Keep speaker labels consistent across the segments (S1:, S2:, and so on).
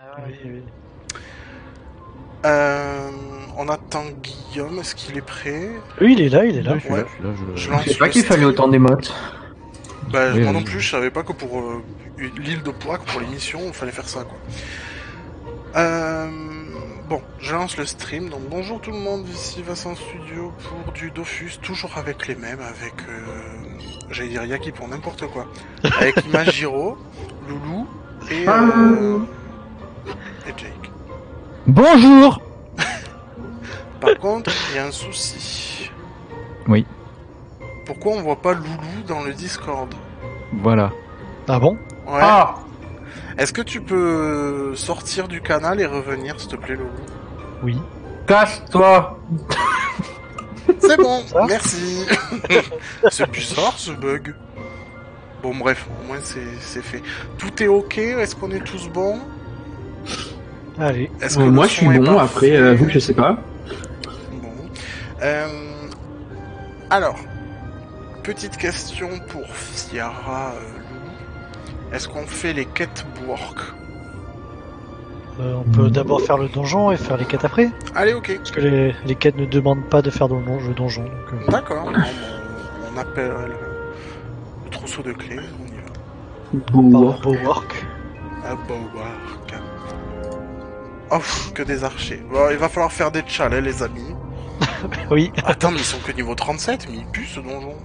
S1: Oui, oui.
S2: Euh, on attend Guillaume, est-ce qu'il est prêt?
S1: Oui, il est là, il est là.
S3: Ouais, je suis
S2: Ouais.
S3: là, je suis là, je-
S2: Je lance
S4: Je sais pas qu'il fallait autant d'émotes.
S2: Bah,
S3: Oui,
S2: moi non plus, je savais pas que pour euh, l'île de Pâques, pour l'émission, il fallait faire ça, quoi. Euh, bon, je lance le stream. Donc, bonjour tout le monde, ici Vincent Studio pour du Dofus, toujours avec les mêmes, avec, euh, j'allais dire Yaki pour n'importe quoi. Avec Imagiro, Loulou et, euh, et Jake.
S3: Bonjour
S2: Par contre, il y a un souci.
S3: Oui.
S2: Pourquoi on voit pas Loulou dans le Discord?
S3: Voilà.
S1: Ah bon?
S2: Ouais.
S4: Ah
S2: Est-ce que tu peux sortir du canal et revenir, s'il te plaît, Loulou?
S1: Oui.
S4: Casse-toi
S2: C'est bon,
S1: Ça
S2: merci. c'est bizarre ce bug. Bon, bref, au moins c'est c'est fait. Tout est ok? Est-ce qu'on est tous bons?
S1: Allez.
S2: Est-ce
S4: Euh,
S2: le
S4: Moi je suis bon, après euh, vous je sais pas.
S2: Bon. Euh, alors, petite question pour Fiara Loulou. Est-ce qu'on fait les quêtes
S1: Euh, on peut d'abord faire le donjon et faire les quêtes après.
S2: Allez, ok.
S1: Parce que les, les quêtes ne demandent pas de faire dans le donjon. Donc, euh,
S2: D'accord. On, on appelle le, le trousseau de clés. On y va.
S1: Work.
S2: Ah work. Oh, pff, que des archers. Bon, il va falloir faire des chalets, les amis.
S1: Oui,
S2: Attends, mais ils sont que niveau 37, mais il pue ce donjon.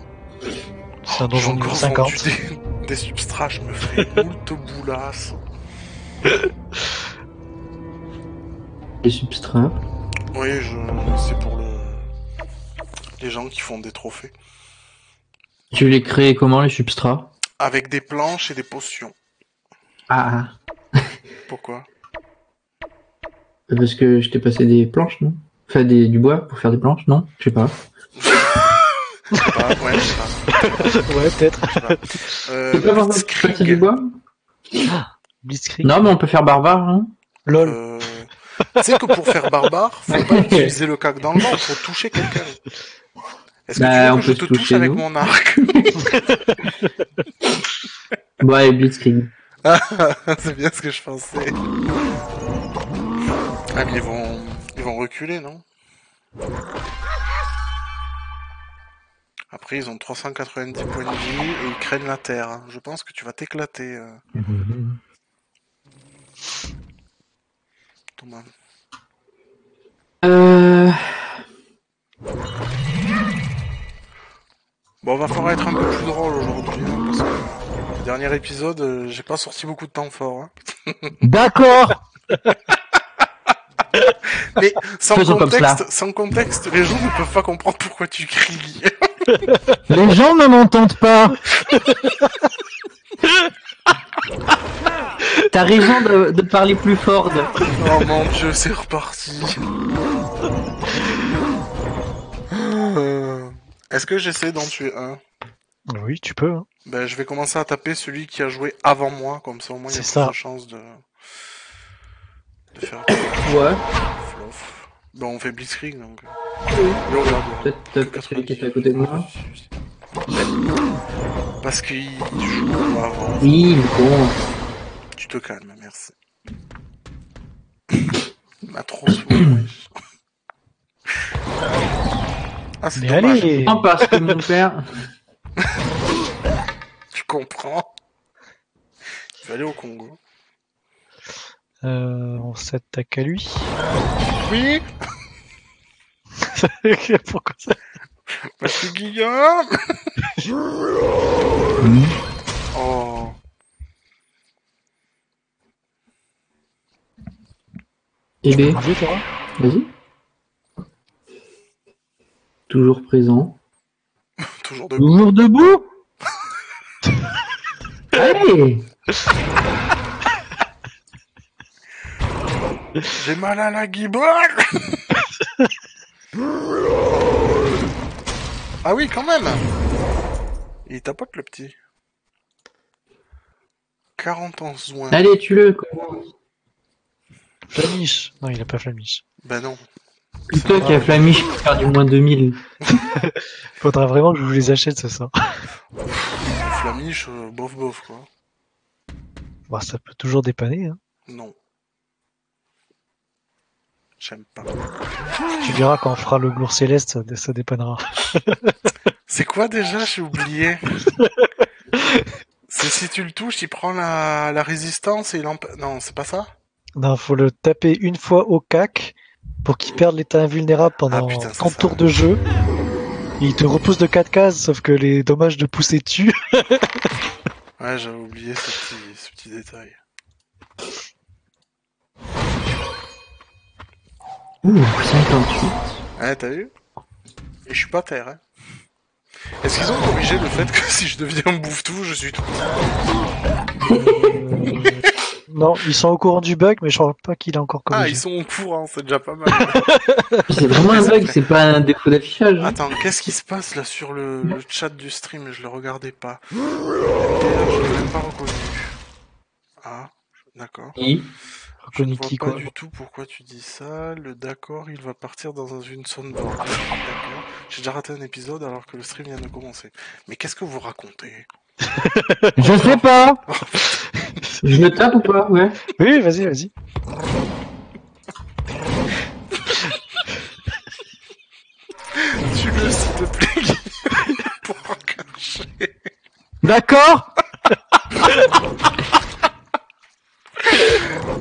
S1: c'est un donjon niveau
S2: encore
S1: 50.
S2: vendu des, des substrats, je me ferai moult boulasses.
S4: les substrats.
S2: Oui, je... c'est pour le... les gens qui font des trophées.
S4: Tu les crées comment les substrats?
S2: Avec des planches et des potions.
S4: Ah,
S2: Pourquoi?
S4: Parce que je t'ai passé des planches, non? Enfin des, du bois pour faire des planches, non? Je sais pas.
S2: Ah, Ouais, je sais pas.
S1: ouais, peut-être.
S2: je sais pas. Euh,
S4: Tu peux avoir passer
S2: Blitzkrieg,
S4: du bois?
S1: Blitzkrieg.
S4: Non mais on peut faire barbare, hein
S1: LOL.
S2: euh, Tu sais que pour faire barbare, faut pas utiliser le cac dans le ventre, faut toucher quelqu'un. Est-ce que
S4: Bah,
S2: tu
S4: on
S2: veux que je
S4: peut
S2: te
S4: se
S2: touche
S4: toucher,
S2: avec
S4: nous.
S2: mon arc?
S4: Ouais, Blitzkrieg.
S2: C'est bien ce que je pensais. Ah mais ils vont, ils vont reculer, non? Après, ils ont 390 points de vie et ils craignent la terre. hein. Je pense que tu vas t'éclater, euh, Thomas.
S4: Euh...
S2: Bon, va falloir être un peu plus drôle aujourd'hui, hein, parce que le dernier épisode, euh, j'ai pas sorti beaucoup de temps fort. hein.
S3: D'accord
S2: Mais sans
S4: Faisons
S2: contexte, sans contexte, les gens ne peuvent pas comprendre pourquoi tu cries.
S3: Les gens ne m'entendent pas
S4: T'as raison de, de parler plus fort. de-
S2: Oh mon dieu, c'est reparti. Euh, Est-ce que j'essaie d'en tuer un?
S1: Oui, tu peux. hein.
S2: Ben, je vais commencer à taper celui qui a joué avant moi, comme ça au moins il y a plus de chances de... faire
S4: Ouais.
S2: fluff. Ben, on fait Blitzkrieg donc. Oui, regarde.
S4: Peut-être peut-être celui qui était à côté de moi.
S2: Parce qu'il joue avant.
S4: Oui, bon.
S2: Tu te calmes, merci. Il m'a trop wesh. Ah, c'est
S1: Mais
S2: dommage.
S1: allez
S4: Non, parce que mon père...
S2: Tu comprends Il va aller au Congo.
S1: Euh, On s'attaque à lui.
S2: Oui
S1: Pourquoi ça
S2: Parce que Guillaume
S3: Hmm.
S2: Oh
S4: Eh ben,
S1: toi.
S4: vas-y. Toujours présent.
S2: Toujours debout.
S4: Toujours debout Allez
S2: J'ai mal à la guibole Ah oui, quand même Il tapote le petit. 40 ans soin.
S4: Allez, tue-le quoi.
S1: Flamiche. Non, il a pas Flamiche.
S2: Ben non.
S4: C'est toi qui as flamiche pour faire du moins 2000.
S1: Faudra vraiment que je vous les achète, ce ça.
S2: Flamiche, euh, bof bof quoi.
S1: Bon, ça peut toujours dépanner. Hein.
S2: Non. J'aime pas.
S1: Tu verras quand on fera le glour céleste, ça, ça dépannera.
S2: C'est quoi déjà? J'ai oublié. c'est si tu le touches, il prend la, la résistance et il empê- Non, c'est pas ça?
S1: Non, faut le taper une fois au cac pour qu'il perde l'état invulnérable pendant
S2: Ah, putain, c'est
S1: 30
S2: ça.
S1: tours de jeu. Il te repousse de 4 cases, sauf que les dommages de pousser dessus.
S2: Ouais, j'avais oublié ce petit, ce petit détail.
S4: Ouh, 58.
S2: Ouais, t'as vu? Et je suis pas terre, hein. Est-ce qu'ils ont corrigé le fait que si je deviens bouffe-tout, je suis tout
S1: Euh, non, ils sont au courant du bug, mais je crois pas qu'il a encore
S2: Ah,
S1: corrigé.
S2: ils sont au courant, c'est déjà pas mal.
S4: C'est vraiment un bug, c'est pas un défaut d'affichage. hein.
S2: Attends, qu'est-ce qui se passe là sur le, le chat du stream? Je le regardais pas. Et là, je l'ai même pas reconnu. Ah, d'accord.
S4: Oui.
S2: Je ne vois
S1: qui,
S2: pas
S1: quoi.
S2: du tout pourquoi tu dis ça. Le d'accord, il va partir dans une zone d'or. D'accord. J'ai déjà raté un épisode alors que le stream vient de commencer. Mais qu'est-ce que vous racontez?
S3: Je sais pas
S4: Je le tape ou pas? Ouais.
S1: Oui, vas-y, vas-y.
S2: Tu le s'il te plaît Guillaume, pour cacher.
S3: D'accord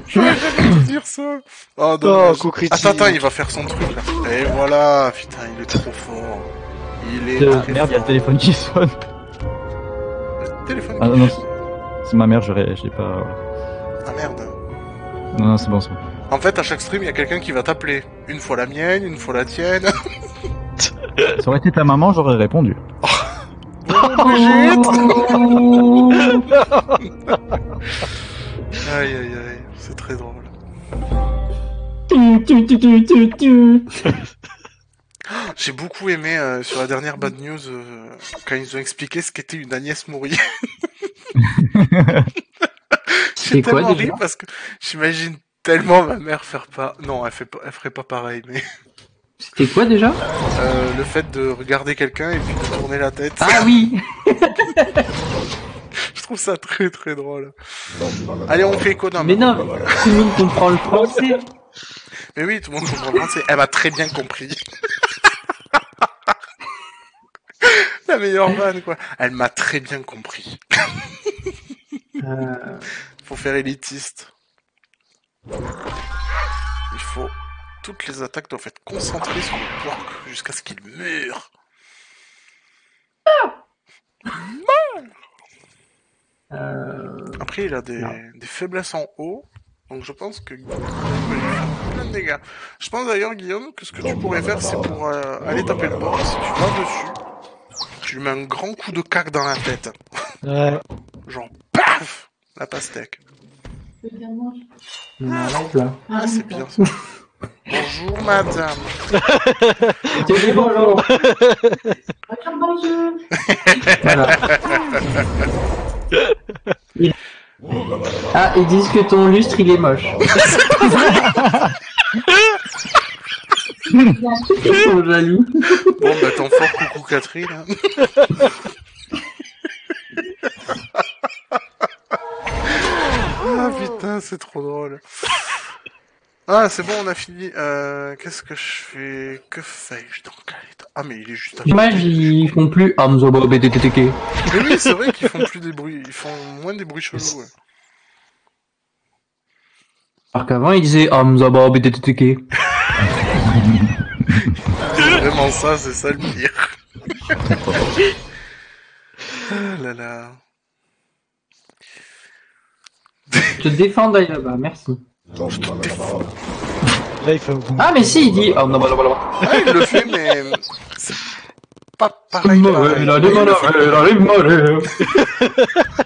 S2: J'aurais jamais dû dire ça. Oh,
S1: Oh,
S2: dommage. Attends, attends, il va faire son truc là. Et voilà, putain, il est trop fort. Il est
S4: Euh,
S2: très
S3: Merde, il y a le
S2: fort.
S3: téléphone qui sonne.
S2: Le téléphone
S3: Ah
S2: qui
S3: non,
S2: sonne.
S3: c'est ma mère, j'aurais, j'ai pas.
S2: Ah merde.
S3: Non, non, c'est bon, c'est bon.
S2: En fait, à chaque stream, il y a quelqu'un qui va t'appeler. Une fois la mienne, une fois la tienne.
S3: Ça aurait été ta maman, j'aurais répondu.
S2: Brigitte Aïe aïe aïe, c'est très drôle.
S4: Tu, tu, tu, tu, tu, tu.
S2: J'ai beaucoup aimé euh, sur la dernière Bad News euh, quand ils ont expliqué ce qu'était une Agnès Mourier. J'ai
S4: C'est quoi
S2: tellement
S4: déjà
S2: ri parce que j'imagine tellement ma mère faire pas. Non, elle fait pas, elle ferait pas pareil, mais
S4: C'était quoi déjà?
S2: Euh, le fait de regarder quelqu'un et puis de tourner la tête,
S4: Ah oui
S2: je trouve ça très très drôle. Allez, on fait économe.
S4: Mais non, tout le monde comprend le français.
S2: Mais oui, tout le monde comprend le français. Elle m'a très bien compris. La meilleure vanne, quoi. Elle m'a très bien compris.
S4: Euh,
S2: Faut faire élitiste. Il faut... Toutes les attaques doivent être concentrées sur le porc jusqu'à ce qu'il meure.
S4: euh,
S2: Après, il a des, des faiblesses en haut. Donc je pense que Guillaume peut lui faire plein de dégâts. Je pense d'ailleurs, Guillaume, que ce que tu pourrais faire, c'est pour euh, aller taper le boss. Si tu vas dessus, tu lui mets un grand coup de cac dans la tête.
S1: Ouais.
S2: Genre, paf La pastèque.
S4: on arrête là.
S2: Ah, c'est bien ça. Bonjour, madame.
S4: Dis bonjour. voilà. Il- Ah, ils disent que ton lustre il est moche. Ils sont jaloux.
S2: Bon, bah, t'en fort, coucou Catherine. hein. ah putain, c'est trop drôle. Ah, c'est bon, on a fini. Euh, Qu'est-ce que je fais? Que fais-je état Ah, mais il est juste à côté.
S4: Dommage, ils font plus Hamzobo BTTK.
S2: Mais oui, c'est vrai qu'ils font plus des bruits. Ils font moins des bruits chelous. ouais.
S4: Alors qu'avant, ils disaient Hamzobo BTTK.
S2: C'est vraiment ça, c'est ça le pire. ah là là.
S4: Je te défends là-bas, merci.
S2: Je te défends.
S1: Là, il fait.
S4: Ah, mais si, il dit
S2: Ah, il le fait, mais c'est pas pareil.
S4: Il a des malheurs, il a des malheurs.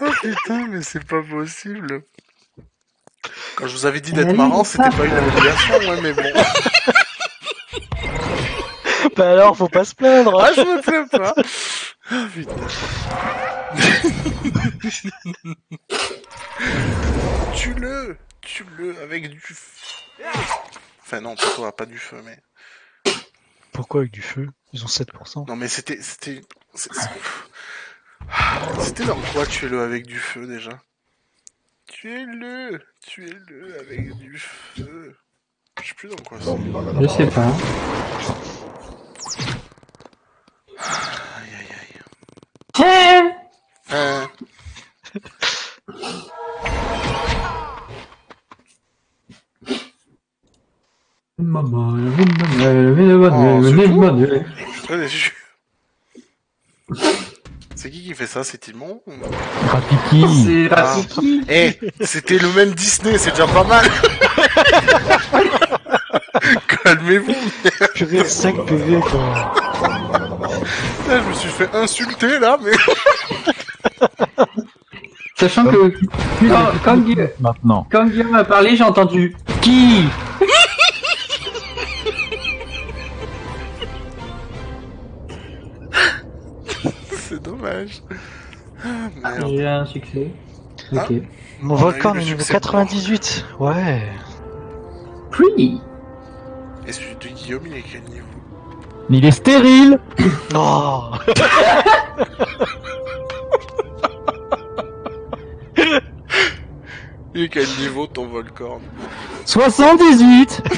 S2: Oh putain, mais c'est pas possible. Quand je vous avais dit d'être marrant, c'était pas une obligation, ouais, mais bon.
S1: Bah alors, faut pas se plaindre.
S2: Ah, je me plains pas. Ah putain. Tue-le, tue-le avec du feu. Enfin non, pas toi, pas du feu, mais.
S1: Pourquoi avec du feu? Ils ont 7%.
S2: Non mais c'était, c'était, c'était dans quoi tuer-le avec du feu déjà? Tuez-le Tuez-le avec du feu Je sais plus dans quoi c'est.
S4: Je sais pas.
S2: Aïe aïe aïe.
S4: Maman,
S2: Oh, c'est tout
S4: Emmanuel.
S2: Je suis très déçu. C'est qui qui fait ça C'est Timon ou-
S5: Rafiki.
S4: C'est
S2: Ah. Eh, c'était le même Disney, c'est déjà pas mal. Calmez-vous.
S1: Purée, 5 PV quoi.
S2: Je me suis fait insulter là, mais
S4: Sachant que quand, quand, Guillaume,
S5: Maintenant.
S4: quand Guillaume a parlé, j'ai entendu qui?
S2: C'est dommage. Ah, merde.
S4: J'ai un succès.
S2: Ah.
S4: Ok.
S1: Mon
S2: On a eu
S1: volcan est niveau
S2: succès.
S1: 98. Ouais.
S4: Puis,
S2: Et celui de Guillaume, il est quel niveau?
S5: Il est stérile.
S1: Non
S2: Est quel niveau ton volcan
S5: 78.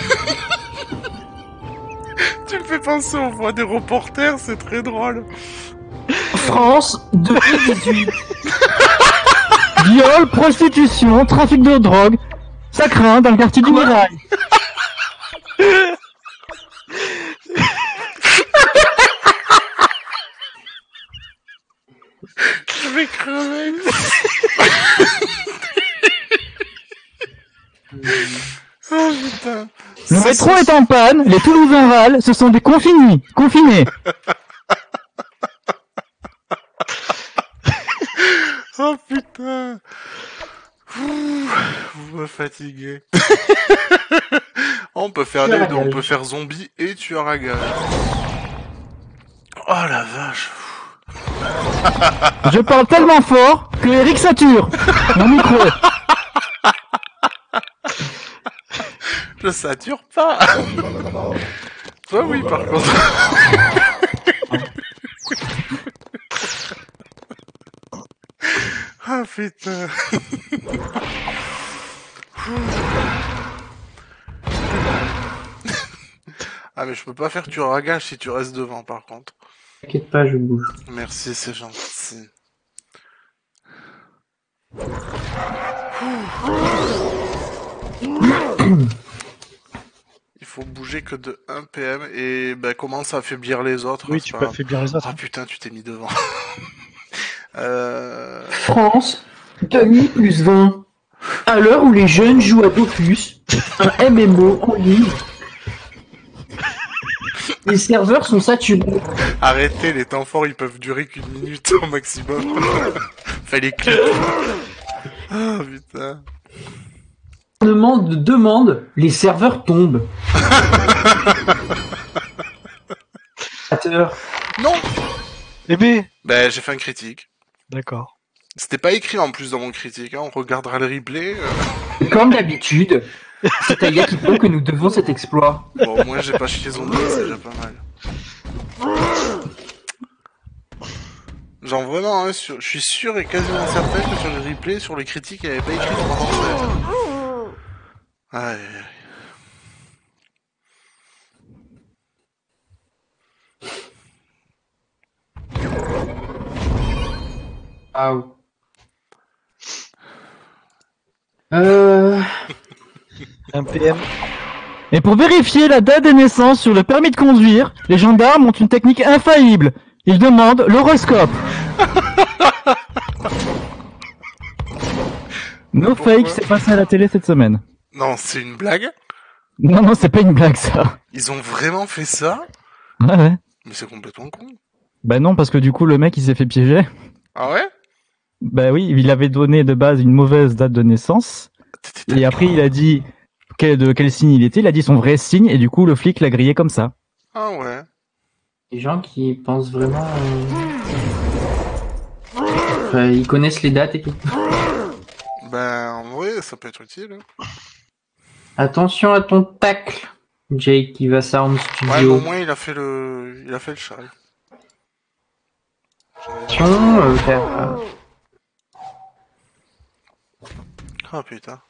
S2: Tu me fais penser aux voix des reporters, c'est très drôle.
S4: France 2018.
S5: Viol, prostitution, trafic de drogue. Ça craint dans le quartier du Mirail.
S2: Je vais crever. oh putain.
S5: Le
S2: Ça,
S5: métro
S2: ça-
S5: est en panne, les Toulousains râlent, ce sont des confinés. Confinés.
S2: Oh putain Ouh, Vous me fatiguez. on peut faire les deux, on peut faire zombie et tueur à gage. Oh la vache
S5: Je parle tellement fort que Eric sature. Mon micro.
S2: Je sature pas Toi oui par contre. Ah putain Ah mais je peux pas faire tueur à gage si tu restes devant par contre.
S4: T'inquiète pas, je bouge.
S2: Merci, c'est gentil. Faut bouger que de 1 PM et ben commence à affaiblir les autres.
S1: Oui, tu peux affaiblir les autres.
S2: Ah putain, tu t'es mis devant. euh...
S4: France, demi plus 20. À l'heure où les jeunes jouent à Dofus, un MMO en ligne. Les serveurs sont saturés.
S2: Arrêtez, les temps forts ils peuvent durer qu'une minute au maximum. Fallait cliquer. Ah putain.
S4: Demande de demande, les serveurs tombent.
S2: Non
S1: Eh ben,
S2: Ben j'ai fait un critique.
S1: d'accord.
S2: C'était pas écrit en plus dans mon critique, hein. on regardera le replay. euh.
S4: Comme d'habitude, c'est à Yakito que nous devons cet exploit.
S2: Bon, au moins j'ai pas chié zombie, c'est déjà pas mal. Genre vraiment, hein, sur- je suis sûr et quasiment certain que sur le replay, sur le critique, il n'y avait pas écrit 307. Aïe, aïe, aïe.
S4: Ah Euh...
S1: Un PM.
S5: Et pour vérifier la date de naissance sur le permis de conduire, les gendarmes ont une technique infaillible. Ils demandent l'horoscope. No
S2: Pourquoi
S5: fake, c'est passé à la télé cette semaine.
S2: Non, c'est une blague
S5: Non, non, c'est pas une blague ça.
S2: Ils ont vraiment fait ça?
S5: Ouais, ouais.
S2: Mais c'est complètement con.
S5: Bah non, parce que du coup, le mec, il s'est fait piéger.
S2: Ah ouais?
S5: Bah oui, il avait donné de base une mauvaise date de naissance. Et après, il a dit quel, de quel signe il était. Il a dit son vrai signe. Et du coup, le flic l'a grillé comme ça.
S2: Ah ouais.
S4: Les gens qui pensent vraiment... euh, enfin, ils connaissent les dates et tout.
S2: Ben, en vrai, ça peut être utile. hein.
S4: Attention à ton tacle, Jake qui va Sound
S2: Ouais, mais
S4: Studio.
S2: au moins, il a fait le, il a fait le ai-
S4: Attention, euh, faire-
S2: Ah putain.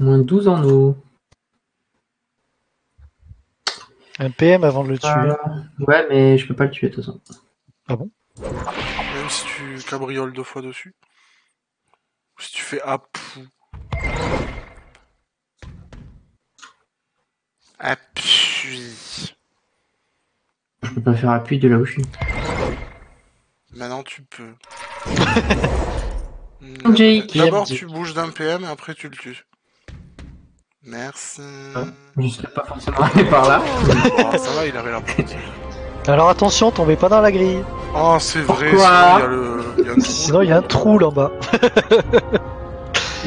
S4: Moins 12 en eau.
S1: Un PM avant de le tuer.
S4: Ouais, mais je peux pas le tuer de toute façon.
S2: Même si tu cabrioles deux fois dessus. Ou si tu fais apou. Appuie.
S4: Je peux pas faire appui de là où je suis.
S2: Maintenant tu peux.
S4: Jake.
S2: D'abord tu bouges d'un PM et après tu le tues. Merci.
S4: Je serais pas forcément allé par là.
S2: Oh, ça va, il avait l'air gentil.
S1: Alors attention, tombez pas dans la grille.
S2: Oh, c'est vrai, sinon il y a le. il y a un trou.
S1: Sinon, il y a un trou là en bas.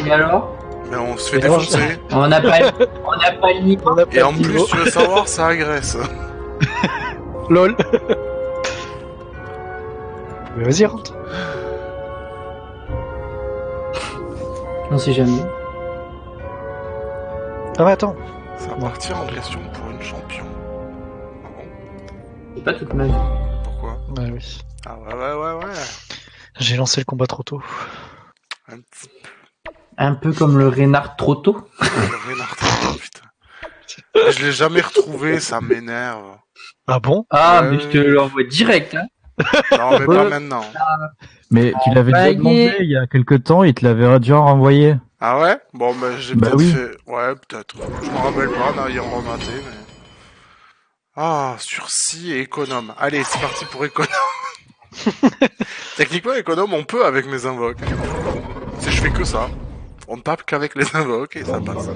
S4: Et alors?
S2: Mais on se fait défoncer.
S4: On n'a pas, on n'a pas le niveau.
S1: On a
S2: Et
S1: pas
S2: en plus, tu veux savoir, ça agresse.
S1: Lol. Mais vas-y, rentre.
S4: On sait jamais.
S1: Ah mais attends.
S2: Ça va partir en question pour une champion. Ah
S4: C'est pas toute ma vie.
S1: Oui.
S2: Ah ouais, ouais, ouais, ouais.
S1: J'ai lancé le combat trop tôt.
S2: Un petit
S4: Un peu comme le renard trop tôt.
S2: Reynard, putain. Je l'ai jamais retrouvé, ça m'énerve.
S1: Ah bon?
S4: Ah,
S2: Ouais.
S4: mais je te l'envoie direct. Hein.
S2: Non, mais pas
S4: Ouais.
S2: maintenant.
S3: Mais tu l'avais déjà demandé il y a quelque temps, il te l'avait déjà renvoyé.
S2: Ah ouais? Bon, bah j'ai
S3: Bah
S2: peut-être
S3: oui.
S2: fait... Ouais, peut-être. Je m'en rappelle pas en ayant rematé, mais... Ah, sursis et économe. Allez, c'est parti pour économe. Techniquement, économe, on peut avec mes invoques. Si je fais que ça. On ne tape qu'avec les invoques et ça passe.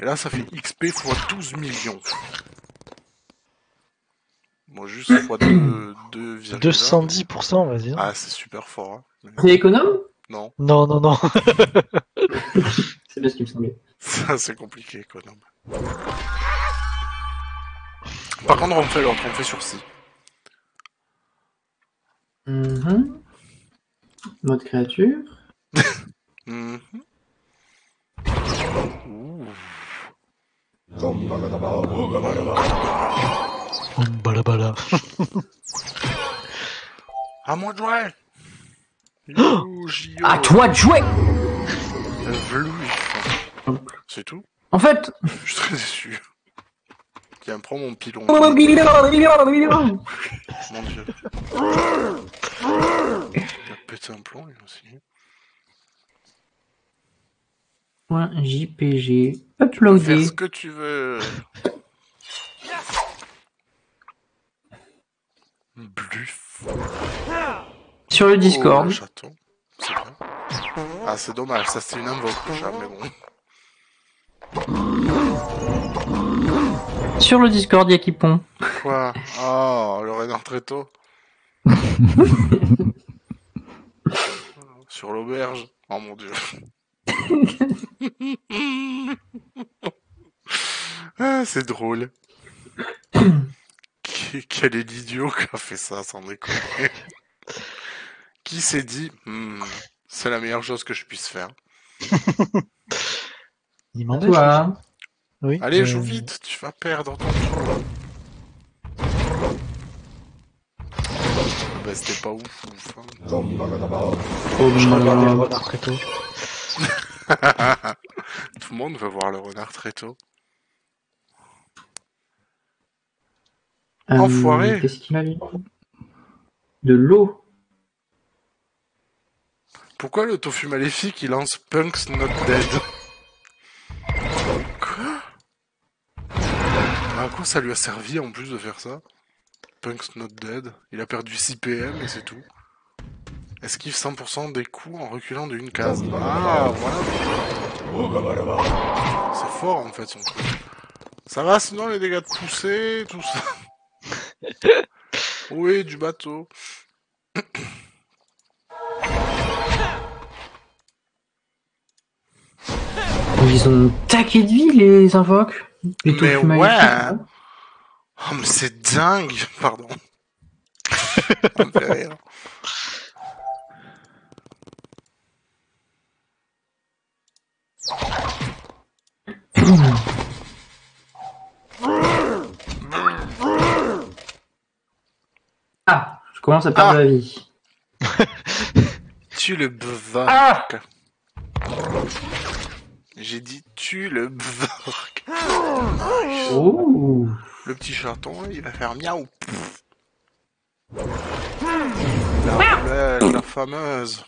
S2: Et là, ça fait XP x 12 millions. Bon, juste x 2, 2,
S1: 210%, vas-y.
S2: Ah, c'est super fort. Hein.
S4: C'est économe?
S2: Non,
S1: Non, non, non.
S4: C'est bien ce qui me semblait.
S2: ça c'est compliqué, économe. Par contre, on fait l'autre, on fait sursis.
S4: Mhm. Mode créature.
S2: Mhm.
S1: Balabala.
S2: À moi de jouer Yo.
S4: À toi de jouer
S2: Vlouf. C'est tout
S4: En fait
S2: Je suis très déçu. Tiens, prends mon pilon. Mon dieu. Il a pété un plomb, lui aussi.
S4: JPG.
S2: Fais
S4: Uploadé.
S2: ce que tu veux. Bluff.
S4: Sur le
S2: Oh,
S4: Discord.
S2: le chaton. C'est bien. Ah, c'est dommage, ça c'est une invoque, le mais bon.
S4: Sur le Discord, il y a Kipon.
S2: Quoi? Oh, le renard très tôt. Sur l'auberge. Oh mon dieu. ah, c'est drôle. Qui- Quel est l'idiot qui a fait ça, sans déconner? Qui s'est dit, Hmm, c'est la meilleure chose que je puisse faire
S1: Il m'en
S4: Toi.
S1: Oui.
S2: Allez,
S1: euh,
S2: joue vite, tu vas perdre ton tour. Bah, c'était pas ouf, ouf. hein.
S4: Oh,
S1: Je regardais le renard très tôt.
S2: Tout le monde veut voir le renard très tôt.
S4: Euh,
S2: Enfoiré.
S4: Qu'est-ce qu'il a lui De l'eau.
S2: Pourquoi le tofu maléfique il lance Punk's Not Dead? À quoi ça lui a servi en plus de faire ça Punk's Not Dead. Il a perdu 6 PM et c'est tout. Esquive 100% des coups en reculant d'une case? Ah, voilà. C'est fort en fait son truc. Ça va sinon les dégâts de poussée, tout ça? Oui, du bateau.
S4: Ils ont taqué de vie, les invoques.
S2: Mais ouais. Oh, mais c'est dingue Pardon. Rire.
S4: Ah, je commence à perdre
S2: Ah.
S4: la vie.
S2: tue le bvark.
S4: Ah
S2: J'ai dit tue le bvark.
S4: Oh
S2: Le petit chaton, il va faire miaou. La roulette, la fameuse.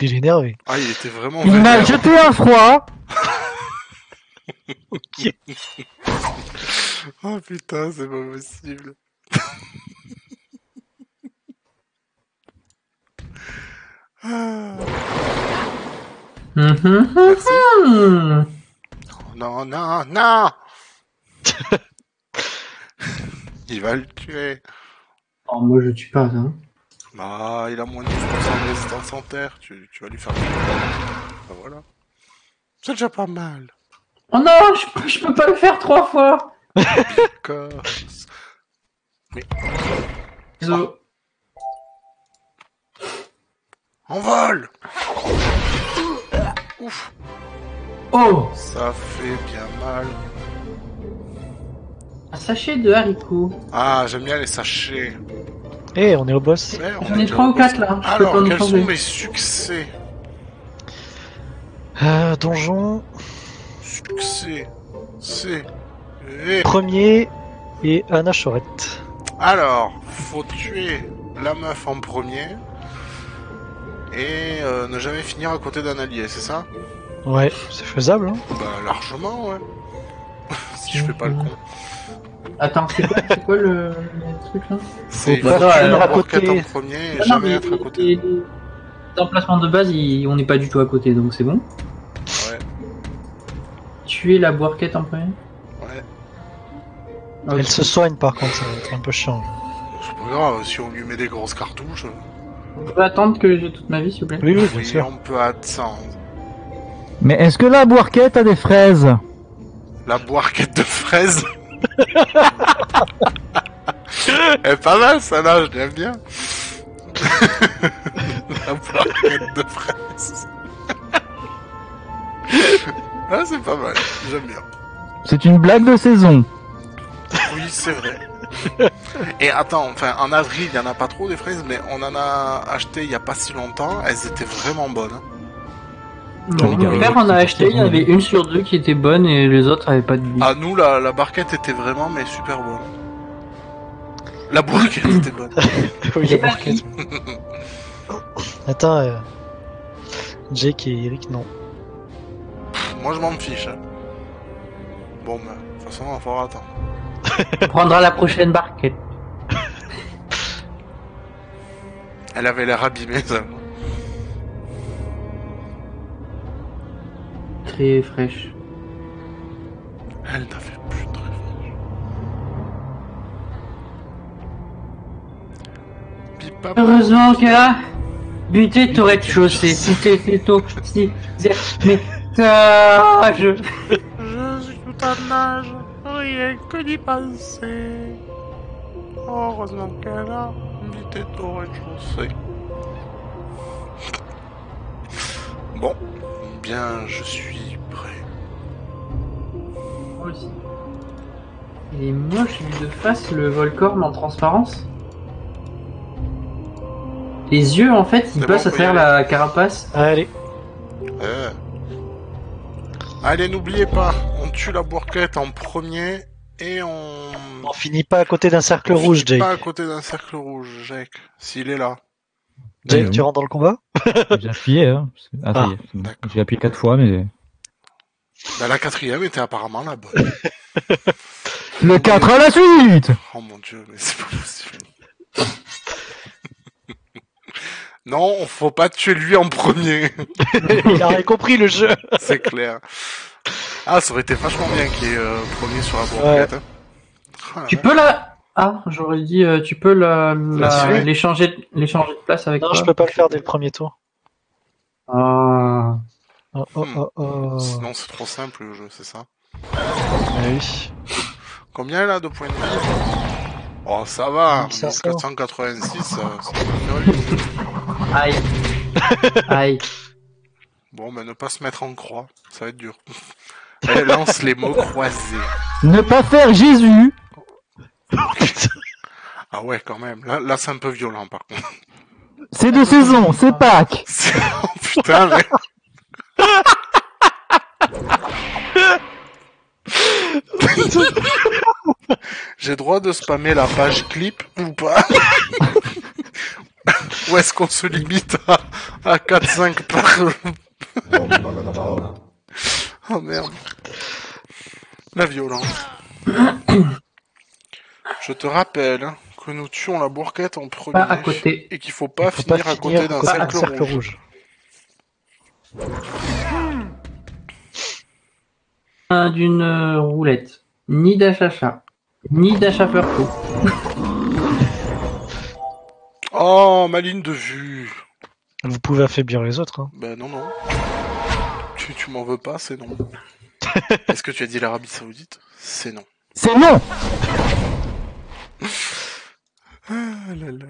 S1: Il est énervé.
S2: Ah, il était vraiment
S3: Il m'a jeté un froid.
S2: Oh putain, c'est pas possible. Ah,
S4: Mhm.
S2: Merci.
S4: Hmm.
S2: Non, non, non Il va le tuer.
S4: Oh, moi je tue pas, hein.
S2: Bah, il a moins de 10% de résistance en terre. Tu, tu vas lui faire du Bah voilà. C'est déjà pas mal.
S4: Oh non, je, je peux pas le faire trois fois
S2: Cos.
S4: Désolé.
S2: En vol Ouf,
S4: Oh
S2: ça fait bien mal.
S4: Un sachet de haricots.
S2: Ah, j'aime bien les sachets.
S1: Eh, on est au boss.
S2: On
S4: J'en
S2: est
S4: ai
S2: déjà
S4: trois
S2: au
S4: ou quatre là. Je peux
S2: Alors,
S4: pas
S2: quels sont mes succès?
S1: Euh, donjon,
S2: Succès. C'est. Et...
S1: premier et Anna Chorette.
S2: Alors, faut tuer la meuf en premier. Et euh, ne jamais finir à côté d'un allié, c'est ça?
S1: Ouais, c'est faisable, hein.
S2: Bah, largement, ouais. si je fais pas le con.
S4: Attends, c'est quoi, c'est quoi le, le truc là?
S2: C'est tuer
S1: à
S2: la
S1: côté.
S2: en premier et
S4: non,
S2: jamais
S4: mais
S2: être à côté.
S4: emplacements de base, on n'est pas du tout à côté, donc c'est bon.
S2: Ouais,
S4: Tuer la bourquette en premier?
S2: Ouais.
S1: Elle se soigne par contre, ça va être un peu chiant.
S2: C'est pas grave, si on lui met des grosses cartouches,
S4: On peut attendre que j'ai toute ma vie, s'il vous plaît
S1: Oui, oui, bien sûr.
S2: on peut attendre.
S3: Mais est-ce que la boirquette a des fraises
S2: La boirquette de fraises. Elle est pas mal, ça là, je l'aime bien. La boirquette de fraises. ah, c'est pas mal, j'aime bien.
S3: C'est une blague de saison.
S2: Oui, c'est vrai. Et attends, enfin, en avril, il y en a pas trop des fraises, mais on en a acheté il y a pas si longtemps. Elles étaient vraiment bonnes. hein.
S4: Non, mon frère en a acheté, il y en avait une sur deux qui était bonne et les autres avaient pas de vie.
S2: Ah, nous, la, la barquette était vraiment, mais super bonne. La bourquette était bonne.
S1: Oui, la barquette. Attends, euh... Jake et Eric, non.
S2: Moi, je m'en fiche. hein. Bon, bah, de toute façon, il va falloir attendre.
S4: On prendra la prochaine barquette.
S2: Elle avait l'air abîmée, ça.
S4: Très fraîche.
S2: Elle n'avait plus de réfléchir. Pipap.
S4: Heureusement qu'elle a buté ton rez-de-chaussée. Si t'étais tôt, si, mais, ah, je,
S2: Je suis tout en âge, rien que d'y penser. Heureusement qu'elle a invité au rez-de-chaussée. Bon, bien, je suis prêt.
S4: Moi aussi. Il est moche vu de face le Volcorn en transparence. Les yeux en fait ils passent
S2: bon,
S4: à travers la carapace.
S1: Allez,
S2: Euh. Allez, n'oubliez pas, on tue la bourquette en premier et on.
S1: on finit pas à côté d'un cercle
S2: on
S1: rouge,
S2: finit
S1: Jake.
S2: Pas à côté d'un cercle rouge, Jake. S'il est là.
S1: Jake, tu rentres dans le combat
S3: J'ai appuyé, hein. Ah, ça y est, c'est bon.
S2: d'accord.
S3: J'ai appuyé quatre fois, mais...
S2: Bah, la quatrième était apparemment la bonne.
S3: Le 4 à la suite
S2: Oh mon dieu, mais c'est pas possible. Non, faut pas tuer lui en premier.
S1: Il a rien compris le jeu.
S2: c'est clair. Ah, ça aurait été vachement bien qu'il est euh, premier sur la bourquette. hein. Ah,
S4: Tu
S2: ouais.
S4: peux la. Ah, j'aurais dit, euh, tu peux la, la- l'échanger, l'échanger de place avec
S1: Non,
S4: toi.
S1: je peux pas le faire dès le premier tour.
S4: Ah.
S1: Oh, oh,
S2: Hmm.
S1: oh, oh.
S2: Sinon, c'est trop simple le jeu, c'est ça.
S1: Ah oui.
S2: Combien elle a de points de vie? Oh, ça va.
S1: 1500.
S2: 1486, ça, ça va mieux.
S4: Aïe. Aïe.
S2: Bon, mais ne pas se mettre en croix, ça va être dur. Elle lance les mots croisés.
S3: Ne pas faire Jésus
S2: Ah ouais, quand même. Là, là c'est un peu violent, par contre.
S3: C'est de saison, c'est Pâques.
S2: C'est- oh, putain, mais... J'ai droit de spammer la page clip ou pas Ou est-ce qu'on se limite à, à 4-5 par... oh merde. La violence. Je te rappelle hein, que nous tuons la bourquette en premier
S4: Pas à côté.
S2: et qu'il faut pas
S1: Faut
S2: finir
S1: pas
S2: à côté d'un cercle,
S1: cercle
S2: rouge.
S1: rouge.
S4: Un d'une euh, roulette. Ni d'achacha. Ni d'achafurco.
S2: Oh, ma ligne de vue.
S1: Vous pouvez affaiblir les autres. Hein.
S2: Ben non, non. Tu, tu m'en veux pas, c'est non. Est-ce que tu as dit l'Arabie Saoudite? C'est non.
S3: C'est non.
S2: Ah là là.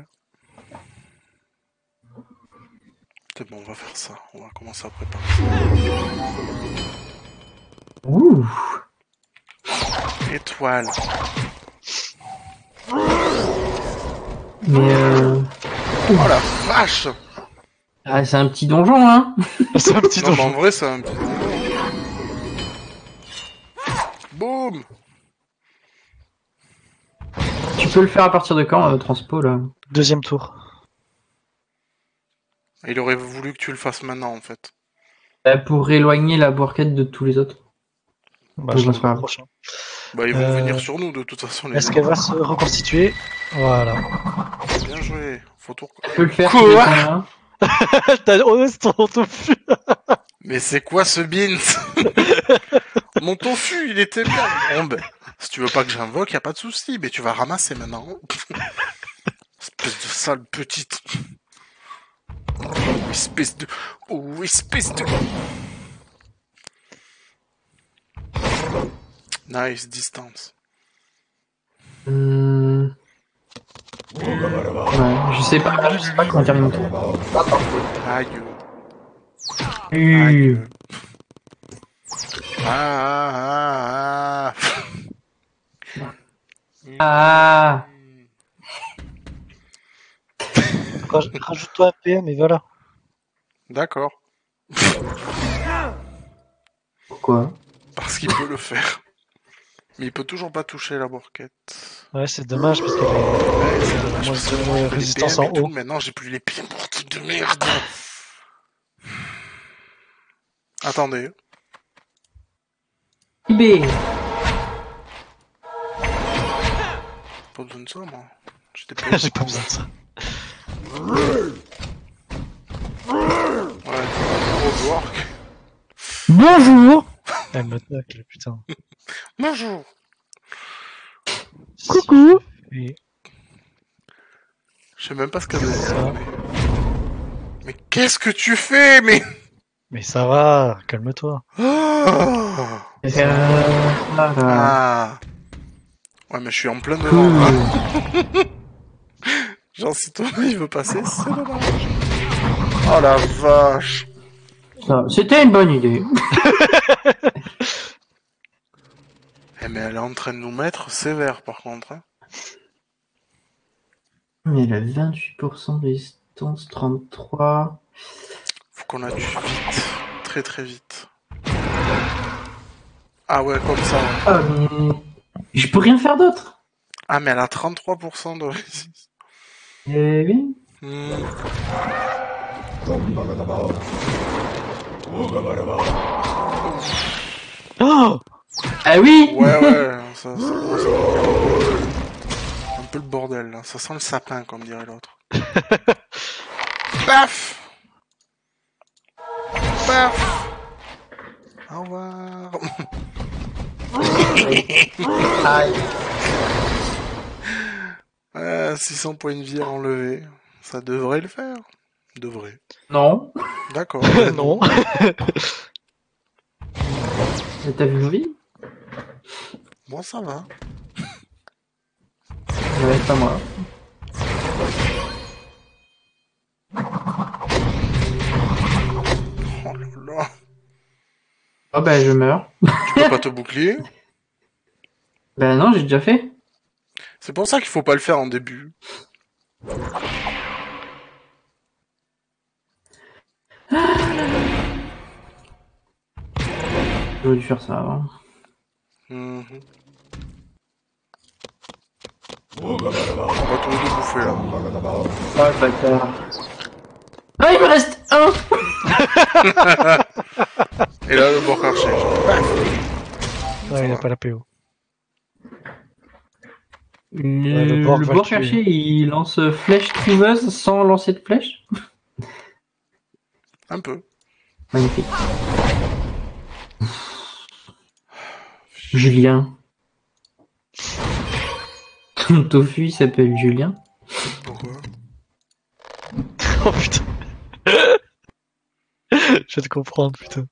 S2: C'est bon, on va faire ça. On va commencer à préparer
S4: Ouh.
S2: Étoile.
S4: Mais euh...
S2: Oh la vache
S4: ah, c'est un petit donjon, hein.
S1: C'est un petit
S2: Non, mais en
S1: donjon.
S2: vrai, c'est un petit... Boum
S4: Tu peux le faire à partir de quand, euh, Transpo, là?
S1: Deuxième tour.
S2: Il aurait voulu que tu le fasses maintenant, en fait.
S4: Bah, Pour éloigner la bourquette de tous les autres.
S1: Bah, je
S4: pas
S1: prochain.
S2: Bah, ils vont
S1: Euh,
S2: venir sur nous, de toute façon, les
S1: Est-ce qu'elle va se reconstituer Voilà.
S2: Bien joué. Faut tout...
S4: Tu peux le faire,
S2: Quoi
S4: hein.
S1: T'as ton tofu.
S2: Mais c'est quoi ce beans Mon tofu, il était bien. Bon, ben, si tu veux pas que j'invoque, y a pas de souci, mais tu vas ramasser maintenant. espèce de sale petite. Oh, espèce de. Oh, espèce de. Nice distance.
S4: Hum. Ouais, je sais pas, je sais pas comment terminer mon tour.
S2: Aïe. Aïe. Ah, ah, ah, ah.
S4: Ah
S1: Raj- Rajoute-toi un PM et voilà.
S2: D'accord.
S4: Pourquoi
S2: Parce qu'il peut le faire. Mais il peut toujours pas toucher la bourquette.
S1: Ouais, c'est dommage parce qu'elle est
S2: Ouais, c'est dommage.
S1: moins
S2: parce que
S1: de
S2: j'avais les
S1: résistance en
S2: tout,
S1: haut.
S2: Maintenant, j'ai plus les PM pour truc de merde. Attendez.
S4: IB
S2: Pas besoin de ça, moi. J'étais pas.
S1: J'ai pas besoin de ça.
S2: Ouais.
S3: Bonjour.
S1: Elle me tacle, putain.
S2: Bonjour.
S3: Coucou.
S1: Et
S2: Je sais même pas ce qu'elle veut dire. Mais, mais qu'est-ce que tu fais, mais.
S1: Mais ça va, calme-toi.
S2: Ah
S4: Euh, voilà.
S2: Ah. Ouais, mais je suis en plein dedans.
S4: Cool.
S2: Genre, si toi, il veut passer, c'est dommage. Oh la vache.
S4: Ça, C'était une bonne idée.
S2: Eh, mais elle est en train de nous mettre sévère, par contre. hein.
S4: Mais elle a 28% de résistance, 33.
S2: Faut qu'on la tue vite. Très très vite. Ah ouais, comme ça.
S4: Ah, mais... Je peux rien faire d'autre.
S2: Ah, mais elle a 33% de résistance.
S4: Eh oui.
S2: Hmm.
S1: Oh
S4: Ah oui
S2: Ouais, ouais, ça, ça Un peu le bordel, là. Ça sent le sapin, comme dirait l'autre. Paf Paf Au revoir Euh, 600 points de vie à enlever. Ça devrait le faire. Devrait.
S4: Non.
S2: D'accord.
S1: Non.
S4: Mais T'as vu
S2: Bon, ça va.
S4: Ouais, pas moi.
S2: Oh là là.
S4: Oh bah je meurs.
S2: Tu peux pas te bouclier?
S4: Bah non, j'ai déjà fait.
S2: C'est pour ça qu'il faut pas le faire en début.
S4: J'aurais dû faire ça avant.
S2: Mhm. On va tous les bouffer là.
S4: Ah, bâtard. Ah, il me reste un
S2: Et là, le bord archer.
S1: Ouais, il a pas la PO.
S4: Le,
S1: Borg tuer.
S4: caché, il lance flèche trouveuse sans lancer de flèche
S2: Un peu.
S4: Magnifique. Julien. Ton tofu, il s'appelle Julien.
S2: Pourquoi
S1: Oh putain. Je vais te comprendre, putain.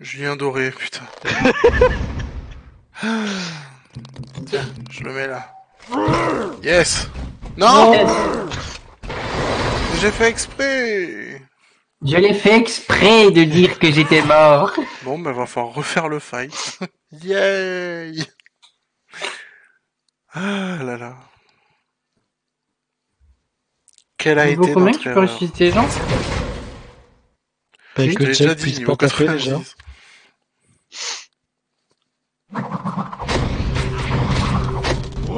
S2: Julien Doré, putain. Tiens, je le mets là. Yes Non J'ai fait exprès
S4: Je l'ai fait exprès de dire que j'étais mort.
S2: Bon, bah va falloir refaire le fight. Yay Ah là là. Quelle a
S4: Niveau
S2: été
S4: combien
S2: notre
S4: tu peux ressusciter les gens
S1: Bah
S2: Je
S1: écoute,
S2: l'ai déjà
S1: Jack,
S2: dit,
S1: puisse pas taper déjà.
S2: 90.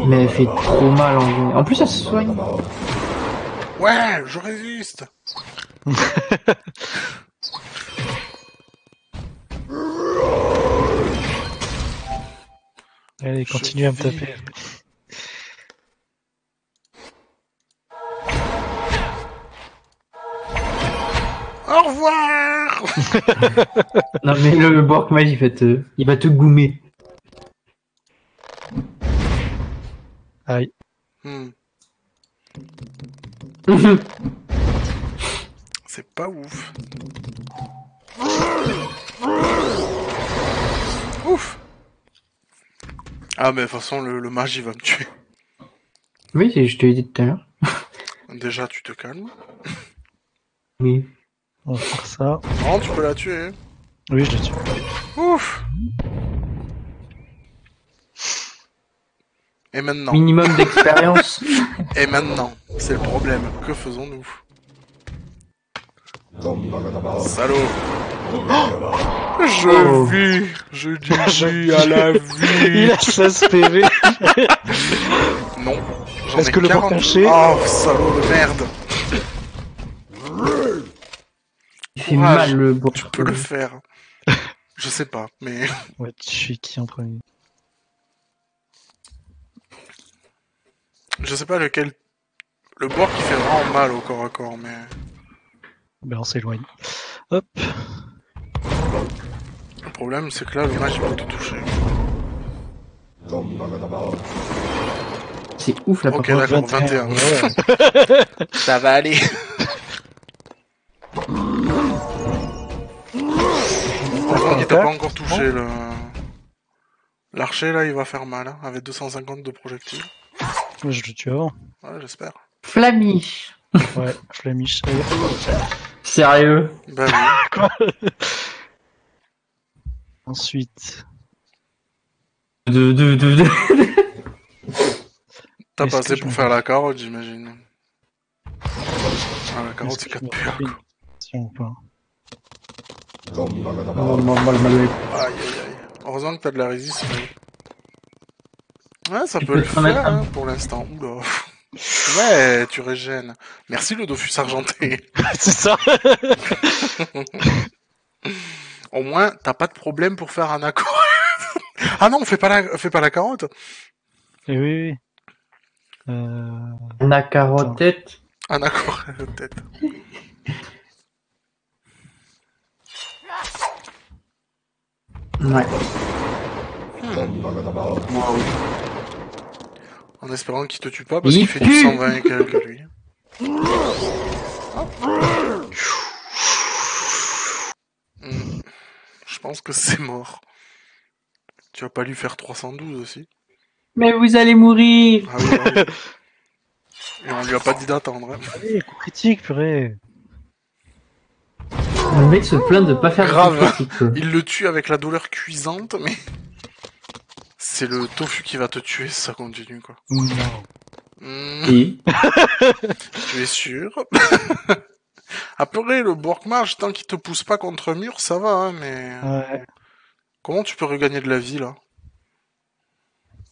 S4: Mais elle fait trop mal en vrai. En plus, elle se soigne.
S2: Ouais, je résiste
S1: Allez,
S2: Je
S1: continue à me taper.
S2: Au revoir
S4: Non mais le Borg Mage, il va te, il va te goumer.
S1: Aïe.
S2: Hmm, C'est pas ouf. Ouf Ah mais de toute façon le, le mage il va me tuer.
S4: oui, c'est- je te l'ai dit tout à l'heure.
S2: Déjà tu te calmes.
S4: Oui.
S1: On va faire ça.
S2: Non tu peux la tuer.
S1: Oui, je le tue.
S2: Ouf Et maintenant
S4: Minimum d'expérience.
S2: Et maintenant C'est le problème. Que faisons-nous? Salaud Je
S4: Oh.
S2: vis Je dis à la
S1: Il
S2: vie
S1: a 16 PV.
S2: Non J'en
S1: Est-ce
S2: ai
S1: que le
S2: 40.
S1: bord caché-
S2: Oh salaud de merde
S4: Il fait mal le Borg.
S2: Tu peux le faire. Je sais pas, mais...
S1: Ouais, tu suis qui en premier
S2: Je sais pas lequel... Le bord qui fait vraiment mal au corps à corps, mais...
S1: Ben on s'éloigne. Hop.
S2: Le problème, c'est que là, le match, il peut te toucher.
S4: C'est ouf la
S2: Ok, d'accord, 21.
S1: ouais.
S2: Ça va aller. Par il t'a pas encore touché, le... L'archer, là, il va faire mal, hein, avec 250 de projectiles.
S1: Je le tue avant.
S2: Ouais, j'espère.
S4: Flamiche.
S1: Ouais, flamiche. Allez.
S4: Sérieux.
S2: Bah oui.
S1: Ensuite,
S4: De, de, de, de.
S2: T'as passé pour faire la carotte, j'imagine. Ah, la carotte, c'est
S1: est-ce
S2: 4
S1: que je me
S2: PA,
S1: refais une
S2: quoi.
S1: ou pas
S4: Mal, mal, mal, mal.
S2: Aïe, aïe, aïe. Heureusement que t'as de la résiste. mais- Ouais, ça
S4: Tu
S2: peut le faire, hein, pour l'instant. Oula. Ouais, tu régènes. Merci le Dofus argenté.
S1: C'est ça
S2: Au moins, t'as pas de problème pour faire un accord. ah non, fais pas la, fais pas la carotte.
S1: Eh oui, oui. Euh...
S4: On a carotette.
S2: Un accord, peut-être. En espérant qu'il te tue pas, parce
S4: Il
S2: qu'il fait du 120 et quelques, lui. Hmm. Je pense que c'est mort. Tu vas pas lui faire 312 aussi
S4: Mais vous allez mourir.
S2: Ah oui, bah oui. Et on lui a pas dit d'attendre. hein.
S1: Allez, coup critique, purée
S4: Le mec se plaint de pas faire
S2: Grave.
S4: critique.
S2: Il le tue avec la douleur cuisante, mais... C'est le tofu qui va te tuer si ça continue, quoi.
S1: Non.
S2: Hmm, tu es sûr? Après, le Borkmarge, tant qu'il te pousse pas contre un mur, ça va, hein, mais...
S1: Ouais.
S2: Comment tu peux regagner de la vie, là?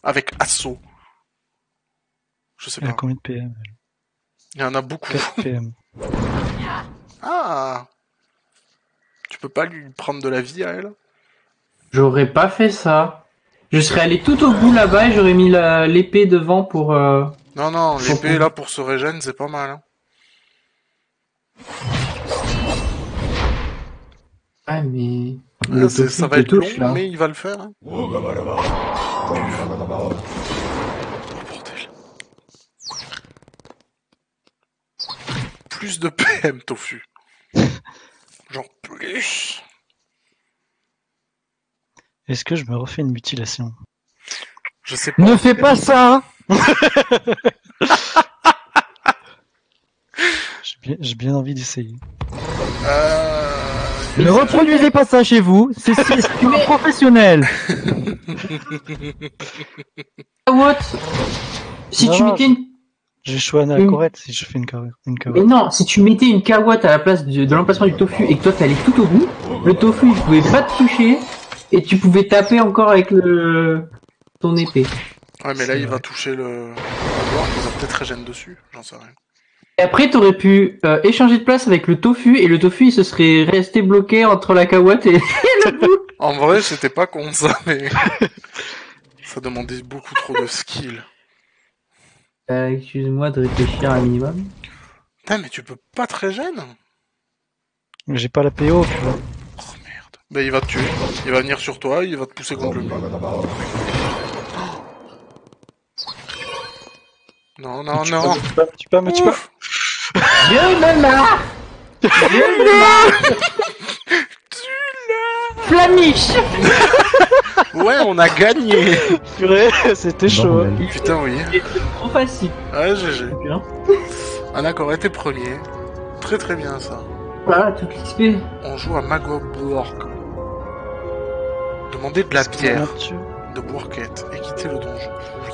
S2: Avec assaut. Je sais
S1: a
S2: pas.
S1: combien de PM
S2: Il y en a beaucoup.
S1: 4 PM.
S2: Ah Tu peux pas lui prendre de la vie à elle?
S4: J'aurais pas fait ça. Je serais allé tout au bout là-bas et j'aurais mis l'épée devant pour. euh,
S2: Non, non, l'épée, là, pour se régène, c'est pas mal. Hein.
S4: Ouais, mais.
S2: Ah, ça va être long,
S4: là.
S2: mais il va le faire. Hein. Oh, bordel. Plus de PM, Tofu. Genre plus.
S1: Est-ce que je me refais une mutilation?
S2: Je sais pas.
S3: Ne fais pas ça
S1: J'ai bien, j'ai bien envie d'essayer.
S2: Euh...
S3: Ne reproduisez pas ça chez vous, c'est c'est- c'est un professionnel
S4: What? Si
S1: Non,
S4: tu
S1: non,
S4: mettais une.
S1: J'ai choisi un
S4: Oui.
S1: correct si je fais une carrière. Une
S4: Mais non, si tu mettais une carotte à la place de, de l'emplacement du tofu et que toi t'allais tout au bout, le tofu il pouvait pas te toucher et tu pouvais taper encore avec le ton épée.
S2: Ouais, mais là, il va toucher le... le bord, il va peut-être régène dessus, j'en sais rien.
S4: Et après t'aurais pu euh, échanger de place avec le tofu et le tofu il se serait resté bloqué entre la carotte et le bout.
S2: En vrai, c'était pas con ça, mais... ça demandait beaucoup trop de skill.
S4: Euh, Excuse-moi de réfléchir un minimum.
S2: Putain, mais tu peux pas te régène
S1: J'ai pas la PO, tu vois.
S2: Bah, il va te tuer. Il va venir sur toi, il va te pousser contre le mur. Non, non,
S1: tu
S2: non.
S1: Peux, pas, tu peux, mais tu peux.
S4: Je me Je me marre Flamiche
S2: Ouais, on a gagné.
S1: Purée, c'était chaud. hein.
S2: Putain, oui.
S4: C'est trop facile.
S2: Ouais, GG.
S4: Hein
S2: Un accord était premier. Très très bien ça.
S4: Voilà, toute l'XP.
S2: On joue à Magobwork. Demandez de la pierre de Bourquette et quitter le donjon. Oui.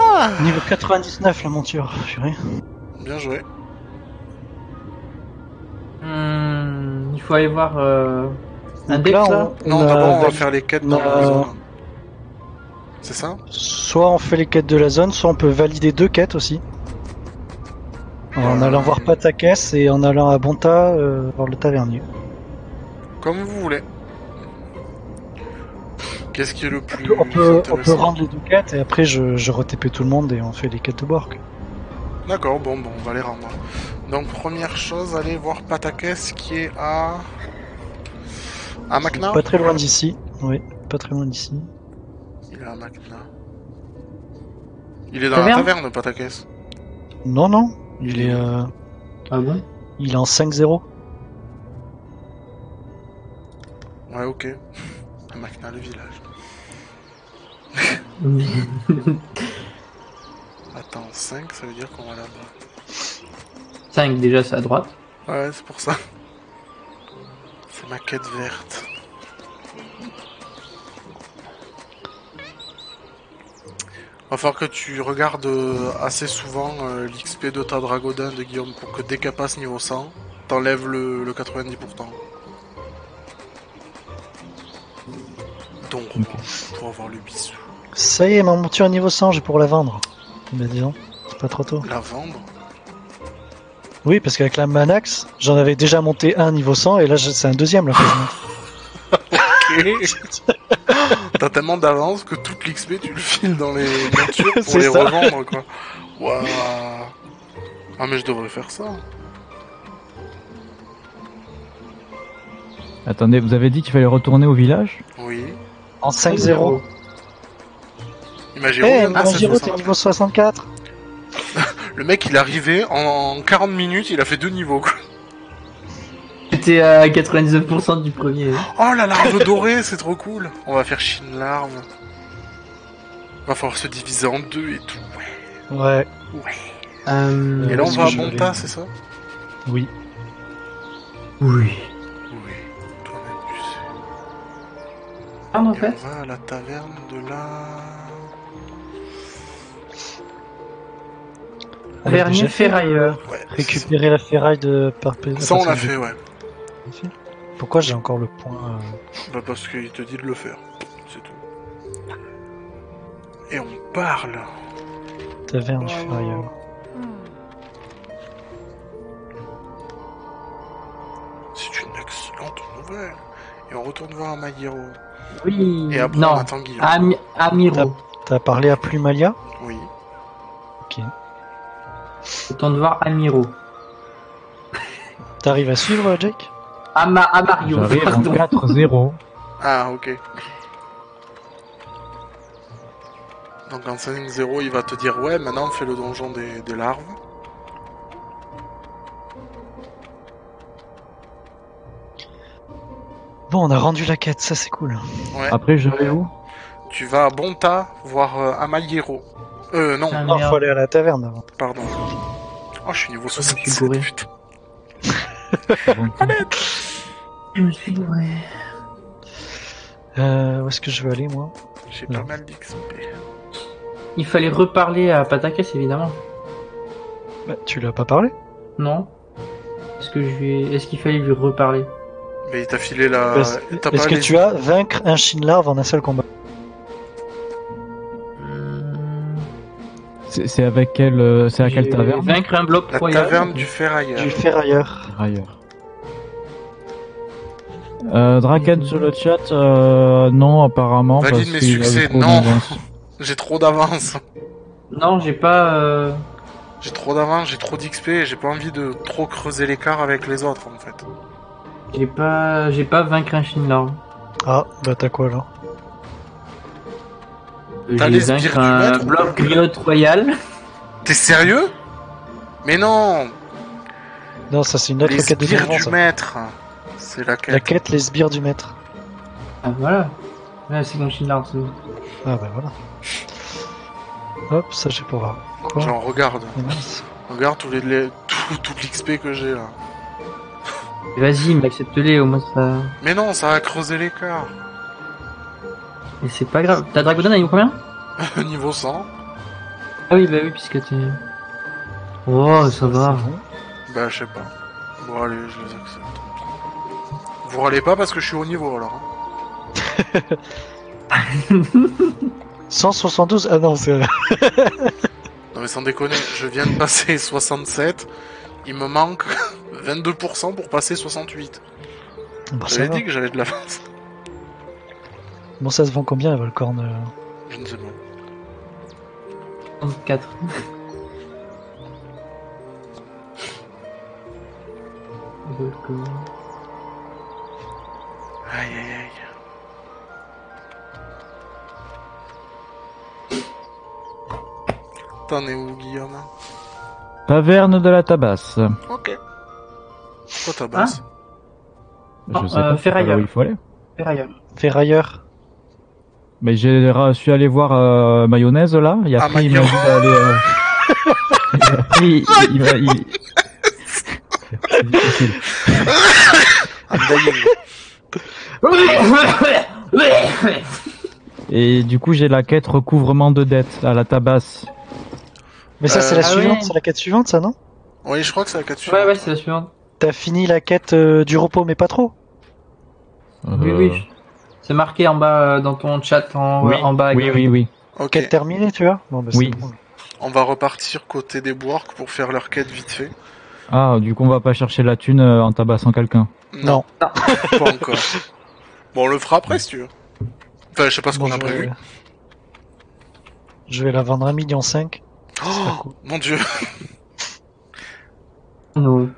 S2: Ah,
S1: Niveau 99, la monture. Purée.
S2: bien joué.
S4: Hmm, il faut aller voir euh, un deck
S1: là,
S4: là.
S1: on-
S2: Non, d'abord on va faire les quêtes dans la zone. C'est ça?
S1: Soit on fait les quêtes de la zone, soit on peut valider deux quêtes aussi. En
S2: Euh,
S1: allant voir Patakès et en allant à Bonta euh, voir le tavernier.
S2: Comme vous voulez. Qu'est-ce qui est le plus
S1: On peut, on peut rendre les deux quêtes et après je, je tout le monde et on fait les quêtes de Bork.
S2: D'accord, bon, bon, on va les rendre. Donc, première chose, allez voir Patakès qui est à. À Macna
S1: Pas très loin d'ici. Oui, pas très loin d'ici.
S2: Il est à Macna. Il est dans la
S4: Taverne
S2: taverne, Patakès.
S1: Non, non, il est, euh,
S4: Ah bon?
S1: il est en 5-0.
S2: Ouais, ok. Macna, le village. Attends, 5, ça veut dire qu'on va là-bas.
S4: 5 déjà c'est à droite.
S2: Ouais, c'est pour ça. C'est ma quête verte. Va falloir que tu regardes euh, assez souvent euh, l'XP de ta Dragodin de Guillaume pour que dès qu'elle passe niveau 100, t'enlèves le, le 90%. Donc, pour avoir le bisou.
S1: Ça y est, ma monture niveau 100, je vais pour la vendre. Mais disons, c'est pas trop tôt.
S2: La vendre
S1: Oui, parce qu'avec la Manax, j'en avais déjà monté un niveau 100 et là c'est un deuxième là.
S2: T'as tellement d'avance que toute l'XP tu le files dans les montures pour les
S1: ça.
S2: revendre quoi. Waouh. Ah mais je devrais faire ça.
S3: Attendez, vous avez dit qu'il fallait retourner au village?
S2: Oui.
S1: En 5-0.
S2: Imagine.
S1: Eh,
S2: ah, fait
S1: t'es niveau 64
S2: Le mec il est arrivé en 40 minutes, il a fait deux niveaux quoi.
S4: J'étais à 99% du premier.
S2: Oh la larve dorée, c'est trop cool. On va faire Chine larve. Va falloir se diviser en deux et tout. Ouais.
S1: Ouais,
S2: Ouais.
S4: Euh,
S2: Et là on
S1: Est-ce
S2: va
S1: que
S2: à
S1: je vais-
S2: c'est ça?
S1: Oui.
S4: Oui. Ah, en fait.
S2: on va à la taverne de la...
S1: On a
S4: Vernier ferrailleur.
S2: Ouais,
S1: Récupérer la ferraille de par
S2: Ça, on l'a fait, ouais.
S1: Pourquoi j'ai encore le point euh,
S2: Bah parce qu'il te dit de le faire. C'est tout. Et on parle.
S1: taverne du
S2: Bravo.
S1: ferrailleur
S2: C'est une excellente nouvelle. Et on retourne voir Amayiro.
S4: Oui.
S2: Et après,
S4: non.
S2: on attend Guillaume.
S4: Ami- Amiro.
S1: T'as parlé à Plumalia?
S2: Oui.
S1: Ok.
S4: Autant de voir Amiro.
S1: T'arrives à suivre, Jake?
S4: Ama Amario.
S3: J'arrive en
S4: pardon.
S3: 4-0.
S2: Ah, ok. Donc en 5-0, il va te dire ouais, maintenant on fait le donjon des, des larves.
S1: Bon, on a rendu la quête, ça c'est cool.
S2: Ouais.
S3: Après, je vais où?
S2: Tu vas à Bonta voir euh, Amayiro. Euh, non,
S4: Ah,
S1: Non, faut aller à la taverne avant.
S2: pardon. Oh, je suis niveau
S4: suis
S2: 67,
S4: bourré.
S2: putain.
S4: Je me suis bourré.
S1: Euh, où est-ce que je veux aller, moi?
S2: J'ai pas mal d'XP.
S4: Il fallait reparler à Patakès, évidemment.
S1: bah, Tu lui as pas parlé?
S4: Non Est-ce que je lui... Est-ce qu'il fallait lui reparler?
S2: Mais il t'a filé la...
S1: Est-ce
S2: Euh,
S1: que
S2: les-
S1: tu as vaincre un Shinlarve en un seul combat
S4: Hmm,
S3: C'est avec quelle, euh, c'est à quelle taverne
S4: Vaincre un bloc
S2: La
S4: royal.
S2: taverne du ferrailleur.
S1: Du ferrailleur.
S3: Ailleurs. Euh, Draken sur le chat, euh, non apparemment.
S2: Valide
S3: parce
S2: mes succès, non. J'ai trop d'avance.
S4: Non, j'ai pas... euh,
S2: J'ai trop d'avance, j'ai trop d'XP et j'ai pas envie de trop creuser l'écart avec les autres en fait.
S4: J'ai pas... J'ai pas vaincre un Shinlord.
S1: Ah, bah t'as quoi là
S2: T'as
S4: J'ai
S2: les
S4: vaincre
S2: sbires du
S4: un
S2: maître ou
S4: bloc
S2: pas
S4: griotte royal.
S2: T'es sérieux? Mais non
S1: Non, ça c'est une autre
S2: Les
S1: quête de
S2: sbires du
S1: ça.
S2: maître C'est la quête.
S1: La quête, les sbires du maître.
S4: Ah, voilà. Ouais, c'est mon Shinlord, c'est bon.
S1: Ah bah voilà. Hop, ça j'ai pas voir. Quoi?
S2: Genre regarde,
S1: mince.
S2: regarde tous les, les- tout, tout l'XP que j'ai là.
S4: Vas-y, mais accepte-les, au moins ça...
S2: Mais non, ça a creusé l'écart.
S4: Et c'est pas grave. Ta Dragodon, elle est combien
S2: Niveau 100.
S4: Ah oui, bah oui, puisque t'es... Oh, ça va.
S1: C'est bon.
S2: Bah je sais pas. Bon allez, je les accepte. Vous râlez pas parce que je suis au niveau alors. hein.
S1: 172 Ah non, c'est...
S2: Non mais sans déconner, je viens de passer 67. Il me manque 22% pour passer 68.
S1: Bah,
S2: J'avais
S1: va.
S2: dit que j'avais de l'avance.
S1: Bon, ça se vend combien, la Volcorn euh
S2: Je ne sais pas.
S4: 34. Volco.
S2: Aïe aïe aïe. T'en es où Guillaume?
S3: Taverne de la Tabasse.
S2: Ok. Pourquoi ta basse
S3: Je
S4: Non,
S3: sais
S4: euh,
S3: pas, c'est pas
S4: ferrailleur.
S3: là où il faut aller.
S4: Ferrailleur.
S1: Ferrailleur.
S3: Mais j'ai je suis allé voir euh, mayonnaise là, et
S2: Ah,
S3: après il m'a dit d'aller. Euh... et après il, il m'a- il- C'est difficile.
S2: I'm dying.
S3: Et du coup j'ai la quête recouvrement de dette à la tabasse.
S1: Mais ça,
S2: Euh,
S1: c'est la
S4: ah
S1: suivante, c'est la quête suivante, ça, non?
S2: Oui, je crois que c'est la 4 suivante.
S4: ouais, ouais, c'est la suivante.
S1: T'as fini la quête euh, du repos, mais pas trop?
S4: Oui,
S3: Euh,
S4: oui. C'est marqué en bas euh, dans ton chat, en,
S3: Oui,
S4: en bas.
S3: oui, oui, oui.
S2: Ok.
S1: Quête terminée, tu vois? Bon, bah,
S3: Oui.
S1: bon.
S2: On va repartir côté des Boarks pour faire leur quête vite fait.
S3: Ah, du coup on va pas chercher la thune euh, en tabassant quelqu'un.
S1: Non.
S2: pas encore. Bon, on le fera après si tu veux. Enfin, je sais pas ce
S1: Bon,
S2: qu'on a prévu.
S1: vais- Je vais la vendre à 1,5 million.
S2: Oh, mon dieu.
S4: Non.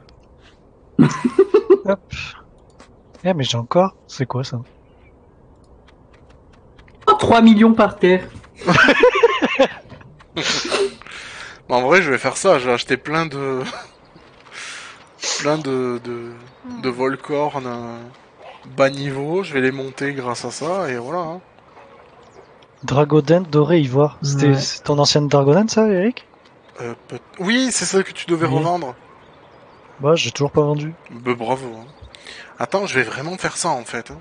S1: Hop. Eh, mais j'ai encore. C'est quoi ça?
S4: Oh, 3 millions par terre.
S2: Bon, en vrai, je vais faire ça. Je vais acheter plein de. plein de. de, de Volcorn bas niveau. Je vais les monter grâce à ça et voilà. hein.
S1: Dragodent doré ivoire. C'était
S4: Ouais.
S1: ton ancienne Dragodent, ça, Eric?
S2: Euh, oui, c'est ça que tu devais
S1: Oui.
S2: revendre.
S1: Bah, j'ai toujours pas vendu.
S2: Bah, bravo. hein. Attends, je vais vraiment faire ça en fait. hein.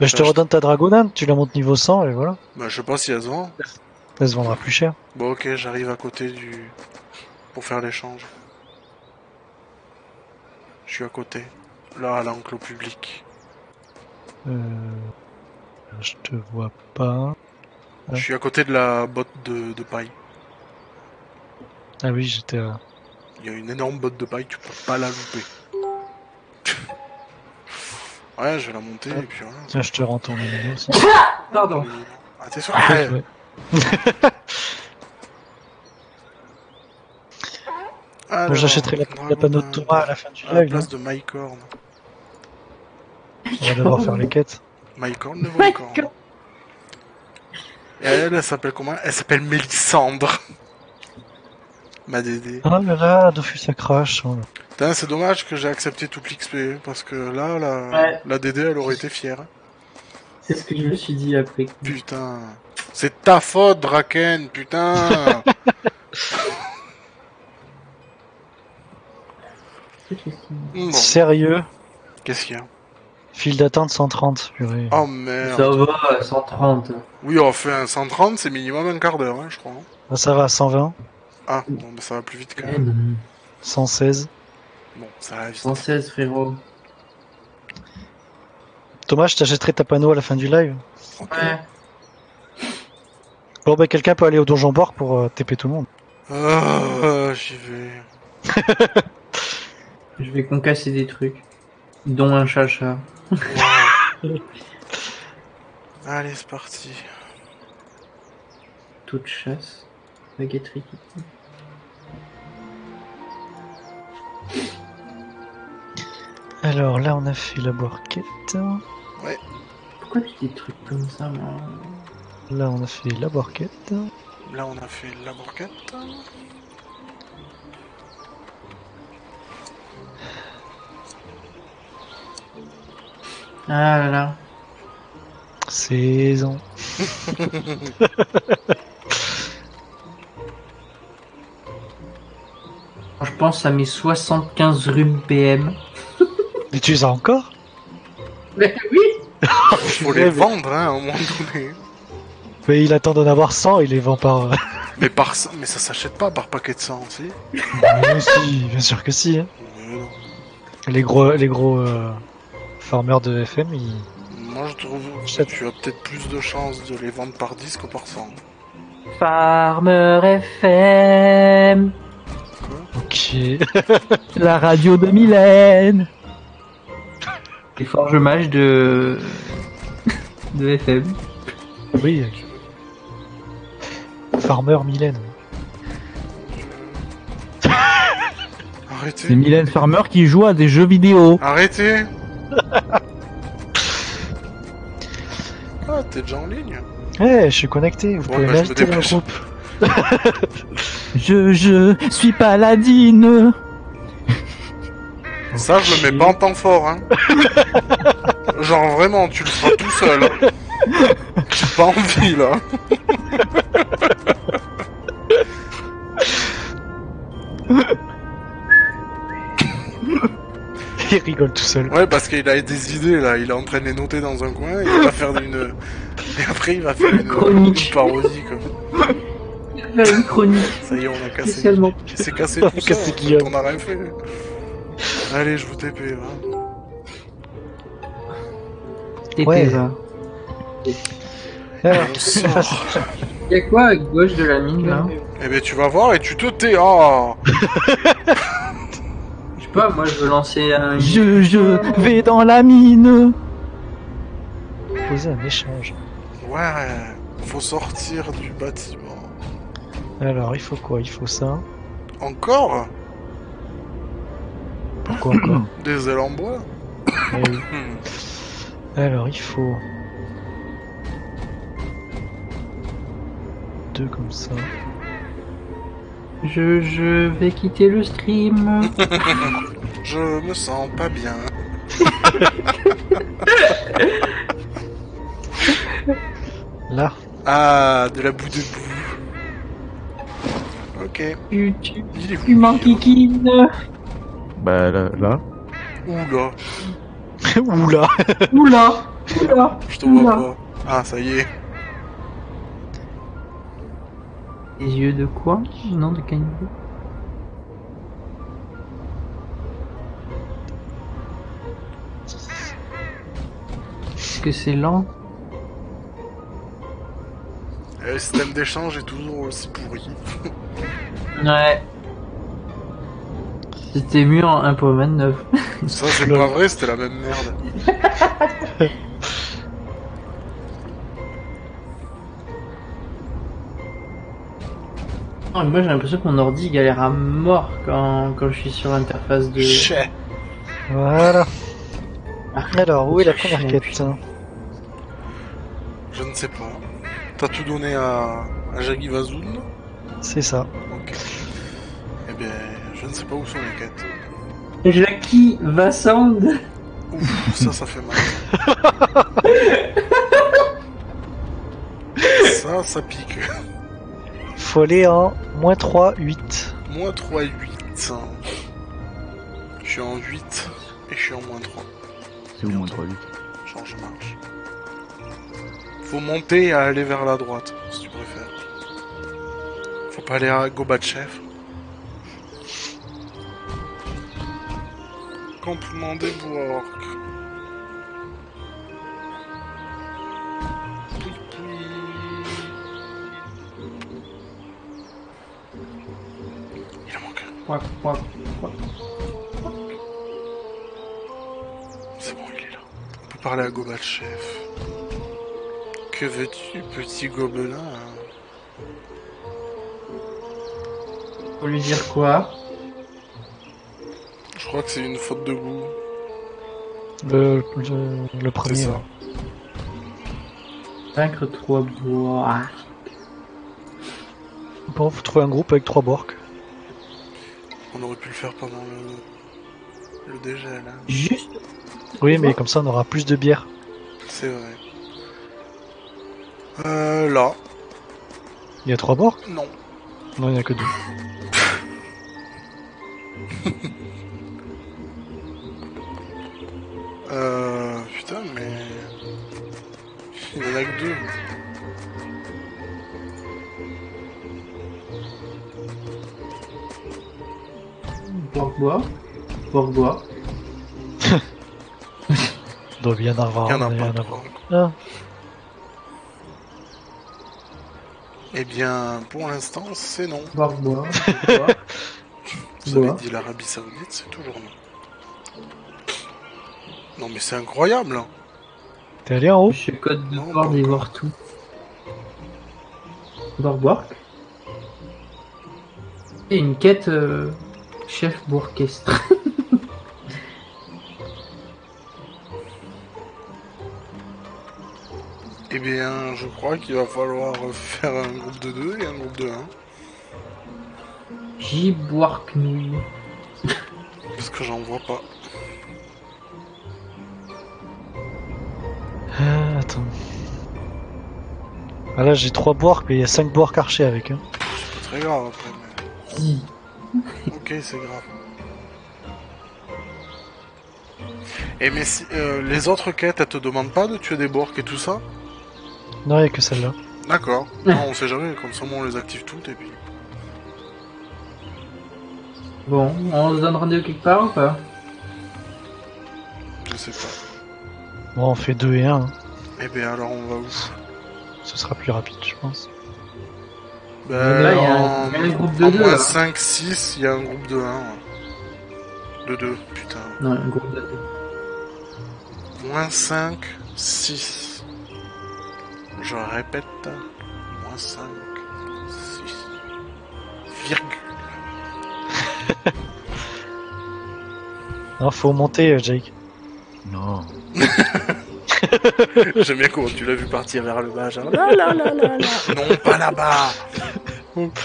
S1: Bah, je te
S2: Bah, je-
S1: redonne ta Dragonane, tu la montes niveau 100 et voilà.
S2: Bah, je sais pas si elles ont.
S1: Elle se vendra plus cher.
S2: Bon, ok, j'arrive à côté du. pour faire l'échange. Je suis à côté. Là, à l'enclos public.
S1: Euh... Je te vois pas. Ouais.
S2: Je suis à côté de la botte de, de paille.
S1: Ah oui, j'étais à...
S2: Il y a une énorme botte de paille, tu peux pas la louper. ouais, je vais la monter et puis voilà.
S1: Tiens, je te rends ton numéro aussi.
S4: Pardon.
S2: Attention,
S1: Ah,
S2: ouais.
S1: ouais. Bon,
S2: Alors,
S1: j'achèterai la, la panneau de Thomas à la fin du
S2: à la
S1: live.
S2: place
S1: hein.
S2: de Mycorn.
S1: On va devoir faire les quêtes.
S2: Mycorn de Volcorn.
S4: Mycorn.
S2: Et elle, elle s'appelle comment? Elle s'appelle Mélissandre. Ma Dédé.
S1: Ah là là, Dofus oh là.
S2: Putain, c'est dommage que j'ai accepté tout l'XP, parce que là, la,
S4: Ouais.
S2: la Dédé, elle aurait été fière.
S4: C'est ce que je me suis dit après.
S2: Putain. C'est ta faute, Draken, putain Bon,
S1: Sérieux?
S2: Qu'est-ce qu'il y a?
S1: File d'attente 130, purée.
S2: Oh merde.
S4: Ça va, 130.
S2: Oui, on fait un 130, c'est minimum un quart d'heure, hein, je crois.
S1: Ah, ça va, 120,
S2: Ah, bon, bah, ça va plus vite quand même.
S4: non.
S1: 116.
S2: Bon, ça va vite.
S4: 116, frérot.
S1: Thomas, je t'achèterai ta panneau à la fin du live.
S4: Ouais.
S1: Bon, bah, quelqu'un peut aller au donjon boire pour euh, TP tout le monde.
S2: Ah, j'y vais.
S4: Je vais concasser des trucs. Dont un chacha.
S2: Wow. Allez, c'est parti.
S4: Toute chasse. Baguetterie.
S1: Alors là, on a fait la boire quête.
S4: Pourquoi tu dis des trucs comme ça, moi?
S1: Là, on a fait la boire quête.
S2: Là, on a fait la bourquette.
S4: Ah là là.
S1: Saison.
S4: Je pense à mes 75 rhumes PM.
S1: Mais tu les as encore?
S4: Mais oui
S2: Faut les vendre, hein, un moment donné.
S1: Mais il attend d'en avoir 100, il les vend par... euh,
S2: Mais par ça, mais ça s'achète pas par paquet de 100, si.
S1: Mais si, bien sûr que si. hein. Les gros, les gros euh, farmers de FM, ils...
S2: Moi, je trouve que tu as peut-être plus de chances de les vendre par 10 que par 100.
S3: Farmer FM,
S1: Ok.
S3: la radio de Mylène.
S4: Les forges mages de. de FM.
S1: oui. Farmer Mylène.
S3: C'est
S2: Arrêtez.
S3: Mylène Farmer qui joue à des jeux vidéo.
S2: Arrêtez. Ah, t'es déjà en ligne
S1: Eh, je suis connecté, vous
S2: Bon,
S1: pouvez
S2: bah, je me
S1: m'inviter dans le
S2: dépêche.
S1: groupe.
S3: Je, je suis paladine.
S2: Ça, je le mets pas en temps fort, hein. Genre, vraiment, tu le feras tout seul. hein. J'ai pas envie, là.
S1: Il rigole tout seul.
S2: Ouais, parce qu'il a des idées, là. Il est en train de les noter dans un coin, et il va faire une... Et après, il va faire une,
S4: Chronique.
S2: une parodie, quoi.
S4: Faire une chronique.
S2: Ça y est, on a cassé.
S4: Spécialement.
S2: C'est cassé
S1: On a
S2: tout ça,
S1: cassé
S2: on a rien fait. Allez, je vous TP.
S4: TP,
S1: Ouais.
S4: va.
S1: Alors, tu fasses
S2: sort.
S4: Y'a quoi à gauche de la mine là?
S2: Eh ben, tu vas voir et tu te tais. Oh
S4: sais pas, moi je veux lancer un.
S3: Je, je vais dans la mine.
S1: Poser un échange.
S2: Ouais, faut sortir du bâtiment.
S1: Alors, il faut quoi? Il faut ça?
S2: Encore?
S1: Pourquoi encore?
S2: Des ailes en bois
S1: Eh oui. Alors, il faut... Deux comme ça.
S4: Je, je vais quitter le stream.
S2: Je me sens pas bien.
S1: Là.
S2: Ah, de la boue de boue. Ok.
S4: tu, tu, tu m'enquiquines.
S3: Bah là. là.
S2: Oula.
S1: Oula
S4: Oula Oula.
S2: Je te vois
S4: Oula.
S2: pas. Ah, ça y est.
S4: Les yeux de quoi Non, de caniveau. Est-ce que c'est lent
S2: Euh, Le système d'échange est toujours aussi pourri.
S4: Ouais. C'était mieux en 1.29.
S2: Ça, c'est pas vrai, c'était la même merde.
S4: Moi j'ai l'impression que mon ordi galère à mort quand, quand je suis sur l'interface de.
S2: Chais.
S1: Voilà.
S4: Ah,
S1: Alors, où est la première
S4: putain.
S1: quête
S2: Je ne sais pas. T'as tout donné à, à Jaggy Vazoun
S1: C'est ça.
S2: Ok. Eh bien, je ne sais pas où sont les quêtes.
S4: Jackie Vassand.
S2: Ouf, ça, ça fait mal. ça, ça pique.
S1: Faut aller en moins 3, 8.
S2: Moins 3, 8. Je suis en 8 et je suis en moins 3.
S5: C'est au moins 3 8.
S2: Change de marche. Faut monter et aller vers la droite, si tu préfères. Faut pas aller à Gobatchev. Campement des Bourgs. C'est bon, il est là. On peut parler à Gobatchev. Que veux-tu, petit gobelin
S4: Faut lui dire quoi
S2: Je crois que c'est une faute de goût.
S1: Le, le, le
S2: C'est
S1: premier.
S2: ça.
S4: Vaincre trois bois.
S1: Bon, faut trouver un groupe avec 3 borks.
S2: On aurait pu le faire pendant le, le dégel. Hein.
S4: Juste.
S1: Oui, mais comme ça, on aura plus de bière.
S2: C'est vrai. Euh, là.
S1: Il y a 3 borks
S2: Non.
S1: Non, il n'y en a que 2.
S2: Euh, putain, mais... Il y en a que deux.
S4: Bois, bois. Bois,
S1: doit bien en avoir.
S2: Il y en a pas.
S1: Ah,
S2: Eh bien, pour l'instant, c'est non.
S4: Bois, bois. bois.
S2: Vous avez dit l'Arabie Saoudite, c'est toujours non. Non, mais c'est incroyable. hein.
S1: T'es allé en haut
S4: Monsieur Code de
S2: Non,
S4: bord
S2: pas
S4: dévore tout. Bois, bois. Et une quête euh, chef bourquestre.
S2: Eh bien, je crois qu'il va falloir faire un groupe de deux et un groupe de 1.
S4: Giboirknouille.
S2: Parce que j'en vois pas.
S1: Ah, Attends. Ah là, j'ai 3 borks, mais il y a 5 borks archers avec. Hein.
S2: C'est pas très grave après. mais-
S4: Si.
S2: Ok, c'est grave. Et mais si, euh, les autres quêtes, elles te demandent pas de tuer des borks et tout ça
S1: Non, il n'y a que celle-là.
S2: D'accord. Non, on sait jamais, comme ça on les active toutes et puis...
S4: Bon, on se donne rendez-vous quelque part ou pas?
S2: Je sais pas.
S1: Bon, on fait 2 et 1. hein.
S2: Eh bien alors on va où?
S1: Ce sera plus rapide, je pense.
S2: Ben,
S4: Là, il y a un-
S2: en-
S4: il y a un groupe de
S2: en
S4: deux,
S2: moins
S4: là.
S2: 5, 6, il y a un groupe de 1. ouais. De 2, putain.
S4: Non, un groupe de deux.
S2: Moins 5, 6. Je répète. Moins 5, 6. Virgule.
S1: Non, faut monter, euh, Jake.
S5: Non.
S2: J'aime bien comment tu l'as vu partir vers le bas, genre là là là là là. Non, pas là-bas. Ok.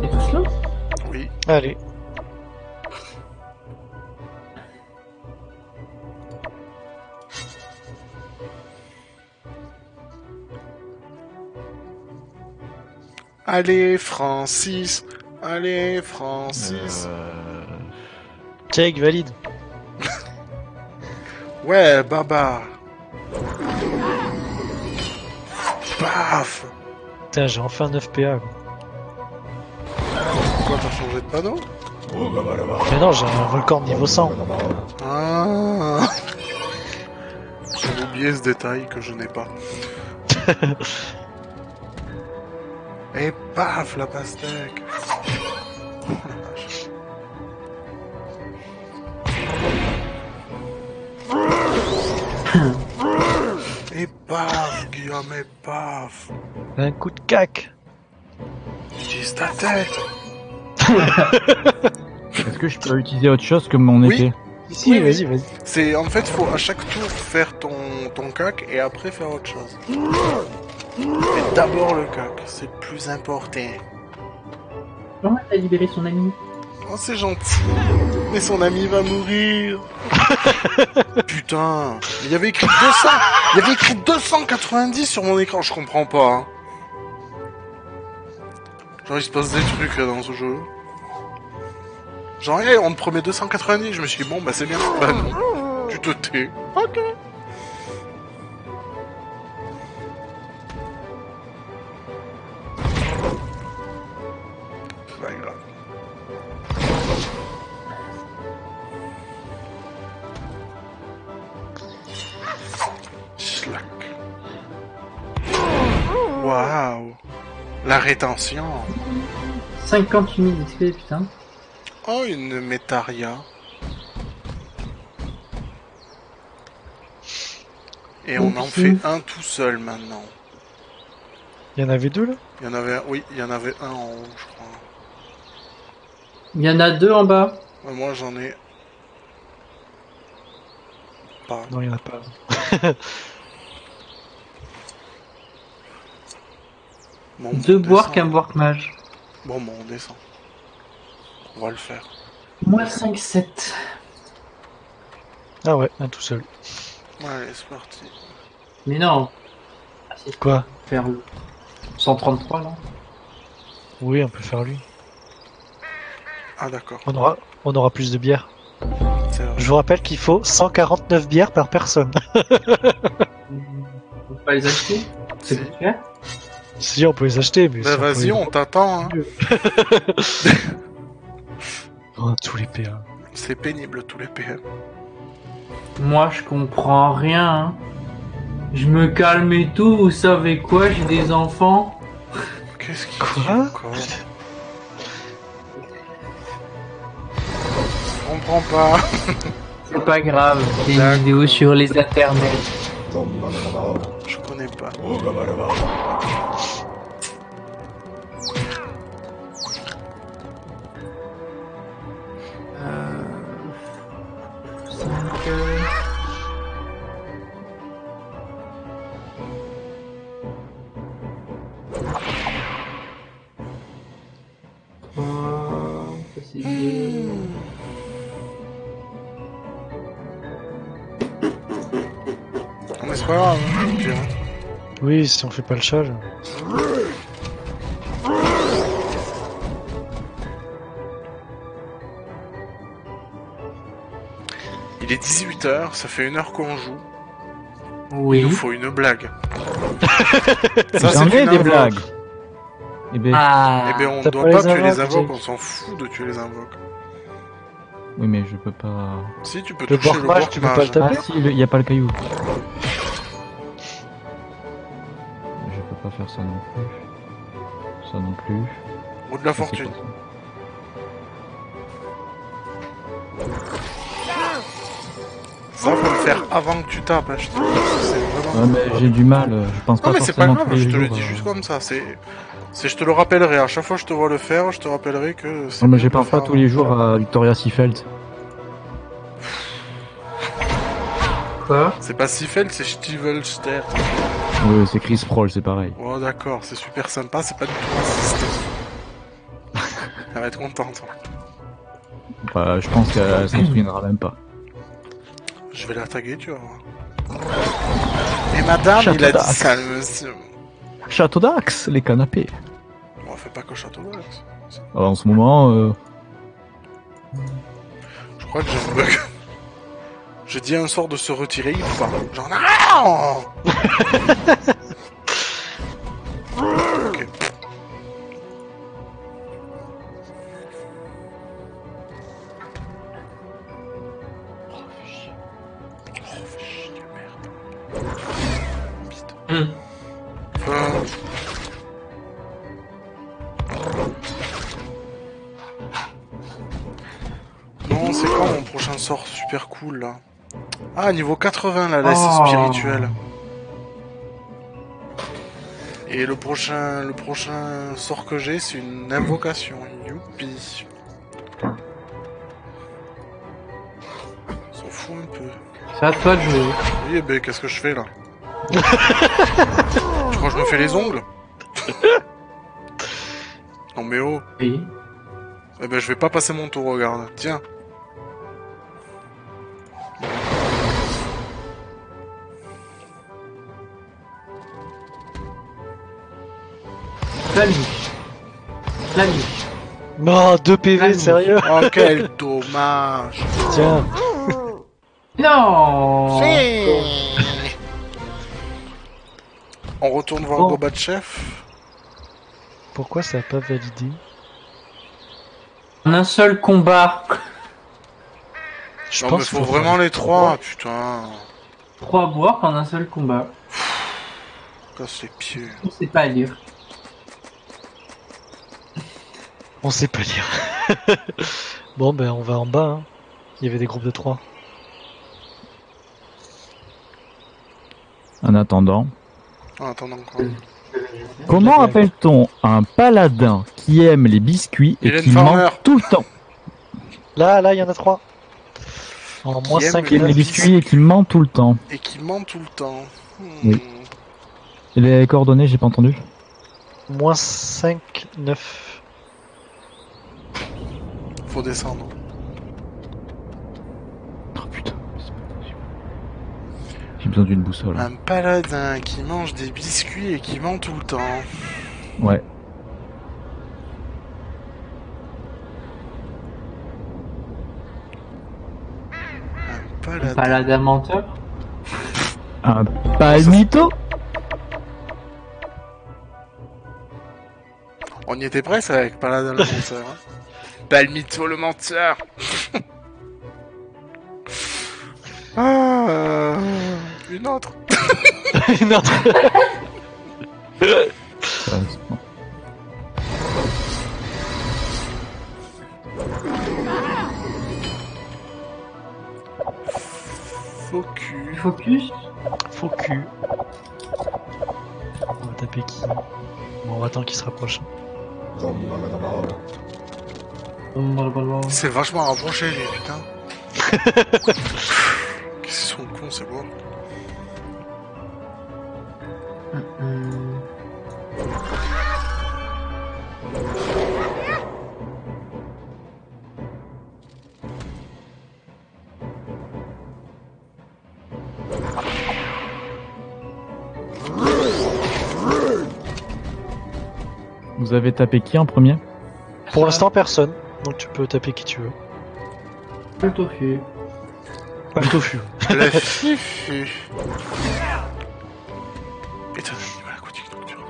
S4: C'est tout cela?
S2: Oui.
S1: Allez.
S2: Allez, Francis. Allez, Francis.
S5: Euh...
S1: Jake valide.
S2: Ouais, Baba. Paf.
S1: Putain, j'ai enfin 9 PA. quoi.
S2: Pourquoi t'as changé de panneau
S1: Mais non, j'ai un volcan niveau 100.
S2: Ah. J'ai oublié ce détail que je n'ai pas. Et paf, la pastèque. Oh, la vache. Et paf, Guillaume, et paf.
S1: Un coup de cac.
S2: Utilise ta tête.
S5: Est-ce que je peux utiliser autre chose que mon
S2: Oui.
S5: épée
S1: Si,
S2: Oui,
S1: vas-y, vas-y.
S2: C'est en fait, faut à chaque tour faire ton, ton cac et après faire autre chose. Mais d'abord le cac, c'est le plus important.
S4: Comment t'as libéré son ami
S2: Oh, c'est gentil. Mais son ami va mourir. Putain. Mais Il y avait écrit 200. Il y avait écrit 290 sur mon écran. Je comprends pas. hein. Genre, il se passe des trucs là dans ce jeu. Genre, hey, on te promet 290. Je me suis dit, bon, bah c'est bien. Bah non. Tu te tais. Ok. La rétention.
S4: 58 000 XP, putain.
S2: Oh, une métaria. Et on en fait un tout seul maintenant.
S1: Il y en avait deux là?
S2: Il y en avait, oui, il y en avait un en haut, je crois.
S4: Il y en a deux en bas.
S2: Ouais, moi, j'en ai pas.
S1: Non, il y en a pas.
S2: Bon,
S4: Deux boire qu'un boire mage.
S2: Bon, bon, on descend. On va le faire.
S4: Moi 5-7.
S1: Ah ouais, un tout seul.
S2: Ouais, allez, c'est parti.
S4: Mais non. Ah, c'est
S1: Quoi?
S4: Faire le 133 là.
S1: Oui, on peut faire lui.
S2: Ah, d'accord.
S1: On aura, on aura plus de bière. Je vous rappelle qu'il faut 149 bières par personne.
S4: On peut pas les acheter? C'est
S2: Si.
S1: Si, on peut les acheter, mais...
S2: Bah, vas-y,
S1: les-
S2: on t'attend. Hein.
S1: Oh, tous les PA.
S2: C'est pénible, tous les PM.
S4: Moi je comprends rien. hein. Je me calme et tout, vous savez quoi, j'ai des enfants.
S2: Qu'est-ce qu'il
S1: Quoi
S2: dit encore Je comprends pas.
S4: C'est pas grave, c'est une vidéo sur les internets.
S2: Je connais pas.
S4: Euh... cinq, euh,
S1: Oui, si on fait pas le chat, là.
S2: Il est 18h, ça fait une heure qu'on joue. Il
S4: Oui.
S2: nous faut une blague. Ça,
S5: J'en
S2: c'est
S5: ai
S2: une
S5: des
S2: invoque.
S5: blagues. Eh ben,
S4: Ah.
S2: Eh ben, on
S1: T'as
S2: doit
S1: pas
S2: pas
S1: les
S2: tuer les
S1: invoques,
S2: on s'en fout de tuer les invoques.
S5: oui, mais je peux pas.
S2: Si, tu peux
S1: Le
S2: toucher le boire
S1: tu peux pas le taper
S5: Ah si, il y a pas le caillou. Ça non plus. Ça non plus.
S2: Ou de la fortune.
S5: ça.
S2: Faut le faire avant que tu tapes. hein, je te le dis, c'est vraiment-
S5: Ouais, mais j'ai du mal. euh, Je pense pas
S2: Non, mais c'est pas grave, je te le dis
S5: euh.
S2: juste comme ça. C'est, c'est, je te le rappellerai. À chaque fois que je te vois le faire, je te rappellerai que. c'est
S5: Non, mais pense pas
S2: faire-
S5: tous les jours à Victoria Seafeld.
S4: Quoi?
S2: C'est pas Seafeld, c'est Stivelster.
S5: Oui, c'est Chris Prohl, c'est pareil.
S2: Oh, d'accord, c'est super sympa, c'est pas du tout raciste. Elle va être contente.
S5: Bah, je pense qu'elle s'en souviendra même pas.
S2: Je vais la taguer, tu voir. Mais madame,
S5: Château
S2: il a dit
S5: d'Axe.
S2: ça, le monsieur.
S5: Château d'Axe, les canapés.
S2: On fait pas que Château.
S5: Alors, en ce moment, euh,
S2: Je crois que j'ai un bug. Je dis à un sort de se retirer, il. Genre, non Ok. Oh.
S4: Hum.
S2: Euh, Non, c'est quoi mon prochain sort super cool là? Ah, niveau 80 la laisse
S4: Oh.
S2: spirituelle. Et le prochain, le prochain sort que j'ai, c'est une invocation. Youpi. S'en fout un peu.
S4: C'est à toi de jouer.
S2: Oui, ben qu'est-ce que je fais là? Tu crois que je me fais les ongles? Non mais oh
S4: Oui.
S2: Eh ben je vais pas passer mon tour, regarde. Tiens.
S4: Planique. Planique.
S1: Non, 2 PV, sérieux
S2: Oh quel dommage
S1: Tiens,
S4: Non
S2: On retourne voir
S4: Bon.
S2: Gorbatchev.
S1: pourquoi ça a pas validé
S4: En un seul combat.
S1: Je
S2: Non mais
S1: pense
S2: faut
S1: qu'il
S2: vraiment les trois, putain.
S4: Trois boire en un seul combat.
S2: Casse les pieds.
S4: On sait pas lire.
S1: On sait pas lire. bon, ben on va en bas. Hein. Il y avait des groupes de 3.
S5: en attendant.
S2: En attendant quoi.
S5: Comment appelle-t-on un paladin qui aime les biscuits et
S2: Hélène
S5: qui
S2: Farmer.
S5: ment tout le temps?
S1: Là, là, il y en a 3. En moins
S2: aime
S1: 5
S5: Qui aime les
S2: Les
S5: biscuits et qui ment tout le temps.
S2: Et qui ment tout le temps. Hmm.
S5: Oui. Et les coordonnées, j'ai pas entendu.
S1: Moins 5, 9.
S2: Faut descendre.
S5: Oh putain, c'est pas possible. J'ai besoin d'une boussole.
S2: Un paladin qui mange des biscuits et qui ment tout le temps.
S5: Ouais.
S2: Un paladin.
S4: Paladin menteur.
S5: Un palmito
S2: On y était presque avec Paladin le menteur. Hein. Palmito le menteur. ah, une autre.
S1: Une autre.
S4: Focus.
S1: Faux cul. On va taper qui? Bon, on va attendre qu'il se rapproche.
S2: C'est vachement rapproché lui, putain. Qu'est-ce qu'ils sont cons, c'est bon.
S5: Vous avez tapé qui en premier?
S1: Pour l'instant, personne. Donc tu peux taper qui tu veux.
S4: Le tofu.
S1: Pas le tofu.
S2: Putain, nocturne.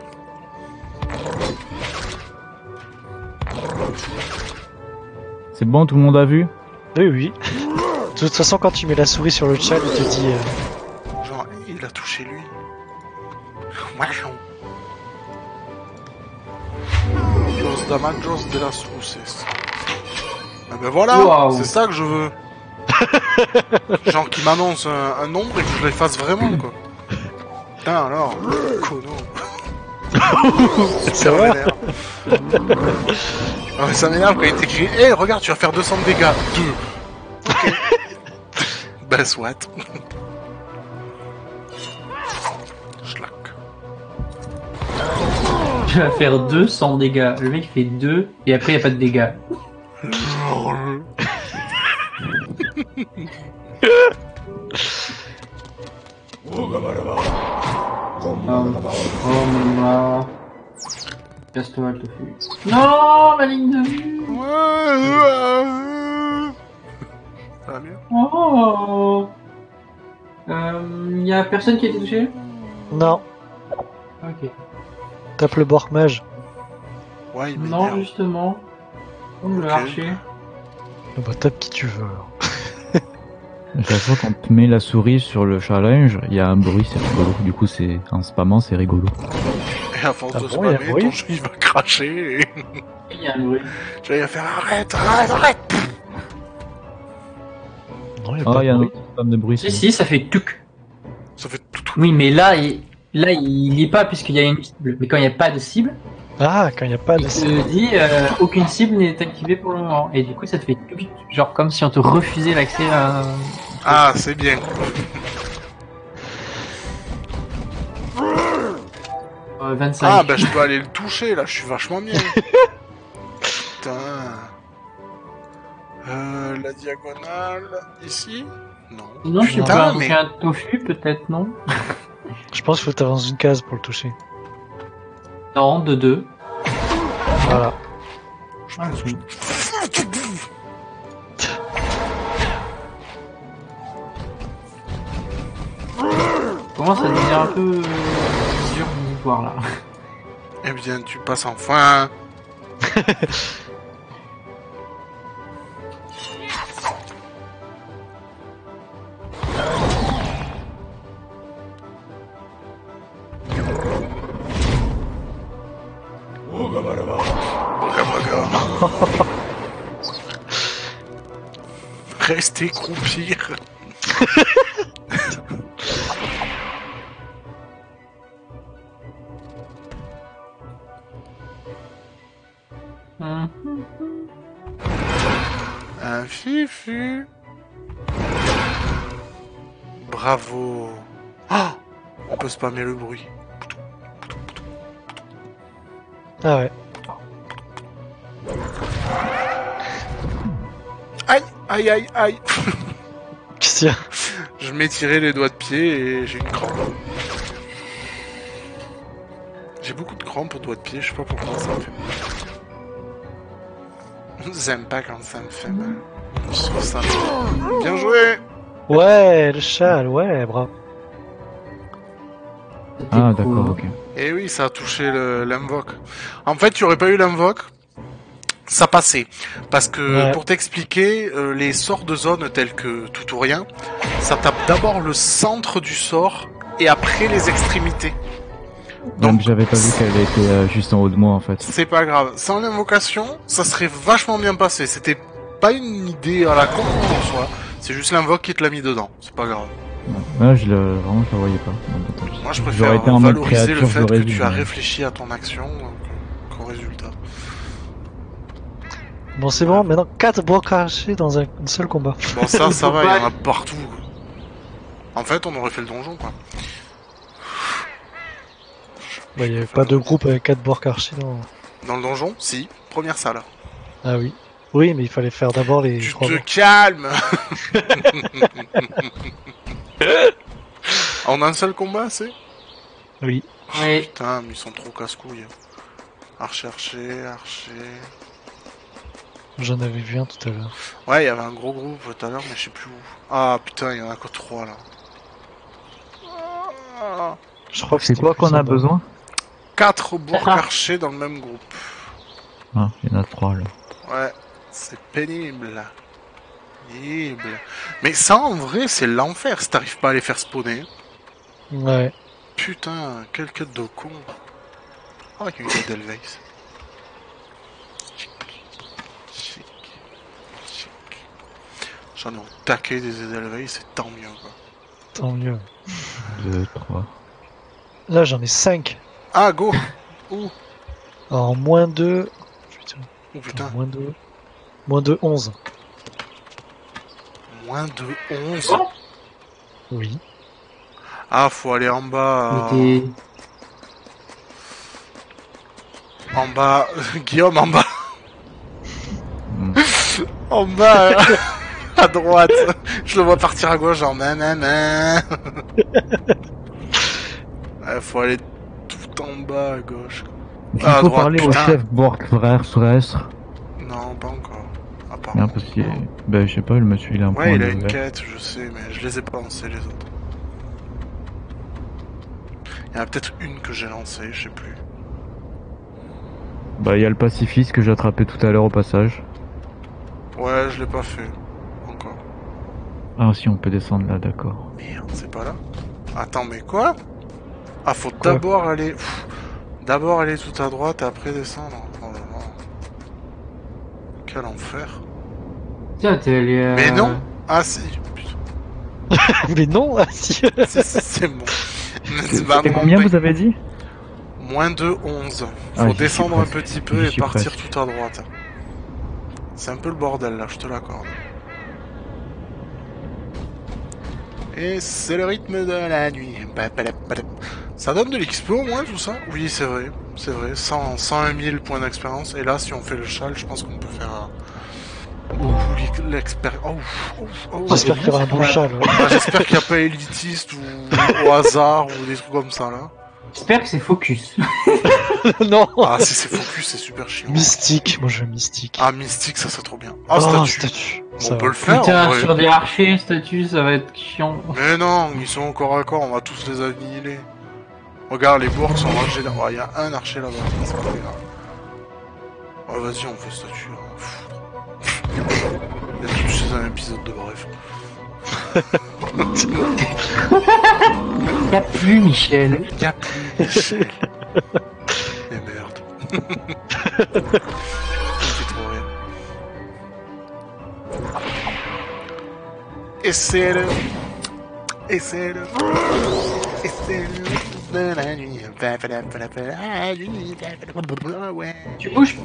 S5: C'est bon, tout le monde a vu?
S1: Oui, oui. De toute façon, quand tu mets la souris sur le chat, il te dit. euh,
S2: Genre, il a touché lui. Waouh. Los damagos de las luces. Ah ben voilà, c'est ça que je veux. Genre qui m'annonce un, un nombre et que je les fasse vraiment quoi. Putain alors, cono.
S1: C'est vrai
S2: vénère. Ah ouais, ça m'énerve quand il t'écrit Hé, regarde, tu vas faire 200 de dégâts. Deux. Ok. bah, soit. Schlack.
S4: Tu vas faire 200 dégâts. Le mec fait 2 et après il a pas de dégâts. Oh, oh. Casse-toi le tofu. Non, ma ligne de vue.
S2: Ouais, Ça va mieux
S4: Oh. Euh, y a personne qui a été touché
S1: Non,
S4: Ok.
S1: tape le Bork Mage.
S2: Ouais, il
S4: Non, justement. Comme le
S2: Ok.
S4: archer.
S1: Ah Bah, tape qui tu veux. alors.
S5: À chaque fois qu'on te met la souris sur le challenge, il y a un bruit, c'est rigolo. Du coup, c'est en spammant, c'est rigolo.
S2: Et à force
S1: Ah
S2: de
S1: bon, y a
S2: spammer,
S1: bruit
S2: ton jeu il va cracher. Et...
S4: Il y a un bruit.
S2: Faire arrête, arrête, arrête.
S1: Non, y a
S5: Ah,
S1: pas
S5: il y a
S1: de
S5: un
S1: bruit.
S5: autre spam de bruit.
S4: Si,
S5: c'est
S4: si, ça fait tuc.
S2: Ça fait tout, tout.
S4: Oui, mais là, il, là, il y est pas puisqu'il y a une cible. Mais quand il n'y a pas de cible,
S1: Ah, quand il n'y a pas de...
S4: il te dit euh, aucune cible n'est activée pour le moment. Et du coup, ça te fait. Genre comme si on te refusait l'accès à.
S2: Ah, c'est bien.
S4: euh, 25.
S2: Ah, bah je peux aller le toucher là, je suis vachement bien. Putain. Euh, la diagonale, ici? Non.
S4: Sinon, je sais
S2: Putain,
S4: pas,
S2: mais-
S4: mais... un tofu, peut-être, non?
S1: Je pense qu'il faut t'avancer une case pour le toucher.
S4: Non, de 2.
S1: Voilà.
S4: Ah, commence à devenir un peu euh, dur de voir là.
S2: Eh bien, tu passes enfin. spammer le bruit.
S1: Ah ouais.
S2: Aïe, aïe, aïe, aïe.
S1: Qu'est-ce qu'il y a?
S2: Je m'ai tiré les doigts de pied et j'ai une crampe. J'ai beaucoup de crampes aux doigts de pied, je sais pas pourquoi ça me fait mal. J'aime pas quand ça me fait mal. Je trouve ça mal. Bien joué
S1: Ouais, le châle, ouais, bravo.
S5: Ah, d'accord, ok.
S2: Et oui, ça a touché le- l'invoque. En fait, tu aurais pas eu l'invoque, ça passait. Parce que,
S1: Ouais.
S2: pour t'expliquer, euh, les sorts de zone tels que tout ou rien, ça tape d'abord le centre du sort et après les extrémités.
S5: Donc
S2: Donc,
S5: j'avais pas vu qu'elle était euh, juste en haut de moi en fait.
S2: C'est pas grave. Sans l'invocation, ça serait vachement bien passé. C'était pas une idée à la con en soi. C'est juste l'invoque qui te l'a mis dedans. C'est pas grave.
S5: Là, je le, vraiment, je le voyais pas. Donc, attends,
S2: Moi, je
S5: j'aurais
S2: préfère
S5: été en
S2: valoriser le fait que tu as réfléchi à ton action donc, qu'au résultat.
S1: Bon, c'est bon, maintenant 4 blocs archers dans un seul combat.
S2: Bon, ça, ça va, il y en a partout. En fait, on aurait fait le donjon, quoi.
S1: Bah, il y avait pas de groupe avec 4 blocs archers dans...
S2: Dans le donjon Si. Première salle.
S1: Ah oui. Oui, mais il fallait faire d'abord les
S2: Tu te calmes En un seul combat, c'est
S1: Oui.
S2: Putain, mais ils sont trop casse-couilles. Archer, archer, archer...
S1: J'en avais vu un tout à l'heure.
S2: Ouais, il y avait un gros groupe tout à l'heure, mais je sais plus où. Ah putain, il y en a que trois là. Ah.
S1: Je crois que
S5: C'est quoi qu'on a besoin
S2: Quatre bourgs
S4: Ah.
S2: archers dans le même groupe.
S5: Ah, il y en a trois là.
S2: Ouais, c'est pénible. Pénible. Mais ça, en vrai, c'est l'enfer si t'arrives pas à les faire spawner.
S1: Ouais.
S2: Putain, quel quête de con. Ah, il y a eu des Edelweiss. Chic. Chic. Chic. J'en ai au taquet des Edelweiss, c'est tant mieux quoi.
S1: Tant mieux.
S5: Deux, trois.
S1: Là, j'en ai 5.
S2: Ah, go Où
S1: En moins 2... Putain.
S2: Oh putain,
S1: Moins 2... Moins de 11.
S2: Moins de 11.
S1: Oui.
S2: Ah, faut aller en bas. En bas. Guillaume, en bas.
S5: Hmm.
S2: En bas. à droite. Je le vois partir à gauche, genre nanana. Ouais, faut aller tout en bas à gauche.
S5: Il
S2: Ah, à
S5: faut
S2: droite,
S5: parler au chef Borg, frère, frère.
S2: Non, pas encore. Pas
S5: ben, je sais pas, le monsieur, il a un point
S2: Ouais, il a une quête, je sais, mais je les ai pas lancées les autres. Il y en a peut-être une que j'ai lancée, je sais plus.
S5: Bah, il y a le pacifiste que j'ai attrapé tout à l'heure au passage.
S2: Ouais, je l'ai pas fait. Encore.
S5: Ah, si, on peut descendre là, d'accord.
S2: Merde, c'est pas là Attends, mais quoi? Ah, faut d'abord aller... D'abord aller tout à droite et après descendre. Oh là là. Quel enfer.
S4: Tiens, t'es allé. euh,
S2: Mais non Ah si.
S1: Mais non, ah si.
S2: C'est bon. C'est pas
S5: Et
S2: mon
S5: combien vous avez dit?
S2: Moins de 11.
S5: Ah,
S2: Faut descendre un petit peu et partir
S5: presque.
S2: tout à droite. C'est un peu le bordel là, je te l'accorde. Et c'est le rythme de la nuit. Ça donne de l'XP au moins tout ça? Oui, c'est vrai. C'est vrai. 100, 101 000 points d'expérience. Et là, si on fait le châle, je pense qu'on peut faire... Ouh, l'expérience... Oh, oh, oh.
S1: J'espère qu'il y aura un bon chat.
S2: Ah, J'espère qu'il n'y a pas élitiste ou au hasard ou des trucs comme ça là.
S4: J'espère que c'est focus.
S1: non.
S2: Ah, si c'est focus, c'est super chiant.
S1: Mystique, moi je veux mystique.
S2: Ah, mystique, ça c'est trop bien. Ah,
S1: oh,
S2: statue.
S1: statue.
S2: Bon,
S1: Ça
S2: on peut le faire. en
S4: Putain,
S2: vrai.
S4: sur des archers, statues, ça va être chiant.
S2: Mais non, ils sont encore à corps, on va tous les annihiler. Regarde, les bourgs sont rangés là. Il y a un archer là-bas. C'est pas grave. Oh, vas-y, on fait statue là. Pfff. Il y a tout c'est un épisode de bref.
S4: Y'a plus, Michel.
S2: Y a plus Michel. Et merde. Et c'est le... Et c'est le... Et c'est le... De la nuit. La nuit. Ouais.
S4: Tu bouges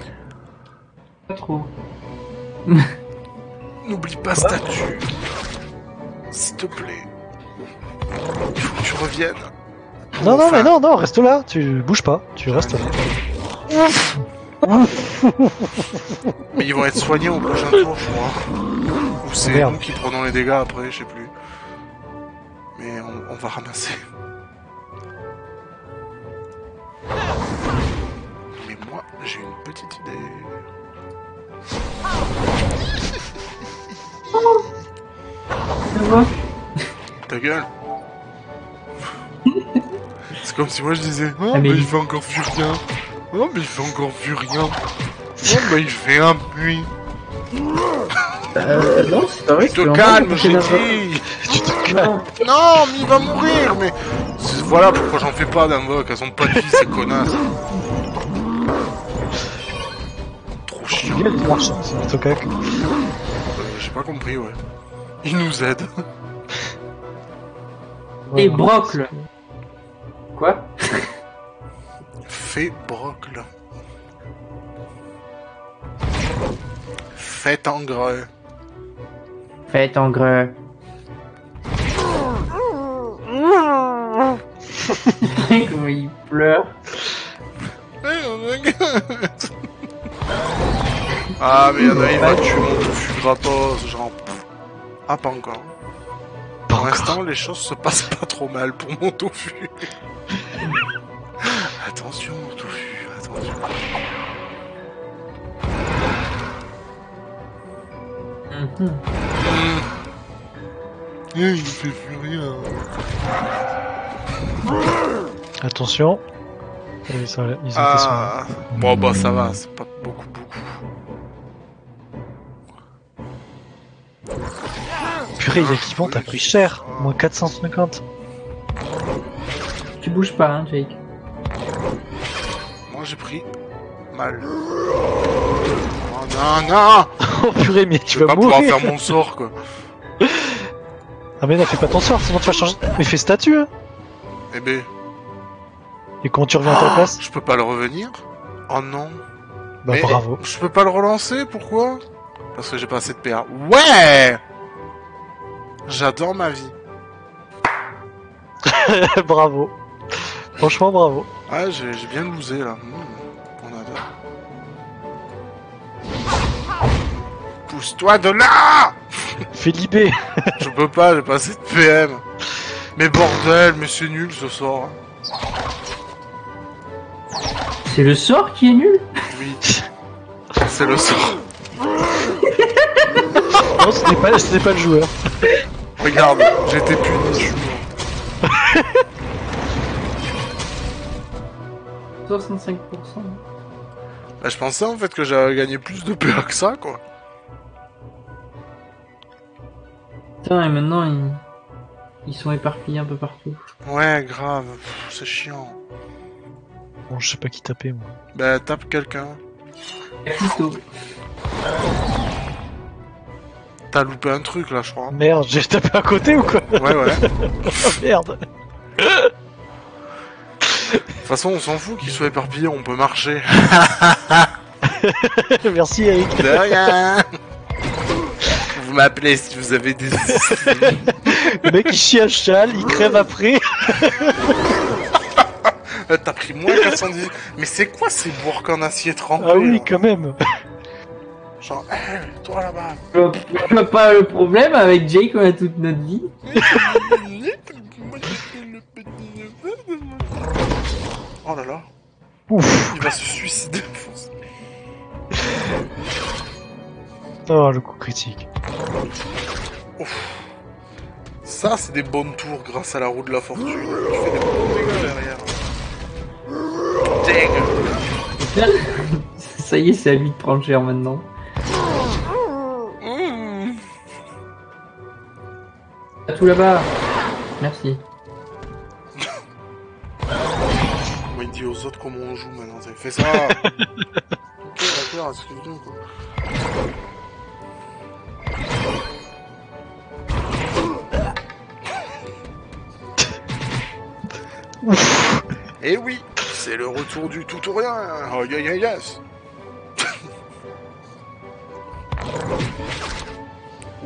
S4: Pas trop.
S2: N'oublie pas statue. S'il te plaît. Il faut que tu reviennes.
S1: Non, non, mais non, non, reste là. Tu bouges pas. Tu restes là.
S2: Mais ils vont être soignés au prochain tour, je crois. Ou c'est nous qui prenons les dégâts après, je sais plus. Mais on, on va ramasser. Mais moi, j'ai une petite idée.
S4: Ça va
S2: Ta gueule. C'est comme si moi je disais Oh,
S4: Ah,
S2: mais
S4: mais-
S2: il fait encore vu rien. Oh, mais il fait encore vu rien. Oh, mais il fait un bruit
S4: Euh, non, c'est pas vrai.
S2: Tu te calmes, j'ai dit.
S1: Tu te calmes.
S2: Non, mais il va mourir, mais... Voilà pourquoi j'en fais pas d'invoque, elles ont pas de vie, ces connasses. Chiant.
S1: Il des marchands, c'est plutôt cac.
S2: J'ai pas compris, ouais. Il nous aide.
S4: Et Brocle. Quoi?
S2: Fais brocle. Faites en greu.
S4: Faites en greu. Comment il pleure.
S2: Ah, mais y'en a, il va tuer mon tofu gratos, genre... Ah, pas encore.
S1: Pas
S2: Pour l'instant, les choses se passent pas trop mal pour mon tofu. attention, mon tofu, attention. Hmm. Eh, il fait plus rien.
S1: Attention. Ils ont.
S2: Ah, bon, bah ça va, c'est pas beaucoup, beaucoup.
S1: Purée, il y a qui vont, t'as pris cher. Moins 450.
S4: Tu bouges pas, hein, Jake.
S2: Moi, j'ai pris mal. Oh non, non
S1: Oh purée, mais tu
S2: Je
S1: vas
S2: pas pouvoir
S1: mourir.
S2: faire mon sort, quoi.
S1: Ah mais non, fais pas ton sort, sinon tu vas changer. Mais fais statut, hein.
S2: Eh ben,
S1: Et quand tu reviens à ta place,
S2: je peux pas le revenir? Oh non.
S1: bah
S2: Mais
S1: bravo.
S2: Je peux pas le relancer, pourquoi? Parce que j'ai pas assez de PA. Ouais J'adore ma vie.
S1: bravo. Franchement, bravo.
S2: Ah, j'ai bien loosé, là. Mmh, on adore. Pousse-toi de là
S1: Fais libé.
S2: Je peux pas, j'ai pas assez de PM. Mais bordel, mais c'est nul ce sort.
S4: C'est le sort qui est nul?
S2: Oui. C'est le sort.
S1: Non, ce n'est pas, ce pas le joueur.
S2: Regarde, j'ai été puni. je suis mort.
S4: 65%.
S2: Bah, je pensais en fait que j'avais gagné plus de PA que ça, quoi.
S4: Putain, et maintenant ils... ils sont éparpillés un peu partout.
S2: Ouais, grave. C'est chiant.
S1: Bon, je sais pas qui taper, moi.
S2: Bah, tape quelqu'un.
S4: Plutôt.
S2: T'as loupé un truc là, je crois.
S1: Merde, j'ai tapé à côté ou quoi
S2: Ouais, ouais. De
S1: Oh, Merde.
S2: toute façon, on s'en fout qu'ils soient éparpillés, on peut marcher.
S1: Merci Eric.
S2: De rien. Vous m'appelez si vous avez des.
S1: Le mec il chie à cheval, il crève après.
S2: T'as pris moins 410. Mais c'est quoi ces bourques en acier trempé
S1: Ah oui,
S2: là
S1: quand même.
S2: Genre, hé, toi là-bas.
S4: Je vois pas le problème avec Jake, on a toute notre vie.
S2: Oh là là,
S1: Ouf.
S2: il va se suicider.
S1: Oh, le coup critique.
S2: Ça, c'est des bonnes tours grâce à la roue de la fortune. Tu fais des bons dégâts derrière. Dang.
S4: Ça y est, c'est à lui de prendre cher maintenant. À tout là-bas. Merci.
S2: On il dit aux autres comment on joue maintenant. Avez fait ça. ok, d'accord, excuse-nous quoi. Et Eh oui, c'est le retour du tout ou rien. Oh, yeah, yeah, yes.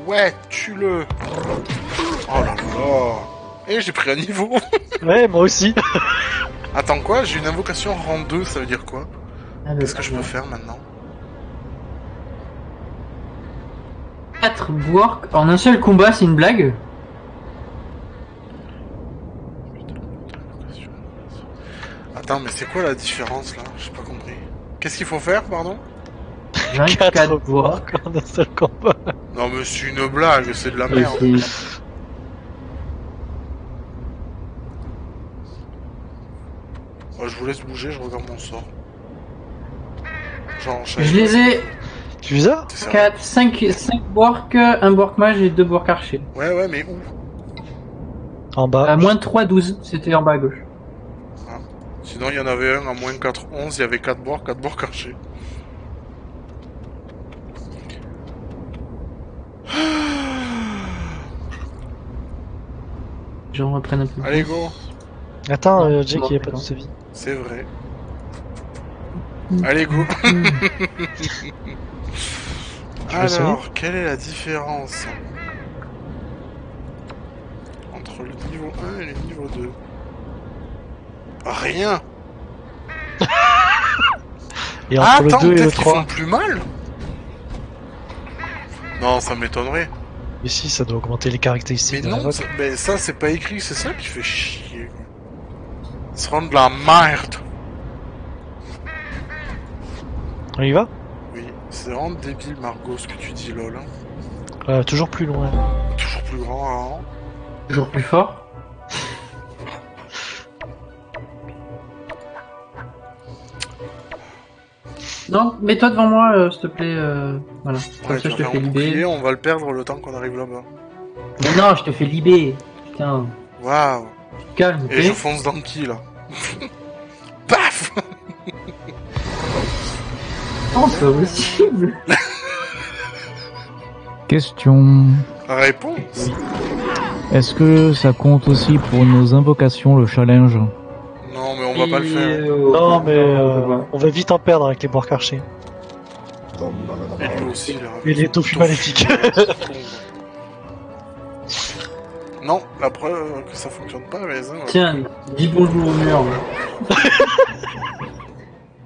S2: Ouais, tue-le. Oh là là. Et j'ai pris un niveau.
S1: Ouais, moi aussi.
S2: Attends quoi? J'ai une invocation rang 2, ça veut dire quoi? Qu'est-ce que je peux faire maintenant?
S4: 4 work en un seul combat, c'est une blague?
S2: Attends, mais c'est quoi la différence là? J'ai pas compris. Qu'est-ce qu'il faut faire, pardon?
S4: J'arrive
S1: 4
S4: 4
S1: voix
S4: work.
S1: en un seul combat.
S2: Non, mais c'est une blague, c'est de la merde. je vous laisse bouger, je regarde mon sort.
S4: Je les ai
S1: Tu vis ça
S2: C'est ça.
S4: 4, 5, 5 work, un work mage et 2 work archer.
S2: Ouais, ouais, mais où
S1: En bas.
S4: À moins 3, 12, c'était en bas à gauche.
S2: Sinon, il y en avait un à moins 4, 11, il y avait 4 bords, 4 bords cachés.
S4: J'en reprenne un peu.
S2: Allez, go
S1: Attends,
S4: Non,
S1: euh, Jake, il a pas de sa vie.
S2: C'est vrai. Allez, go Alors, quelle est la différence entre le niveau 1 et le niveau 2 Rien
S1: Et entre
S2: attends,
S1: le 2 et le
S2: peut-être qu'ils
S1: 3.
S2: font plus mal Non, ça m'étonnerait.
S1: Mais si, ça doit augmenter les caractéristiques
S2: Mais
S1: de la
S2: non,
S1: voix.
S2: ça, mais ça c'est pas écrit, c'est ça qui fait chier. quoi. C'est vraiment de la merde.
S1: On y va?
S2: Oui, c'est vraiment débile, Margot, ce que tu dis, lol. hein.
S1: Euh, Toujours plus loin.
S2: Toujours plus grand, hein.
S4: Toujours plus fort? Non, mets-toi devant moi, euh, s'il te plaît. euh, Voilà. Comme
S2: Ouais,
S4: ça,
S2: tu
S4: je te fais
S2: bouclier, on va le perdre le temps qu'on arrive là-bas.
S4: Mais non, je te fais libérer. Putain,
S2: Waouh
S4: calme,
S2: Et je fonce dans qui, là? Paf
S4: Non, c'est pas possible.
S5: Question.
S2: Réponse
S5: Est-ce que ça compte aussi pour nos invocations, le challenge?
S2: Non, mais on va pas le faire.
S1: Non, mais
S4: euh,
S1: euh, on va vite en perdre avec les boires.
S2: Et aussi, là.
S1: Et les tofu maléfiques.
S2: non, la preuve que ça fonctionne pas, mais ça...
S4: Tiens, dis bonjour au mur.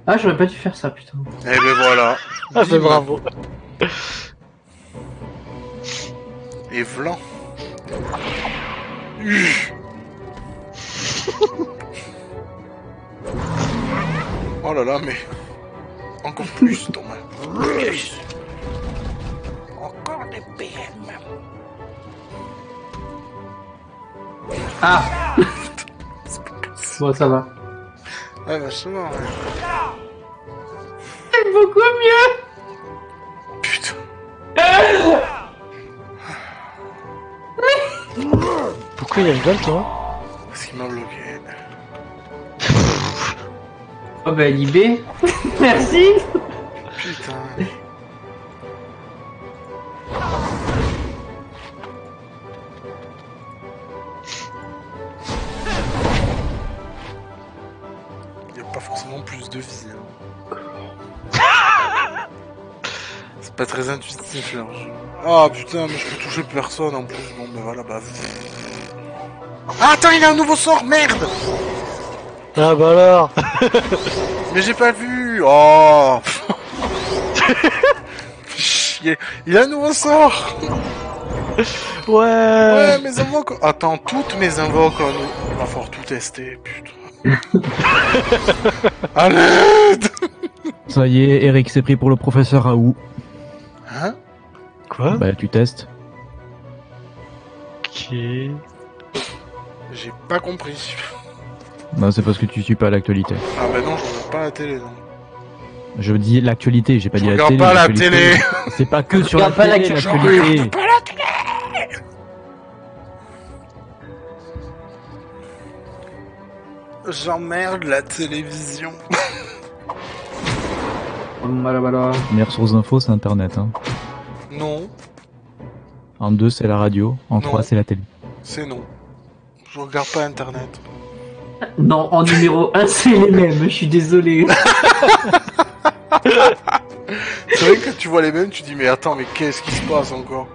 S4: ah, j'aurais pas dû faire ça, putain.
S2: Eh ben voilà.
S1: Ah, c'est
S2: Bim.
S1: bravo.
S2: Et vlan. Oh là là, mais... Encore plus, Thomas. Plus. Encore des PM.
S4: Ah Bon, ça va.
S2: Ouais, bah, ça va, ouais.
S4: C'est beaucoup mieux
S2: Putain.
S1: Pourquoi il rigole, toi?
S2: Parce qu'il m'a bloqué.
S4: Oh bah, Libé. Merci
S2: Putain. Il n'y a pas forcément plus de vie. hein. C'est pas très intuitif jeu. Ah putain, mais je peux toucher personne en plus. Bon, ben voilà, bah. Ah, attends, il a un nouveau sort, merde
S1: Ah bah alors
S2: Mais j'ai pas vu Oh Chier. Il a un nouveau sort
S1: Ouais,
S2: Ouais, mes invoques... Attends, toutes mes invoques... Il va falloir tout tester, putain. à l'aide
S5: Ça y est, Eric s'est pris pour le professeur Raoult.
S2: Hein?
S1: Quoi?
S5: Bah, tu testes.
S1: Ok.
S2: J'ai pas compris.
S5: Non, c'est parce que tu suis pas l'actualité.
S2: Ah bah non, je regarde pas la télé, non.
S5: Je dis l'actualité, j'ai pas
S2: Je
S5: dit la
S2: regarde
S5: télé.
S2: pas la télé
S5: C'est pas que sur la
S4: Regarde pas
S5: télé,
S4: l'actualité.
S5: l'actualité.
S2: Pas la télé J'emmerde la télévision.
S5: Meilleure source d'infos, c'est Internet. Hein.
S2: Non,
S5: En deux, c'est la radio. En
S2: Non.
S5: trois, c'est la télé.
S2: c'est non. Je regarde pas internet.
S4: Non, en numéro 1, c'est les mêmes, je suis désolé.
S2: C'est vrai que tu vois les mêmes, tu dis mais attends, mais qu'est-ce qui se passe encore?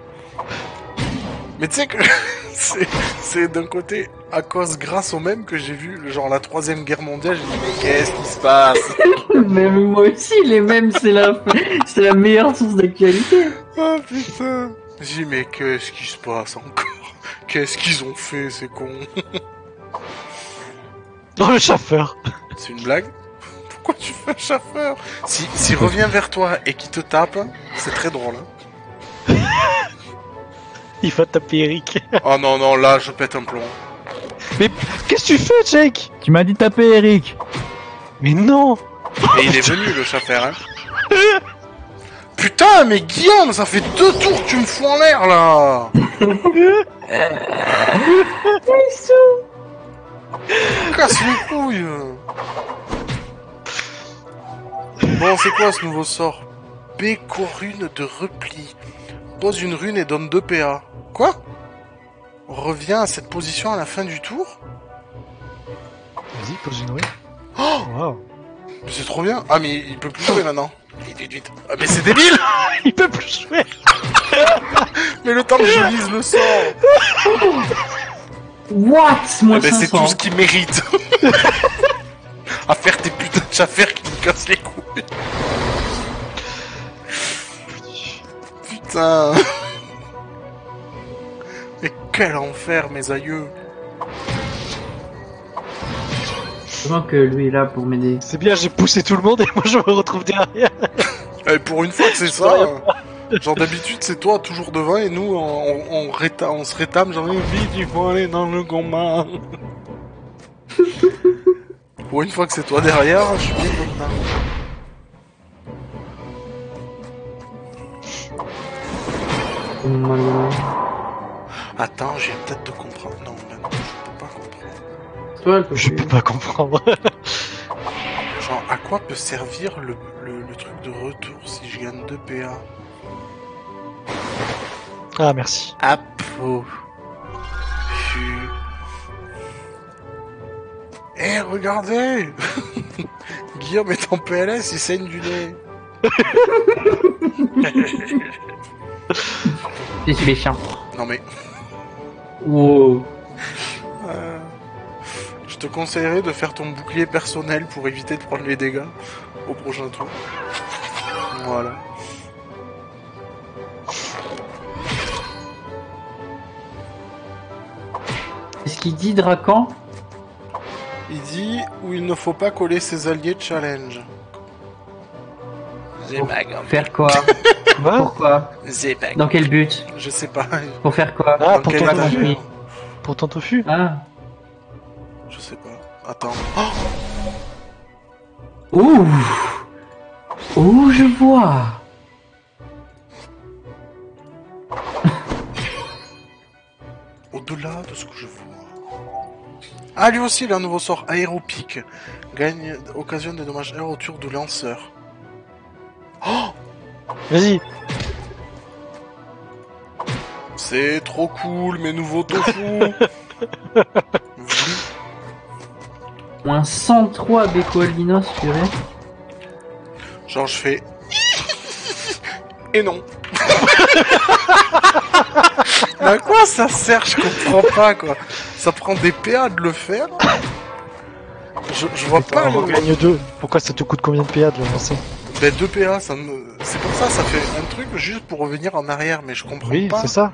S2: Mais tu sais que c'est, c'est d'un côté à cause grâce aux mêmes que j'ai vu genre la troisième guerre mondiale, j'ai dit mais qu'est-ce qui se passe?
S4: Même moi aussi, les mêmes, c'est la, c'est la meilleure source d'actualité.
S2: Oh putain. J'ai dit mais qu'est-ce qui se passe encore? Qu'est-ce qu'ils ont fait ces cons?
S1: Dans le chauffeur
S2: C'est une blague? Pourquoi tu fais un chauffeur? Si s'il revient vers toi et qu'il te tape, c'est très drôle. hein.
S1: Il va taper Eric.
S2: oh non non là je pète un plomb.
S1: Qu'est-ce que tu fais, Jake
S5: Tu m'as dit de taper, Eric
S1: Mais non
S2: Et il est venu le chauffeur hein. Putain mais Guillaume ça fait deux tours que tu me fous en l'air là Casse les couilles Bon c'est quoi ce nouveau sort? Béco-rune de repli. Pose une rune et donne 2 PA. Quoi? Reviens à cette position à la fin du tour?
S1: Vas-y, pose une rue.
S2: Oh
S1: Wow.
S2: C'est trop bien Ah mais il peut plus jouer maintenant Vite, vite, vite. Ah mais c'est débile
S1: Il peut plus jouer
S2: Mais le temps que je lise le sort
S4: What Moins
S2: Eh ben, c'est
S4: 500.
S2: tout ce qu'il mérite. à faire tes putains de affaires qui me cassent les couilles. Putain. Mais quel enfer, mes aïeux.
S4: Heureusement que lui est là pour m'aider.
S1: C'est bien, j'ai poussé tout le monde et moi je me retrouve derrière.
S2: Eh, pour une fois que c'est ça. Genre d'habitude c'est toi toujours devant et nous on, on, on réta- on se rétame genre vite il faut aller dans le combat. pour une fois que c'est toi derrière, je suis bien content. Attends, j'ai peut-être de comprendre. Non, je peux pas comprendre.
S1: Je peux pas comprendre.
S2: Genre, à quoi peut servir le, le, le truc de retour si je gagne 2 PA
S1: Ah, merci.
S2: Apo. Eh, regardez Guillaume est en PLS, il saigne du nez.
S4: Je suis méchant.
S2: Non mais,
S4: Wow.
S2: euh, je te conseillerais de faire ton bouclier personnel pour éviter de prendre les dégâts au prochain tour. Voilà.
S4: Qu'est-ce qu'il dit, Dracan
S2: Il dit où il ne faut pas coller ses alliés challenge. J'ai pas compris.
S4: Faire quoi
S1: Quoi
S4: Pourquoi Dans quel but
S2: Je sais pas.
S4: Pour faire quoi
S1: Ah, pour
S2: quel
S1: ton
S4: d'esprit
S1: Pour ton tofu
S4: Ah.
S2: Je sais pas. Attends. Oh
S4: Ouh Ouh, je vois
S2: Au-delà de ce que je vois. Ah, lui aussi, il a un nouveau sort aéropique. Gagne occasion des dommages aérotour du lanceur. Oh
S1: Vas-y
S2: C'est trop cool, mes nouveaux tofu.
S4: Moins 103 Bécolinos, purée.
S2: Genre, je fais... Et non Mais à quoi ça sert? Je comprends pas, quoi. Ça prend des PA de le faire je, je vois pas
S1: On gagne deux. Pourquoi ça te coûte combien de PA de le lancer?
S2: Ben 2 PA, ça me... c'est pour ça, ça fait un truc juste pour revenir en arrière, mais je comprends
S1: Oui,
S2: pas.
S1: c'est ça.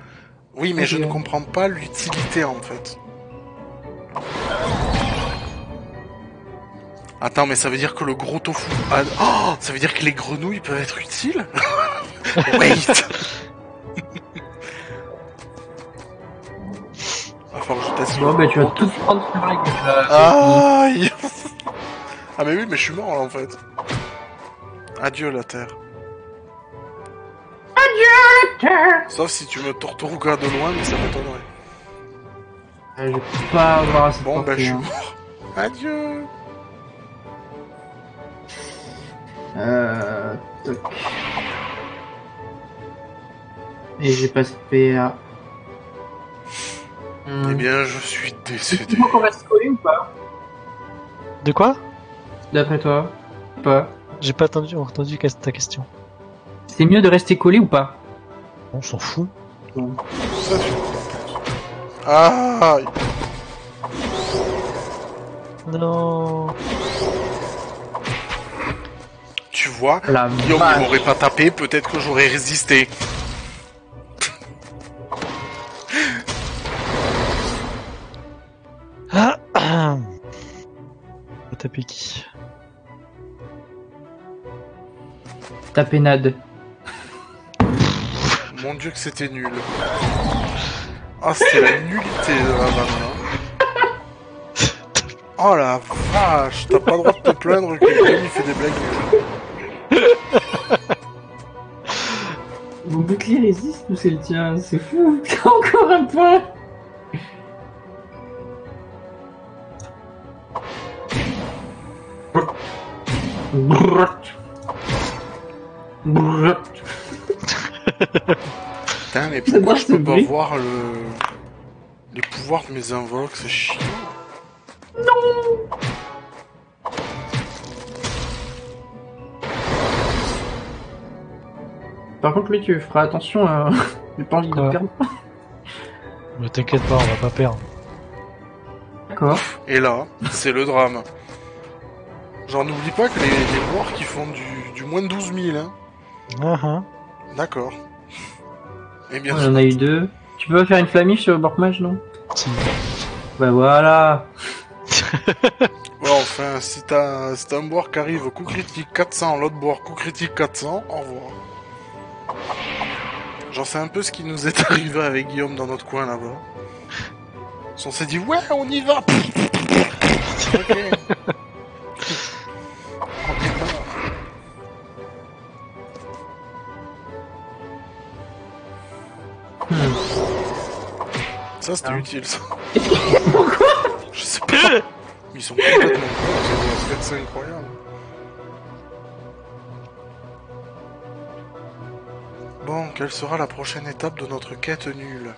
S2: Oui, mais je ne comprends pas l'utilité en fait. Attends, mais ça veut dire que le gros tofu. Ah, oh, ça veut dire que les grenouilles peuvent être utiles? Wait que je teste. Le
S4: bah tu vas tout prendre sur la gueule. là.
S2: Aïe Ah, mais oui, mais je suis mort là en fait. Adieu la terre. Sauf si tu me tortugas de loin, mais ça m'étonnerait.
S4: Ah, je peux pas avoir assez de
S2: Bon, bah je
S4: portée,
S2: suis
S4: hein.
S2: mort. Adieu
S4: Euh... toc. Et j'ai pas de PA. Hmm.
S2: Eh bien, je suis décédé.
S4: Tu crois qu'on reste collé ou pas
S1: De quoi
S4: D'après toi Pas.
S1: J'ai pas entendu, entendu ta question.
S4: C'est mieux de rester collé ou pas
S1: On s'en fout.
S2: Ça, tu- Ah
S1: Non.
S2: Tu vois,
S4: La
S2: Guillaume ne m'aurait pas tapé, peut-être que j'aurais résisté.
S1: Taper qui
S4: Ta pénade.
S2: Mon dieu que c'était nul. Ah, c'était la nullité de la vanne. hein. Oh la vache, t'as pas le droit de te plaindre que Guillaume il fait des blagues.
S4: Mon bouclier résiste ou c'est le tien? C'est fou Encore un point
S2: Putain, mais pourquoi je peux pas voir le... les pouvoirs de mes invoques, c'est chiant.
S4: Par contre, lui, tu feras attention à. J'ai pas envie de perdre.
S1: Ne t'inquiète pas, on va pas perdre.
S4: D'accord.
S2: Et là, c'est le drame. Genre, n'oublie pas que les, les qui font du, du moins de 12 000, hein.
S1: Ah, ah.
S2: D'accord. Eh bien,
S4: J'en ai eu deux. Tu peux pas faire une flamiche sur le Borkmage, non?
S1: Si.
S4: Bah voilà
S2: Ouais, enfin, si t'as si t'as un boire qui arrive, coup critique 400, l'autre boire, coup critique 400, au revoir. Genre, c'est un peu ce qui nous est arrivé avec Guillaume dans notre coin là-bas. On s'est dit, ouais, on y va Ok. Ça, c'était
S4: Ah.
S2: utile, ça. Je sais pas. Ils sont complètement cons, c'est incroyable. Bon, quelle sera la prochaine étape de notre quête nulle?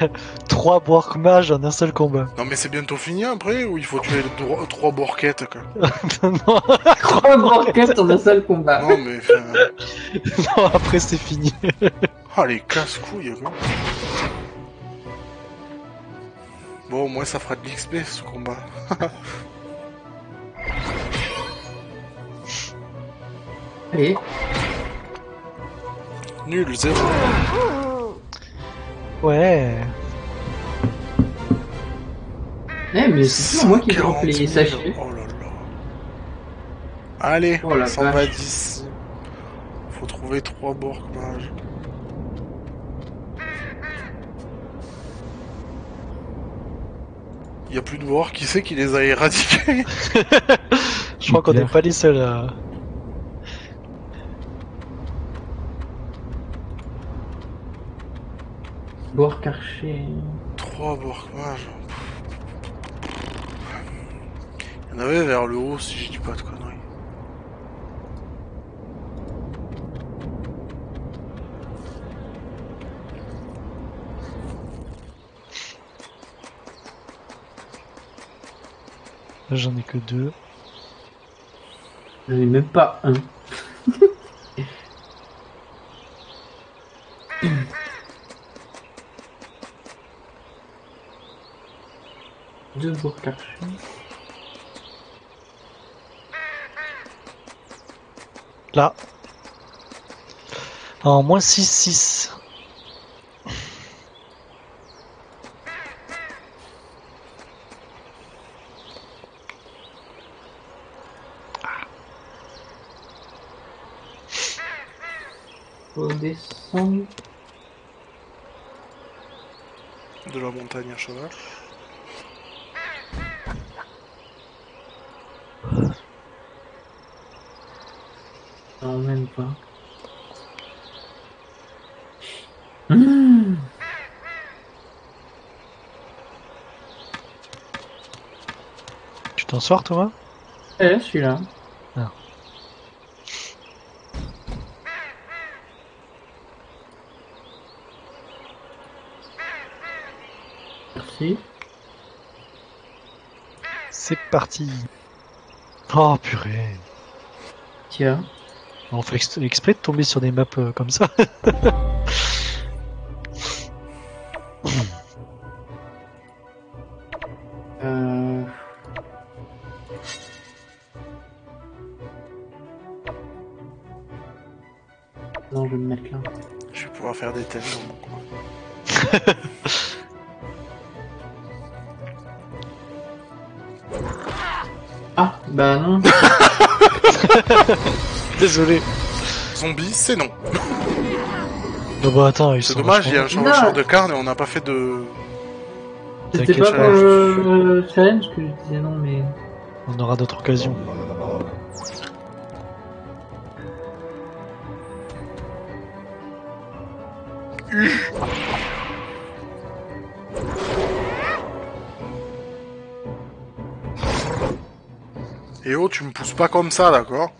S1: Trois Bork mages en un seul combat.
S2: Non mais c'est bientôt fini après ou il faut tuer dro- trois borquettes quoi?
S1: Non,
S4: Trois Borkmage dans un seul combat.
S2: Non mais enfin...
S1: non, après c'est fini.
S2: Ah les casse-couilles quoi Bon au moins ça fera de l'XP ce combat.
S4: Allez,
S2: Nul, zéro.
S1: Ouais.
S4: Eh, mais c'est toujours moi qui drop
S2: 140
S4: les
S2: 000.
S4: sachets.
S2: Oh là là. Allez,
S4: Oh la
S2: on s'en va
S4: vache.
S2: d'ici. Faut trouver trois bords mages. Il y a plus de bords, qui c'est qui les a éradiqués
S1: Je crois qu'on n'est pas les seuls à...
S4: Boire Karcher.
S2: Trois bords mages. Il y en avait vers le haut si je dis pas de conneries.
S1: Là, j'en ai que deux.
S4: J'en ai même pas un. Deux Karcher.
S1: Là. En moins 6, 6.
S4: Faut descendre.
S2: De la montagne à cheval.
S4: Non, même pas. Mmh.
S1: Tu t'en sors, Thomas
S4: Eh, je suis là.
S1: C'est parti. Oh, purée.
S4: Tiens.
S1: On fait ex- exprès de tomber sur des maps euh, comme ça. Désolé.
S2: Zombies, c'est non.
S1: Non, bah attends, ils
S2: C'est
S1: sont
S2: dommage, il y a un
S1: vachement-
S2: chevaucheur de carne et on n'a pas fait de.
S4: C'était
S1: T'inquiète,
S4: pas pour
S2: challenge.
S4: le challenge que je disais non, mais.
S1: On aura d'autres occasions.
S2: Et oh, tu me pousses pas comme ça, d'accord?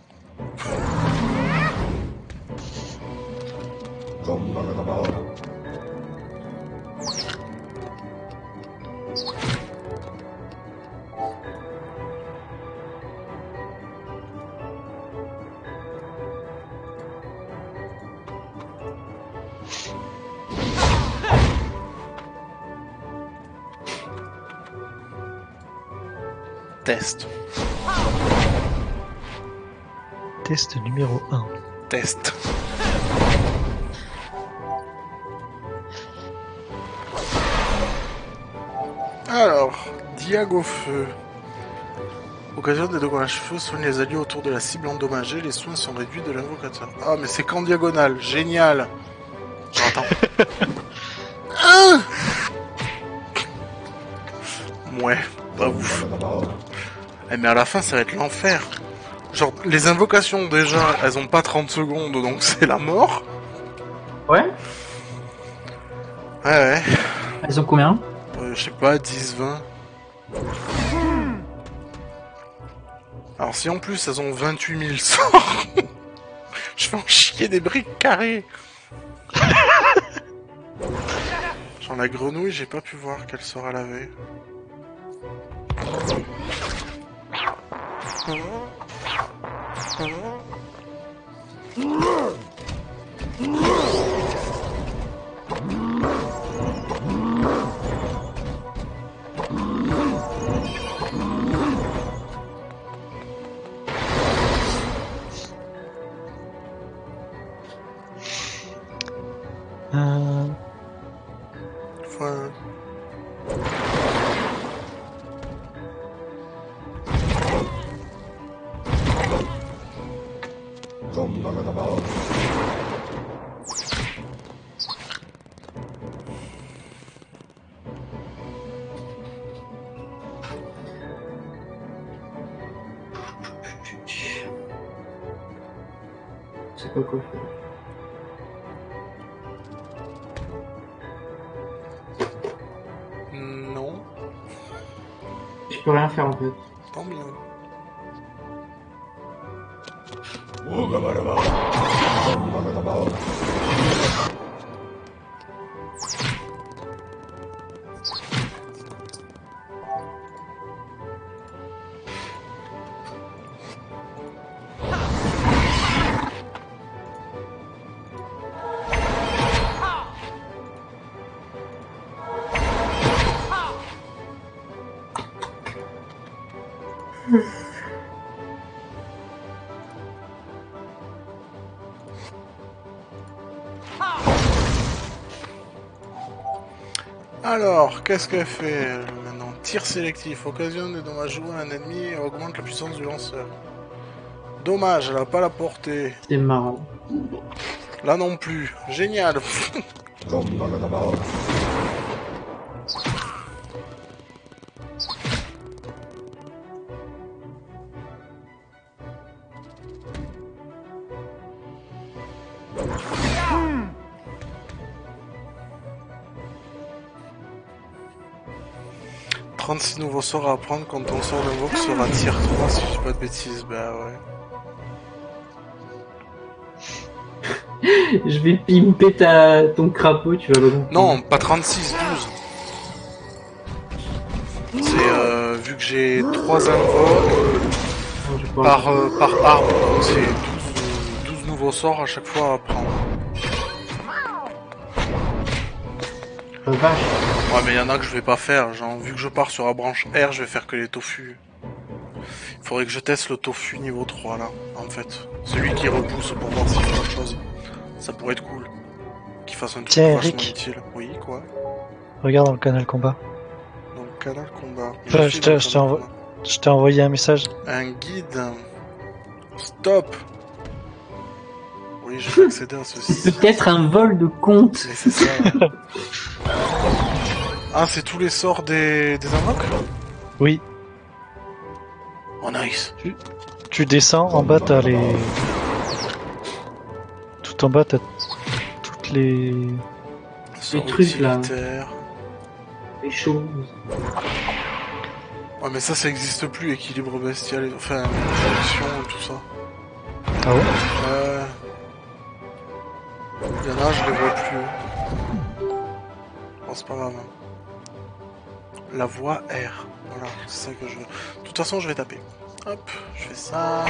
S1: Numéro 1.
S2: Test. Alors, Diago Feu. Occasion des dommages feu soigne les alliés autour de la cible endommagée, les soins sont réduits de l'invocateur. Ah, mais c'est qu'en diagonale, génial Genre, Attends. Ah ouais, pas ouf. Eh, mais à la fin, ça va être l'enfer. Genre, les invocations, déjà, elles ont pas 30 secondes, donc c'est la mort.
S4: Ouais
S2: Ouais, ouais.
S4: Elles ont combien?
S2: Euh, je sais pas, 10, 20. Alors si en plus elles ont 28 000 sorts, je vais en chier des briques carrées. Genre la grenouille, j'ai pas pu voir quel sort elle avait. Huh?
S4: Je peux
S2: Alors, qu'est-ce qu'elle fait maintenant Tir sélectif, occasionne des dommages joués à un ennemi et augmente la puissance du lanceur. Dommage, elle a pas la portée.
S4: C'est marrant.
S2: Là non plus. Génial. « 36 nouveaux sorts à apprendre quand ton sort d'invoque sera tir 3 si je dis pas de bêtises, bah ouais.
S4: Je vais pimper ta... ton crapaud, tu vas le.
S2: Non, pas 36, 12. C'est euh, vu que j'ai 3 invoques par, euh, par arme, donc c'est 12, euh, 12 nouveaux sorts à chaque fois à prendre.
S4: Oh, vache.
S2: Ouais, mais il y en a que je vais pas faire. Genre, vu que je pars sur la branche R, je vais faire que les tofu. Il faudrait que je teste le tofu niveau 3 là, en fait. Celui qui repousse pour voir s'il fait autre chose. Ça pourrait être cool. Qu'il fasse un truc
S1: Tiens,
S2: vachement
S1: Eric.
S2: utile. Oui, quoi
S1: Regarde dans le canal combat.
S2: Dans le canal combat.
S1: Je t'ai envoyé un message.
S2: Un guide. Stop. Oui, je vais accéder à ceci.
S4: Peut-être un vol de compte.
S2: Mais c'est ça. ah, c'est tous les sorts des, des invoques
S1: Oui,
S2: Oh, nice.
S1: tu descends, en bas t'as les... Tout en bas t'as toutes les...
S2: Sorts
S4: trucs, là. Les choses.
S2: Ouais, mais ça, ça existe plus, équilibre bestial, et- enfin, et tout ça.
S1: Ah ouais?
S2: Euh... Il y en a, je les vois plus. Bon, c'est pas grave. La voie R. Voilà, c'est ça que je veux. De toute façon, je vais taper. Hop, je fais ça.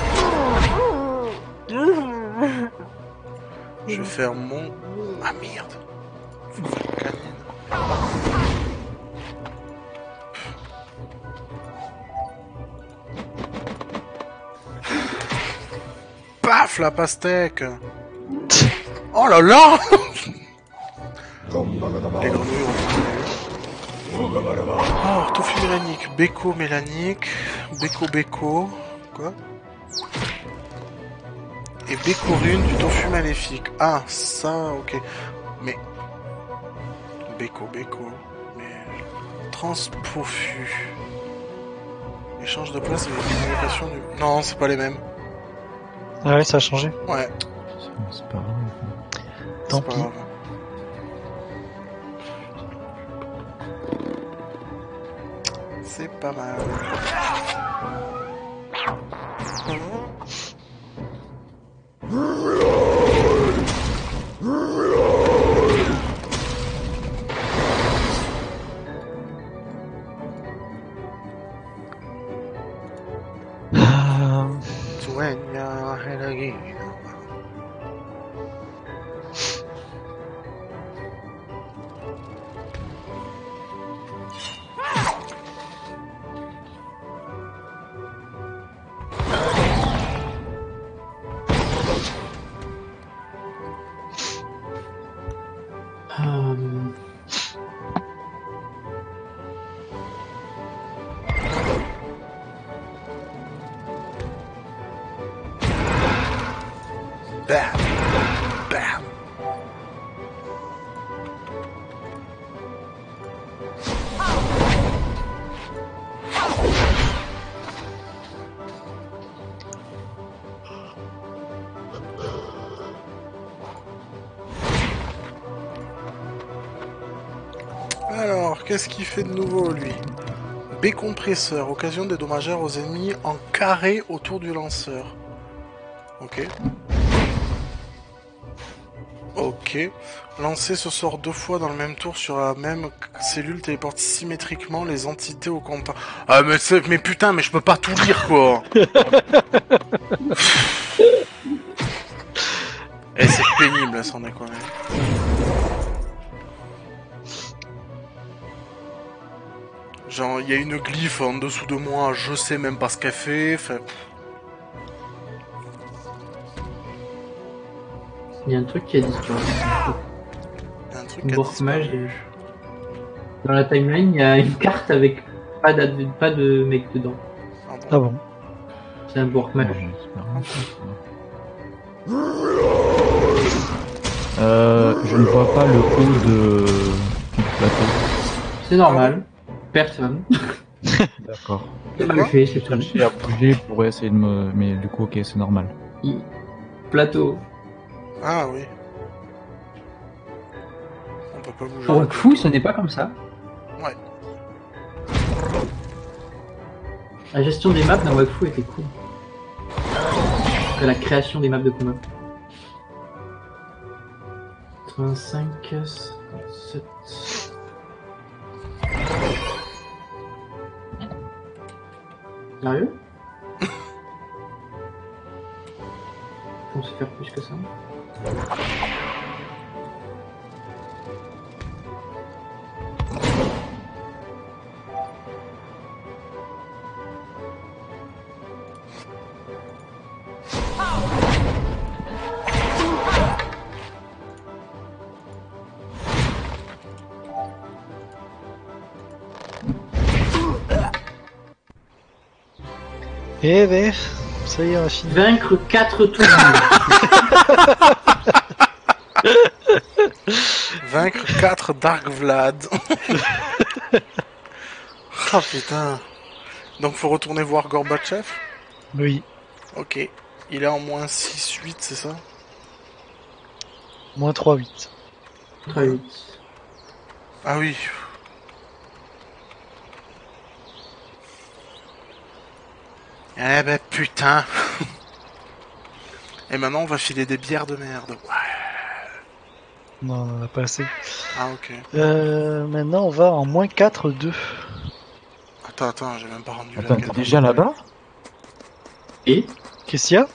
S2: Je vais faire mon... Ah merde Faut faire canine. Paf, la pastèque Oh là là Les grenouilles Oh, tofu mélanique, béco mélanique, béco béco, quoi Et béco rune du tofu maléfique. Ah, ça, ok. Mais... Béco béco, mais... Transpofu. Échange de place avec une invocation du... Non, c'est pas les mêmes.
S1: Ah ouais, ça a changé.
S2: Ouais,
S5: C'est pas grave.
S1: Tant
S2: pas grave. Pas mal. B-compresseur, occasion des dommageurs aux ennemis en carré autour du lanceur. Ok. Ok. Lancer ce sort deux fois dans le même tour sur la même cellule téléporte symétriquement les entités au contact. Ah mais, c'est- mais putain, mais je peux pas tout lire quoi Eh c'est pénible sans déconner. Genre, il y a une glyphe en dessous de moi, je sais même pas ce qu'elle fait. Enfin,
S4: Il y a un truc qui a disparu.
S2: y a un truc
S4: bourse mage.
S2: disparaître.
S4: et- Dans la timeline, il y a une carte avec pas de, pas de mec dedans.
S2: Ah bon
S1: Ah bon
S4: C'est un bourse mage.
S5: Euh, je ne vois pas le haut de... du plateau.
S4: C'est normal. Personne.
S5: D'accord.
S4: C'est tout.
S5: J'ai à bouger pour essayer de me... Mais du coup, ok, c'est normal.
S4: Il- Plateau.
S2: Ah oui. On peut pas bouger.
S4: Pour Wakfu, ce n'est pas comme ça.
S2: Ouais.
S4: La gestion des maps dans Wakfu était cool. Que la création des maps de combat. 85, 57. Sérieux On sait faire plus que ça.
S1: Eh ben, ça y est, on a fini.
S4: Vaincre 4 tours.
S2: Vaincre 4 Dark Vlad. Ah putain. Donc faut retourner voir Gorbatchev?
S1: Oui,
S2: Ok. Il est en moins 6-8, c'est ça?
S1: Moins 3-8.
S4: 3 8.
S2: Ah oui. Eh ben putain. Et maintenant on va filer des bières de merde. Ouais.
S1: Non, on en a pas assez.
S2: Ah ok.
S1: Euh, maintenant, on va en moins 4-2.
S2: Attends, attends, j'ai même pas rendu
S5: Attends,
S2: la
S5: t'es déjà là-bas?
S4: Et?
S1: Qu'est-ce qu'il y a?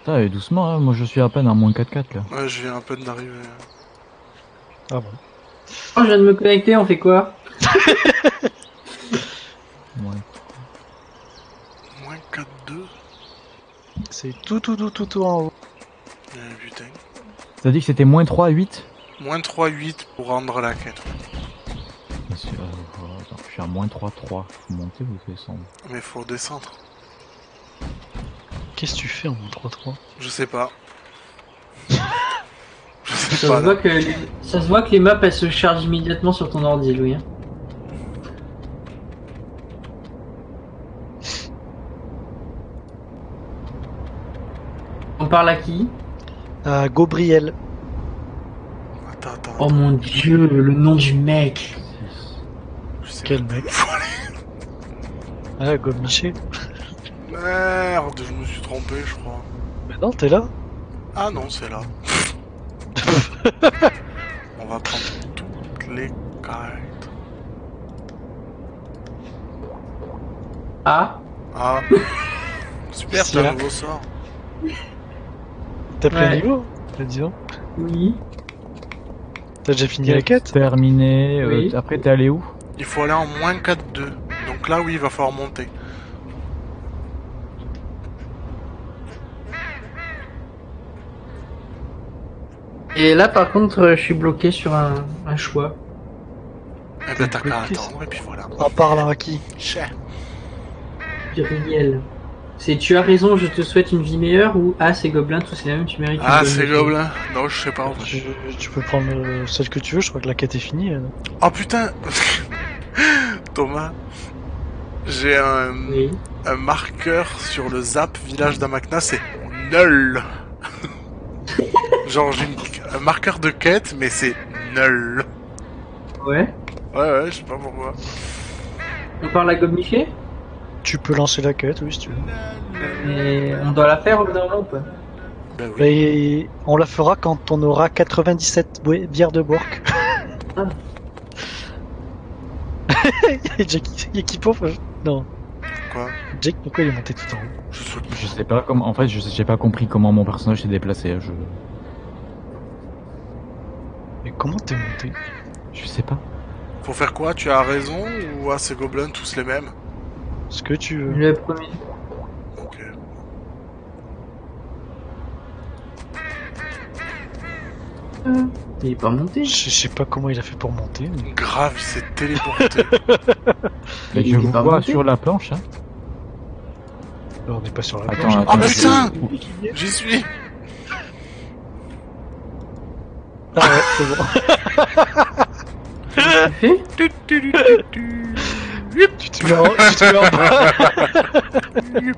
S5: Putain, et doucement, hein, moi je suis à peine à moins 4-4 là.
S2: Ouais, je viens un peu d'arriver.
S1: Ah bon
S4: Oh, je viens de me connecter, on fait quoi?
S5: Ouais.
S2: Moins 4-2
S1: C'est tout, tout, tout, tout, tout en haut.
S2: Eh, putain.
S5: T'as dit que c'était moins 3 8
S2: Moins 3-8 pour rendre la quête.
S5: Mais c'est- euh, attends, Je suis à moins 3 3. Faut monter ou descendre
S2: Mais faut descendre.
S1: Qu'est-ce que tu fais en moins 3-3
S2: Je sais pas. je sais
S4: ça
S2: pas.
S4: se, voit que, ça se voit que les maps elles se chargent immédiatement sur ton ordi, Louis. hein. Parle à qui?
S1: Ah, Gabriel.
S2: Attends, attends.
S4: Oh mon dieu, le nom du mec
S2: je sais
S1: Quel mec? Ah, Gomiché.
S2: Merde, je me suis trompé, je crois.
S1: Mais non, t'es là
S2: Ah non, c'est là. On va prendre toutes les cartes.
S4: Ah?
S2: Ah. Super, c'est un nouveau sort.
S1: T'as pris
S4: Ouais.
S1: un niveau Dis donc.
S4: Oui.
S1: T'as déjà fini la quête
S5: Terminé. euh,
S4: Oui.
S5: après, t'es allé où
S2: Il faut aller en moins 4-2. Donc là, oui, il va falloir monter.
S4: Et là par contre, euh, je suis bloqué sur un, un choix.
S2: Eh ben, t'as qu'à attendre, et puis voilà.
S1: En parlant à qui.
S4: Pluriel. C'est tu as raison, je te souhaite une vie meilleure ou ah c'est gobelin, tout c'est la même, tu mérites une
S2: Ah,
S4: bonne
S2: c'est
S4: vie.
S2: gobelin. Non, je sais pas. en vrai.
S1: tu, tu peux prendre euh, celle que tu veux, je crois que la quête est finie. euh.
S2: Oh putain Thomas, j'ai un,
S4: Oui.
S2: un marqueur sur le zap village d'Amakna, c'est nul. Genre j'ai une- un marqueur de quête, mais c'est nul.
S4: Ouais.
S2: Ouais, ouais, je sais pas pourquoi.
S4: On parle à Gobniché
S1: Tu peux lancer la quête, oui, si tu veux.
S4: Et on doit la faire au bout d'un moment ou pas?
S2: Ben oui.
S1: Mais on la fera quand on aura 97 boi- bières de Bork.
S4: Ah.
S1: Jackie, Yakipo, faut- non.
S2: Quoi?
S1: Jake, pourquoi il est monté tout en haut?
S2: Je sais pas.
S5: Je sais pas comment. En fait, je sais- j'ai pas compris comment mon personnage s'est déplacé. Je,
S1: Mais comment t'es monté?
S5: Je sais pas.
S2: Pour faire quoi? Tu as raison ou ah, ces gobelins tous les mêmes?
S1: Ce que tu veux.
S4: Le premier.
S2: Ok.
S4: Il est pas monté.
S1: Je je sais pas comment il a fait pour monter. mais-
S2: Grave, il s'est téléporté.
S4: Il
S5: je
S4: est
S5: vous
S4: pas
S5: vois
S4: monté.
S5: sur la planche. Hein.
S1: Non, on n'est pas sur la
S5: Attends,
S1: planche.
S5: attends.
S2: Ah
S5: je-
S2: putain J'y suis
S1: Ah ouais, c'est bon.
S4: Tu fais
S2: Tu, tu, tu, tu,
S1: tu te mets en, tu te mets en bas.
S2: tu.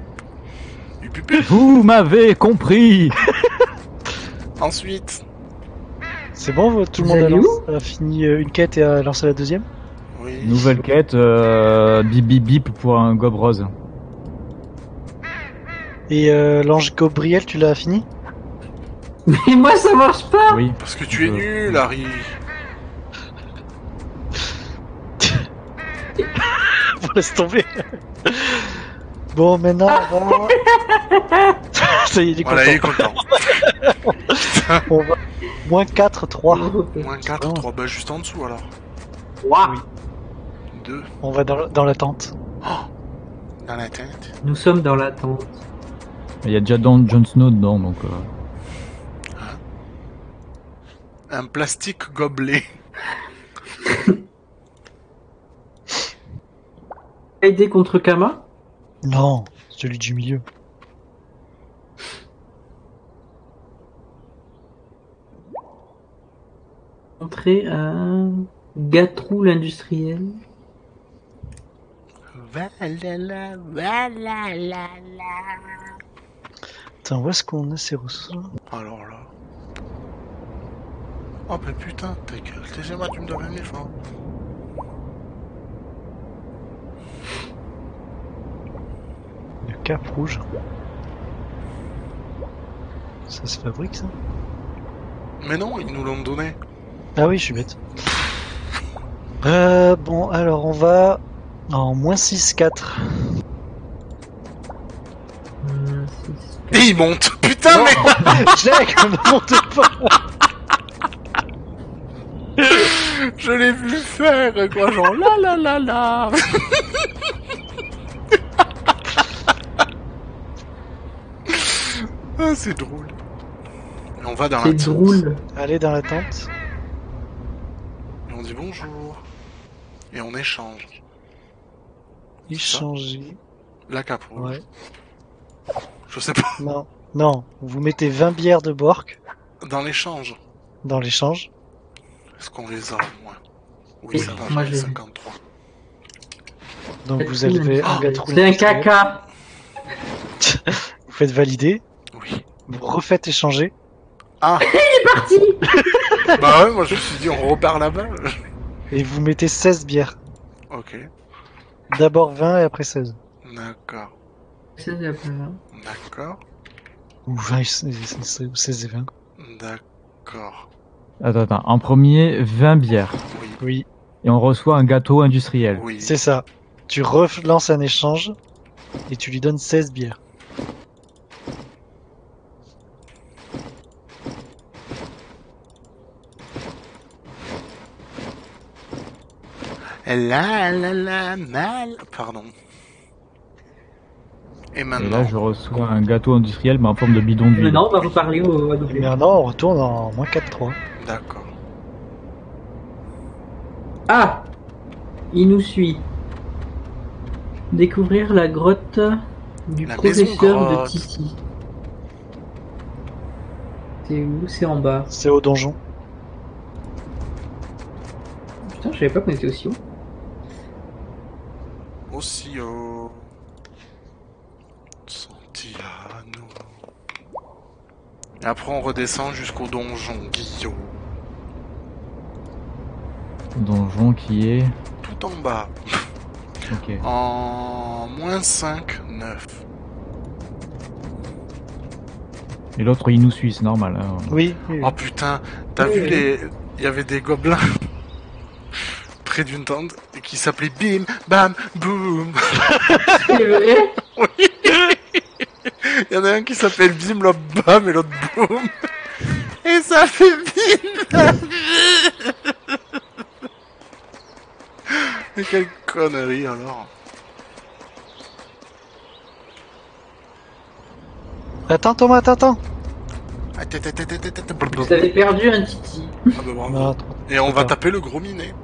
S2: Yup, yup, yup.
S5: Vous m'avez compris.
S2: Ensuite.
S1: C'est bon, tout le
S4: Vous
S1: monde a,
S4: allez
S1: lancé- a fini euh, une quête et a lancé la deuxième
S2: Oui.
S5: Nouvelle quête. Euh, bip bip bip pour un gob rose.
S1: Et euh, l'ange Gabriel, tu l'as fini?
S4: Mais moi ça marche pas
S5: Oui.
S2: Parce que tu es
S5: Euh,
S2: nul, Harry.
S1: Bon, laisse tomber. bon, maintenant, on va... Ça y est, il est content.
S2: Voilà, il est content.
S1: On va... Moins 4, 3.
S2: Moins 4, 3. Bah, juste en dessous alors.
S4: Waouh.
S2: 2.
S1: On va dans, dans la tente.
S2: Dans la tête.
S4: Nous sommes dans l'attente.
S5: Il y a déjà Don Jon Snow dedans, donc. euh,
S2: Un plastique gobelet.
S4: Aider contre Kama?
S1: Non, celui du milieu.
S4: Entrer à Gatrou l'industriel.
S2: Valala, valala.
S1: Attends, où est-ce qu'on a ces ressources? Là
S2: Alors là. Oh bah putain, ta gueule, t'es jamais tu me donnes un effort.
S1: Le cap rouge. Ça se fabrique ça
S2: Mais non, ils nous l'ont donné.
S1: Ah oui, je suis bête. Euh, bon, alors on va en moins 6, 4.
S4: Euh, six,
S2: Et il monte Putain, mais
S1: Jack, ne montez pas
S2: je l'ai vu faire, quoi, genre la la la la Ah, c'est drôle. Et on va dans la
S4: C'est
S2: tente.
S4: drôle.
S1: Allez dans la tente.
S2: Et on dit bonjour. Et on échange.
S1: Échanger.
S2: La cape.
S1: Ouais.
S2: Je sais pas.
S1: Non, non. Vous mettez 20 bières de Bork
S2: Dans l'échange.
S1: dans l'échange.
S2: Est-ce qu'on les a au moins Oui, ça va,
S4: moi,
S2: j'en ai
S4: j'ai-
S2: 53.
S1: Donc vous élevez
S4: hein.
S1: un gâteau.
S4: C'est un caca.
S1: Vous faites valider.
S2: Oui.
S1: Vous refaites échanger.
S2: Ah
S4: Parti.
S2: Bah ouais, moi je me suis dit, on repart là-bas.
S1: Et vous mettez 16 bières.
S2: ok.
S1: D'abord 20 et après 16.
S2: D'accord.
S4: C'est la première.
S2: D'accord.
S1: Ou 20 et 16 ou 16 et 20.
S2: D'accord.
S5: Attends, attends. En premier, 20 bières.
S2: Oui.
S1: Oui,
S5: Et on reçoit un gâteau industriel.
S2: Oui.
S1: c'est ça. Tu relances un échange et tu lui donnes 16 bières.
S2: La la la mal. Pardon. Et
S5: Et
S2: maintenant.
S5: là, je reçois un gâteau industriel, mais en forme de bidon d'huile.
S4: Maintenant, on va reparler au
S1: Et
S4: AW.
S1: maintenant, on retourne en moins 4-3.
S2: D'accord.
S4: Ah Il nous suit. Découvrir la grotte du
S2: La
S4: professeur de. Titi. C'est où? C'est en bas.
S1: C'est au donjon.
S4: Putain, je savais pas qu'on était aussi haut.
S2: Aussi haut. Santiano. Et après, on redescend jusqu'au donjon, Guillaume.
S5: Donjon qui est.
S2: tout en bas.
S5: Ok.
S2: En moins 5, 9.
S5: Et l'autre il nous suit, c'est normal. Hein.
S1: Oui. oui.
S2: Oh putain, t'as
S4: Oui,
S2: vu
S4: oui.
S2: les. Il y avait des gobelins près d'une tente qui s'appelait Bim, Bam, Boom.
S4: C'est vrai
S2: Oui. Il y en a un qui s'appelle Bim, l'autre Bam et l'autre Boom. Et ça fait Bim, Bam, Boum. Mais quelle connerie alors.
S1: Attends, Thomas, attends, attends.
S2: Attends, attends, attends, attends, attends.
S4: Vous avez perdu un titi.
S2: Ah bah bravo.
S1: Attends.
S2: Et on va taper le gros minet.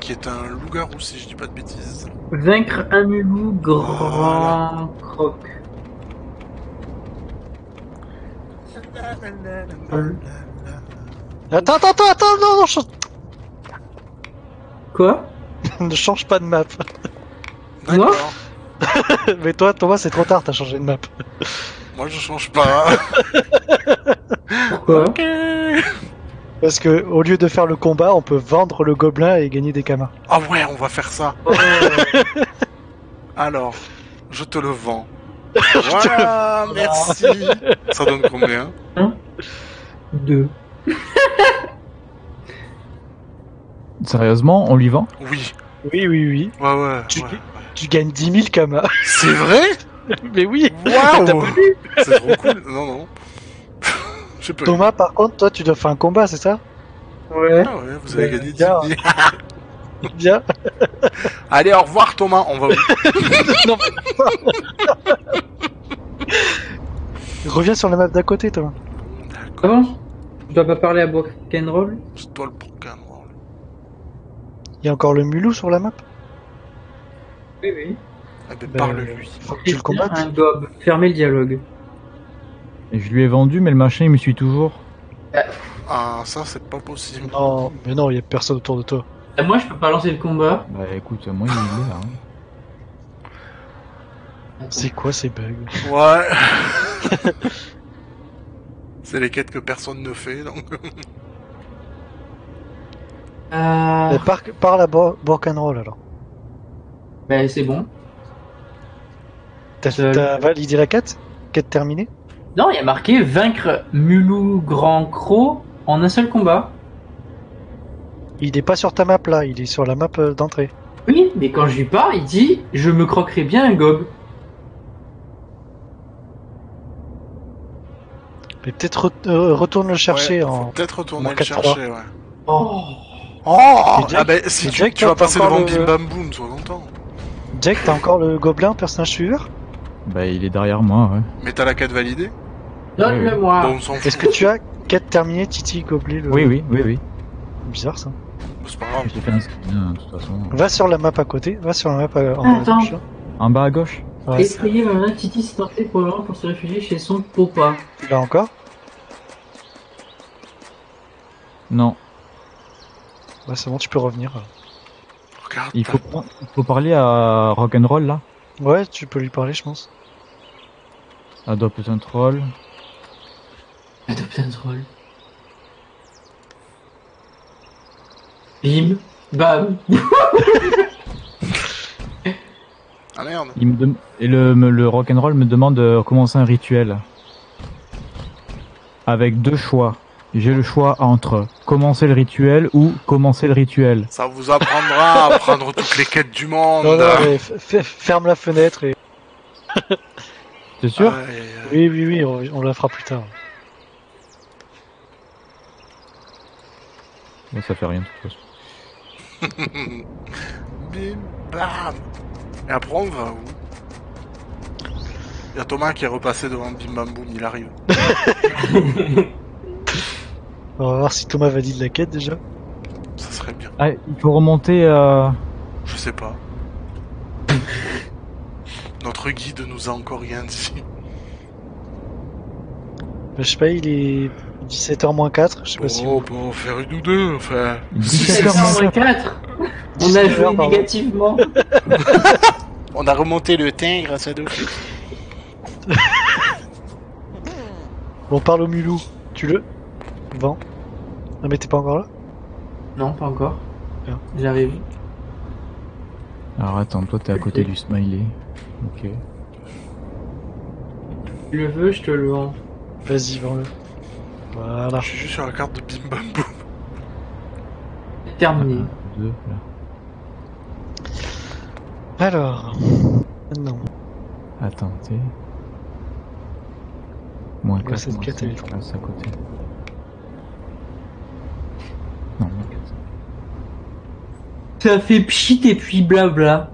S2: Qui est un loup-garou si je dis pas de bêtises.
S4: Vaincre un mulou grand croc.
S1: Attends, attends, attends, attends, non, non,
S4: Quoi
S1: ne change pas de map.
S2: D'accord.
S1: Mais toi, Thomas, c'est trop tard, t'as changé de map.
S2: Moi je change pas.
S4: Pourquoi
S2: ok.
S1: Parce que au lieu de faire le combat, on peut vendre le gobelin et gagner des kamas.
S2: Ah ouais, on va faire ça.
S4: Oh,
S2: Alors, je te le vends. Voilà, merci. Ça donne combien?
S4: Deux.
S5: Sérieusement, on lui vend
S2: Oui.
S1: Oui, oui, oui.
S2: Ouais, ouais.
S1: Tu-
S2: ouais.
S1: Tu gagnes 10 000 kamas.
S2: C'est vrai?
S1: Mais oui.
S2: Waouh
S1: T'as pas
S2: C'est trop cool. Non, non. Je peux.
S1: Thomas, par contre, toi, tu dois faire un combat, c'est ça?
S4: Ouais.
S2: Ah ouais, vous avez gagné 10
S1: bien.
S2: 000.
S1: Bien.
S2: Allez, au revoir Thomas, on va où?
S1: Non, Reviens sur la map d'à côté, Thomas.
S4: Bon Tu dois pas parler à Roll?
S2: C'est toi le bouquin.
S1: Il y a encore le mulou sur la map?
S4: Oui, oui.
S2: Eh ben, parle-lui.
S1: Faut que tu le combattes.
S4: Un gob. Fermez le dialogue.
S5: Et je lui ai vendu, mais le machin il me suit toujours.
S2: Ah, ça c'est pas possible.
S1: Non, mais non, il y a personne autour de toi.
S4: Ah, moi, je peux pas lancer le combat.
S5: Bah écoute, moi il est là. hein.
S1: C'est quoi ces bugs?
S2: Ouais. c'est les quêtes que personne ne fait, donc.
S4: Euh...
S1: Par, par la Roll alors.
S4: Bah, c'est bon.
S1: T'as
S4: Seul.
S1: t'as validé la quête? Quête terminée?
S4: Non, il y a marqué vaincre Mulou Grand Croc en un seul combat.
S1: Il est pas sur ta map là, il est sur la map euh, d'entrée.
S4: Oui, mais quand je lui parle, il dit Je me croquerai bien un gob.
S1: Mais peut-être re- euh, retourne le chercher
S2: Ouais,
S1: en.
S2: peut-être retourner
S1: en
S2: le
S1: 4-3.
S2: chercher, ouais.
S4: Oh
S2: Oh
S1: Jack-
S2: Ah ben, si tu,
S1: Jack,
S2: tu vas passer devant
S1: le-
S2: Bim Bam Boom, sois content.
S1: Jack, t'as encore le gobelin, personnage suiveur?
S5: Bah il est derrière moi, ouais.
S2: Mais t'as la quête validée? S'en fout.
S1: Est-ce que tu as quête terminée, Titi Gobelet le...
S5: Oui, oui, oui, oui.
S1: Bizarre ça.
S2: C'est pas grave.
S5: Fait un screen, hein, de toute façon.
S1: Va sur la map à côté, va sur la map euh, en bas à gauche.
S5: En bas à gauche
S1: Ouais,
S4: Effrayé, Maman Titi s'est tenté pour le moment pour se réfugier chez son papa?
S1: là encore?
S5: Non.
S1: Ouais, c'est bon, tu peux revenir.
S2: Regarde.
S5: Il faut, il faut parler à Rock'n'Roll là.
S1: Ouais, tu peux lui parler, je pense.
S5: Adopt un troll.
S4: Adopte un troll. Bim, bam.
S2: Ah merde.
S5: Il me dem- Et le, me- le rock'n'roll me demande de commencer un rituel. Avec deux choix. J'ai le choix entre commencer le rituel ou commencer le rituel.
S2: Ça vous apprendra à prendre toutes les quêtes du monde.
S1: Non, non, mais ferme la fenêtre et.
S5: T'es sûr?
S2: Euh,
S1: Oui, oui, oui, on, on la fera plus tard.
S5: Mais Ça fait rien de toute façon.
S2: Bim, bam. Et après, on va où? Il y a Thomas qui est repassé devant Bim Bam Boom, il arrive.
S1: On va voir si Thomas valide la quête déjà.
S2: Ça serait bien.
S5: Ah, il faut remonter euh,
S2: Je sais pas. Notre guide nous a encore rien dit.
S1: Bah, je sais pas, il est 17h moins 4, je sais pas si.
S2: Oh, bon, faire une ou deux, enfin.
S5: 17h moins 4.
S4: 4 On a
S1: 17
S4: joué négativement.
S2: On a remonté le teint grâce à Dofus.
S1: Bon, parle au mulou. Tu le? Vends. Non, mais t'es pas encore là?
S4: Non, pas encore.
S1: Bien.
S4: J'arrive.
S5: Alors attends, toi t'es à côté du smiley. Ok.
S4: Tu le veux, je te le vends.
S1: Vas-y, vends-le. Voilà.
S2: Je suis juste sur la carte de Bim Bam Boom.
S4: Terminé.
S5: Un, deux, là.
S1: Alors. Non.
S5: Attends, t'es. Moins
S1: Ouais,
S5: 4,
S1: cette
S5: moins
S1: quête,
S5: 5,
S1: elle est
S5: je passe à côté. Non, moins 4.
S4: Ça fait pchit et puis blabla.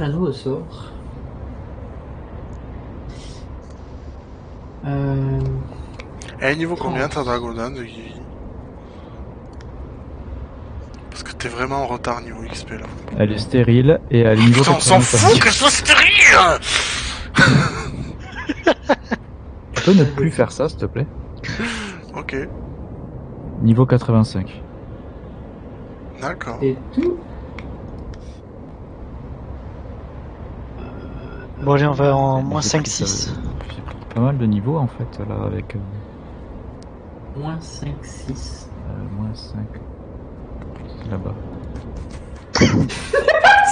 S4: Un nouveau sort. Euh...
S2: Et niveau combien t'as Dragodan de Guy Parce que t'es vraiment en retard niveau XP là.
S5: Elle est stérile et elle est niveau
S2: Putain, on s'en
S5: 85.
S2: fout qu'elle soit stérile
S5: Tu peux ne plus faire ça, s'il te plaît
S2: Ok,
S5: Niveau 85.
S2: d'accord.
S4: Et tout.
S1: Bon, allez, on va en
S5: J'ai
S1: moins
S5: pris
S1: 5,
S5: pas-
S1: 6.
S5: J'ai pris pas mal de niveaux en fait là avec euh,
S4: Moins 5, 6.
S5: euh, moins 5. C'est là-bas.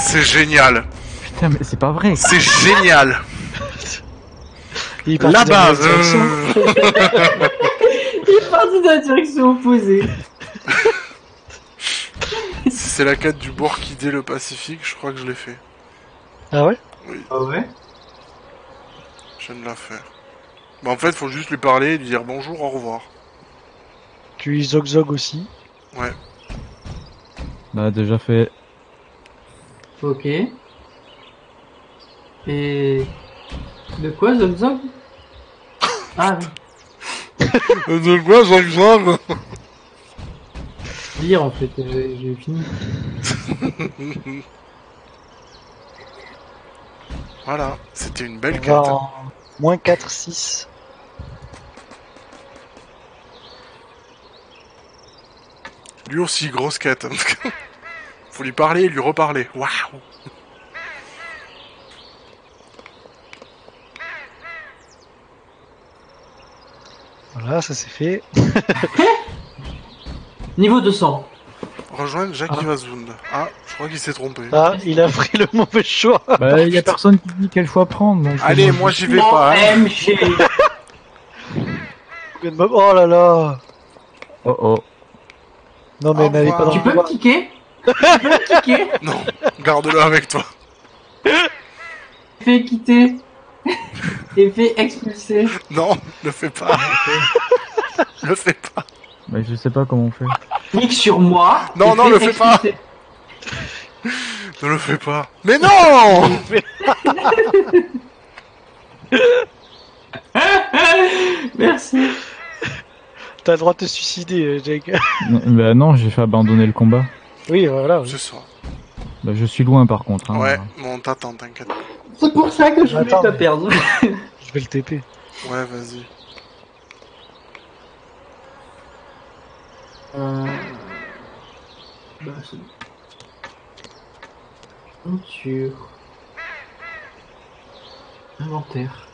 S2: C'est génial
S5: Putain, mais c'est pas vrai
S2: C'est génial
S1: Il est parti
S2: La
S1: dans la
S2: base
S1: direction.
S2: euh,
S4: Il est parti dans la direction opposée.
S2: Si c'est la quête du bord qui dé le Pacifique, je crois que je l'ai fait.
S1: Ah ouais?
S4: Ah ouais?
S2: Je viens de la faire. Bah en fait, faut juste lui parler et lui dire bonjour, au revoir.
S1: Tu zog zog aussi?
S2: Ouais.
S5: Bah déjà fait.
S4: Ok. Et... De quoi, Zog Zog? Ah oui.
S2: De quoi, Jean-Jean
S4: Lire en fait, j'ai fini.
S2: Voilà, c'était une belle
S1: en moins 4, 6.
S2: Lui aussi, grosse quête. Faut lui parler et lui reparler. Waouh
S1: Voilà, ça c'est fait.
S4: Niveau 200.
S2: Rejoindre Jacques
S4: Ah.
S2: Ah, je crois qu'il s'est trompé.
S1: Ah, il a pris le mauvais choix.
S5: Bah y a personne qui dit quel choix prendre. Donc
S2: Allez, moi j'y vais pas. hein.
S4: MG
S1: Oh là là.
S5: Oh oh.
S1: Non mais n'allez pas dans
S4: Tu
S1: le
S4: peux me kicker? Tu peux me kicker?
S2: Non, garde-le avec toi.
S4: Fais quitter. Et fais expulser.
S2: Non, ne fais pas. ne fais pas.
S5: Bah je sais pas comment on fait.
S4: Clique sur moi.
S2: Non, non, le fais pas. Ne le fais pas. Mais non
S4: Merci.
S1: T'as le droit de te suicider, Jake.
S5: Non, bah non, j'ai fait abandonner le combat.
S1: oui, voilà. oui.
S2: Ce soir.
S5: Bah je suis loin par contre. Hein.
S2: Ouais, bon, on t'attend, t'inquiète.
S4: C'est pour ça que je voulais
S1: mais-
S4: perdre.
S1: Je vais le TP.
S2: Ouais, vas-y.
S4: Bah, c'est... Monture. Inventaire.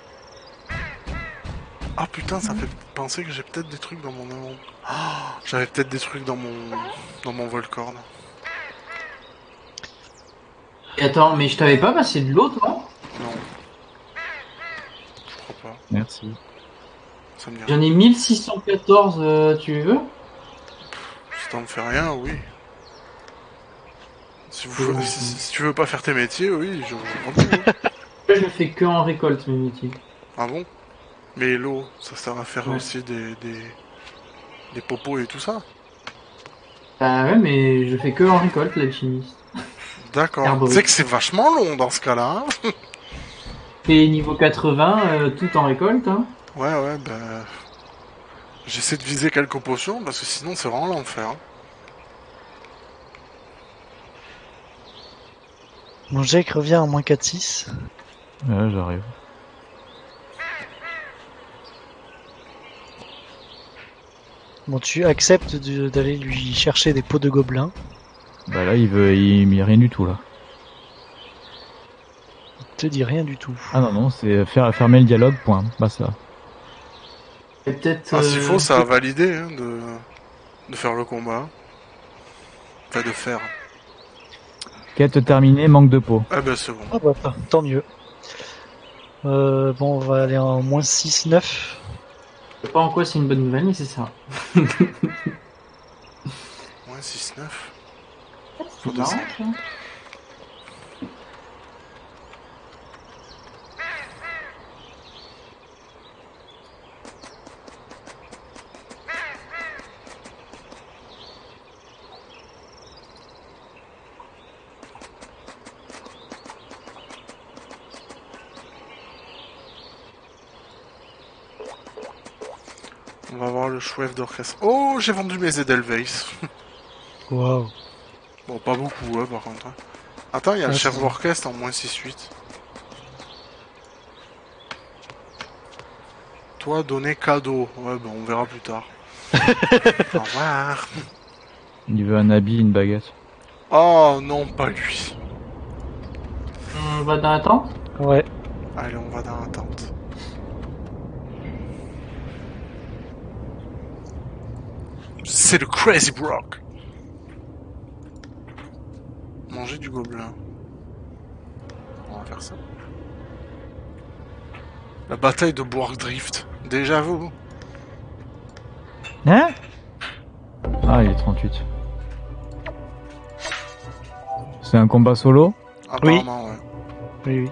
S2: Ah putain, ça fait penser que j'ai peut-être des trucs dans mon inventaire. Ah, J'avais peut-être des trucs dans mon dans mon Volcorn.
S4: Et attends, mais je t'avais pas passé de l'eau, toi?
S2: Non. Je crois pas.
S5: Merci.
S4: J'en ai 1614, euh, tu veux?
S2: Si t'en fais rien, oui. Si, vous, si, si tu veux pas faire tes métiers, oui, je je comprends.
S4: Là, je fais que en récolte, mes métiers.
S2: Ah bon? Mais l'eau, ça sert à faire
S4: Ouais.
S2: aussi des, des des popos et tout ça?
S4: Bah ouais, mais je fais que en récolte, l'alchimiste.
S2: D'accord. Tu sais que c'est vachement long dans ce cas-là. hein
S4: Et niveau 80, euh, tout en récolte, hein.
S2: ouais, ouais, bah J'essaie de viser quelques potions parce que sinon c'est vraiment l'enfer. hein.
S1: Mon Jake revient à moins 4-6.
S5: Ouais, j'arrive.
S1: Bon, tu acceptes d'aller lui chercher des pots de gobelins.
S5: Bah là, il veut, il met rien du tout là.
S1: Il te dit rien du tout.
S5: Ah non, non, c'est faire, fermer le dialogue, point. Bah ça.
S4: Et peut-être.
S2: Ah, s'il
S4: euh,
S2: faut, ça a validé hein, de... de faire le combat. Enfin, de faire.
S5: Quête terminée, manque de peau.
S2: Ah ben c'est bon.
S1: Ah bah, tant- tant mieux. Euh, bon, on va aller en moins 6-9.
S4: Je sais pas en quoi c'est une bonne nouvelle, mais c'est ça.
S2: Moins 6-9.
S4: C'est
S2: de On va voir le chouette d'orchestre. Oh, j'ai vendu mes Edelweiss.
S1: Waouh.
S2: Bon, pas beaucoup, hein, par contre. hein. Attends, il y a le
S1: Ah,
S2: chef d'orchestre en moins 6-8. Toi, donner cadeau. Ouais, bon, on verra plus tard. Au revoir.
S5: Il veut un habit, une baguette.
S2: Oh non, pas lui.
S4: On va dans la tente
S1: Ouais.
S2: Allez, on va dans la tente. C'est le Crazy Brock. Manger du gobelin. On va faire ça. La bataille de Drift. Déjà vous
S5: Hein? Ah, il est 38. C'est un combat solo?
S2: Apparemment, ouais.
S1: Oui, oui.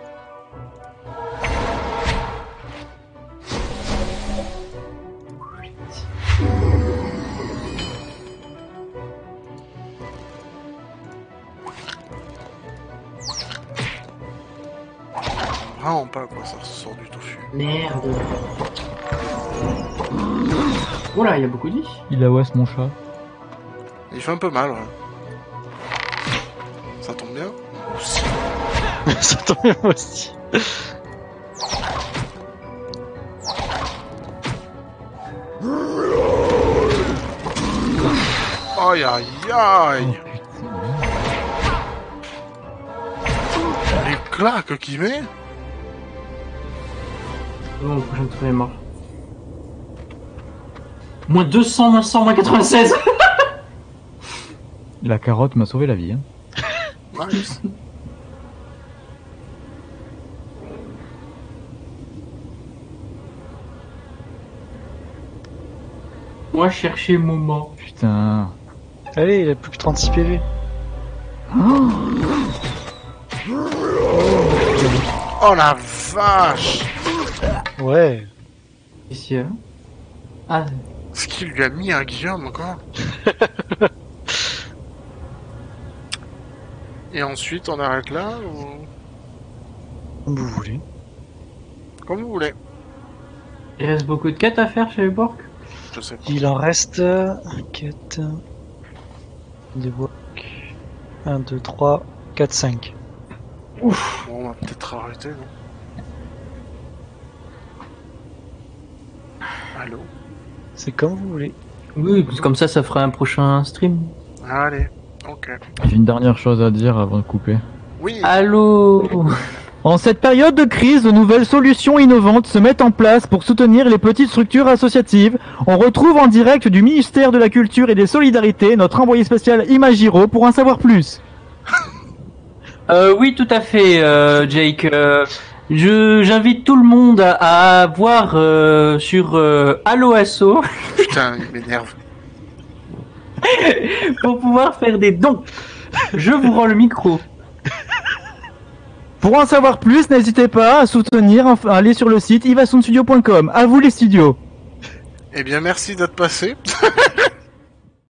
S4: Il a beaucoup dit.
S5: Il a ouest mon chat.
S2: Il fait un peu mal, ouais. Ça tombe bien.
S1: Ça tombe bien aussi.
S2: Aïe aïe aïe Les claques qu'il met
S4: Bon, le prochain tour est mort. Moins 200, moins 100, moins 96
S5: La carotte m'a sauvé la vie. Hein.
S2: Nice.
S4: Moi, je cherchais le moment.
S5: Putain.
S1: Allez, il a plus que 36 PV.
S2: Oh la vache
S1: Ouais.
S4: Ici, hein. Ah,
S2: qu'il lui a mis à Guillaume, quoi. Et ensuite, on arrête là ou...
S1: Comme vous voulez.
S2: Comme vous voulez.
S4: il reste beaucoup de quêtes à faire chez les Bork?
S2: Je sais pas.
S1: Il en reste. euh, Quête. Des walk. 1, 2, 3, 4, 5.
S2: Bon, on va peut-être arrêter, non? Allô?
S1: C'est comme vous voulez.
S4: Oui, parce que comme ça, ça fera un prochain stream.
S2: Allez, ok.
S5: J'ai une dernière chose à dire avant de couper.
S2: Oui,
S4: Allô
S3: En cette période de crise, de nouvelles solutions innovantes se mettent en place pour soutenir les petites structures associatives. On retrouve en direct du ministère de la Culture et des Solidarités notre envoyé spécial Imagiro pour en savoir plus.
S4: Euh, oui, tout à fait, euh, Jake. Euh, je j'invite tout le monde à, à voir euh, sur euh, Allo Asso
S2: putain, il m'énerve.
S4: pour pouvoir faire des dons. Je vous rends le micro.
S3: Pour en savoir plus, n'hésitez pas à soutenir, enfin, aller sur le site ivasunstudio.com. À vous les studios.
S2: Eh bien, merci d'être passé.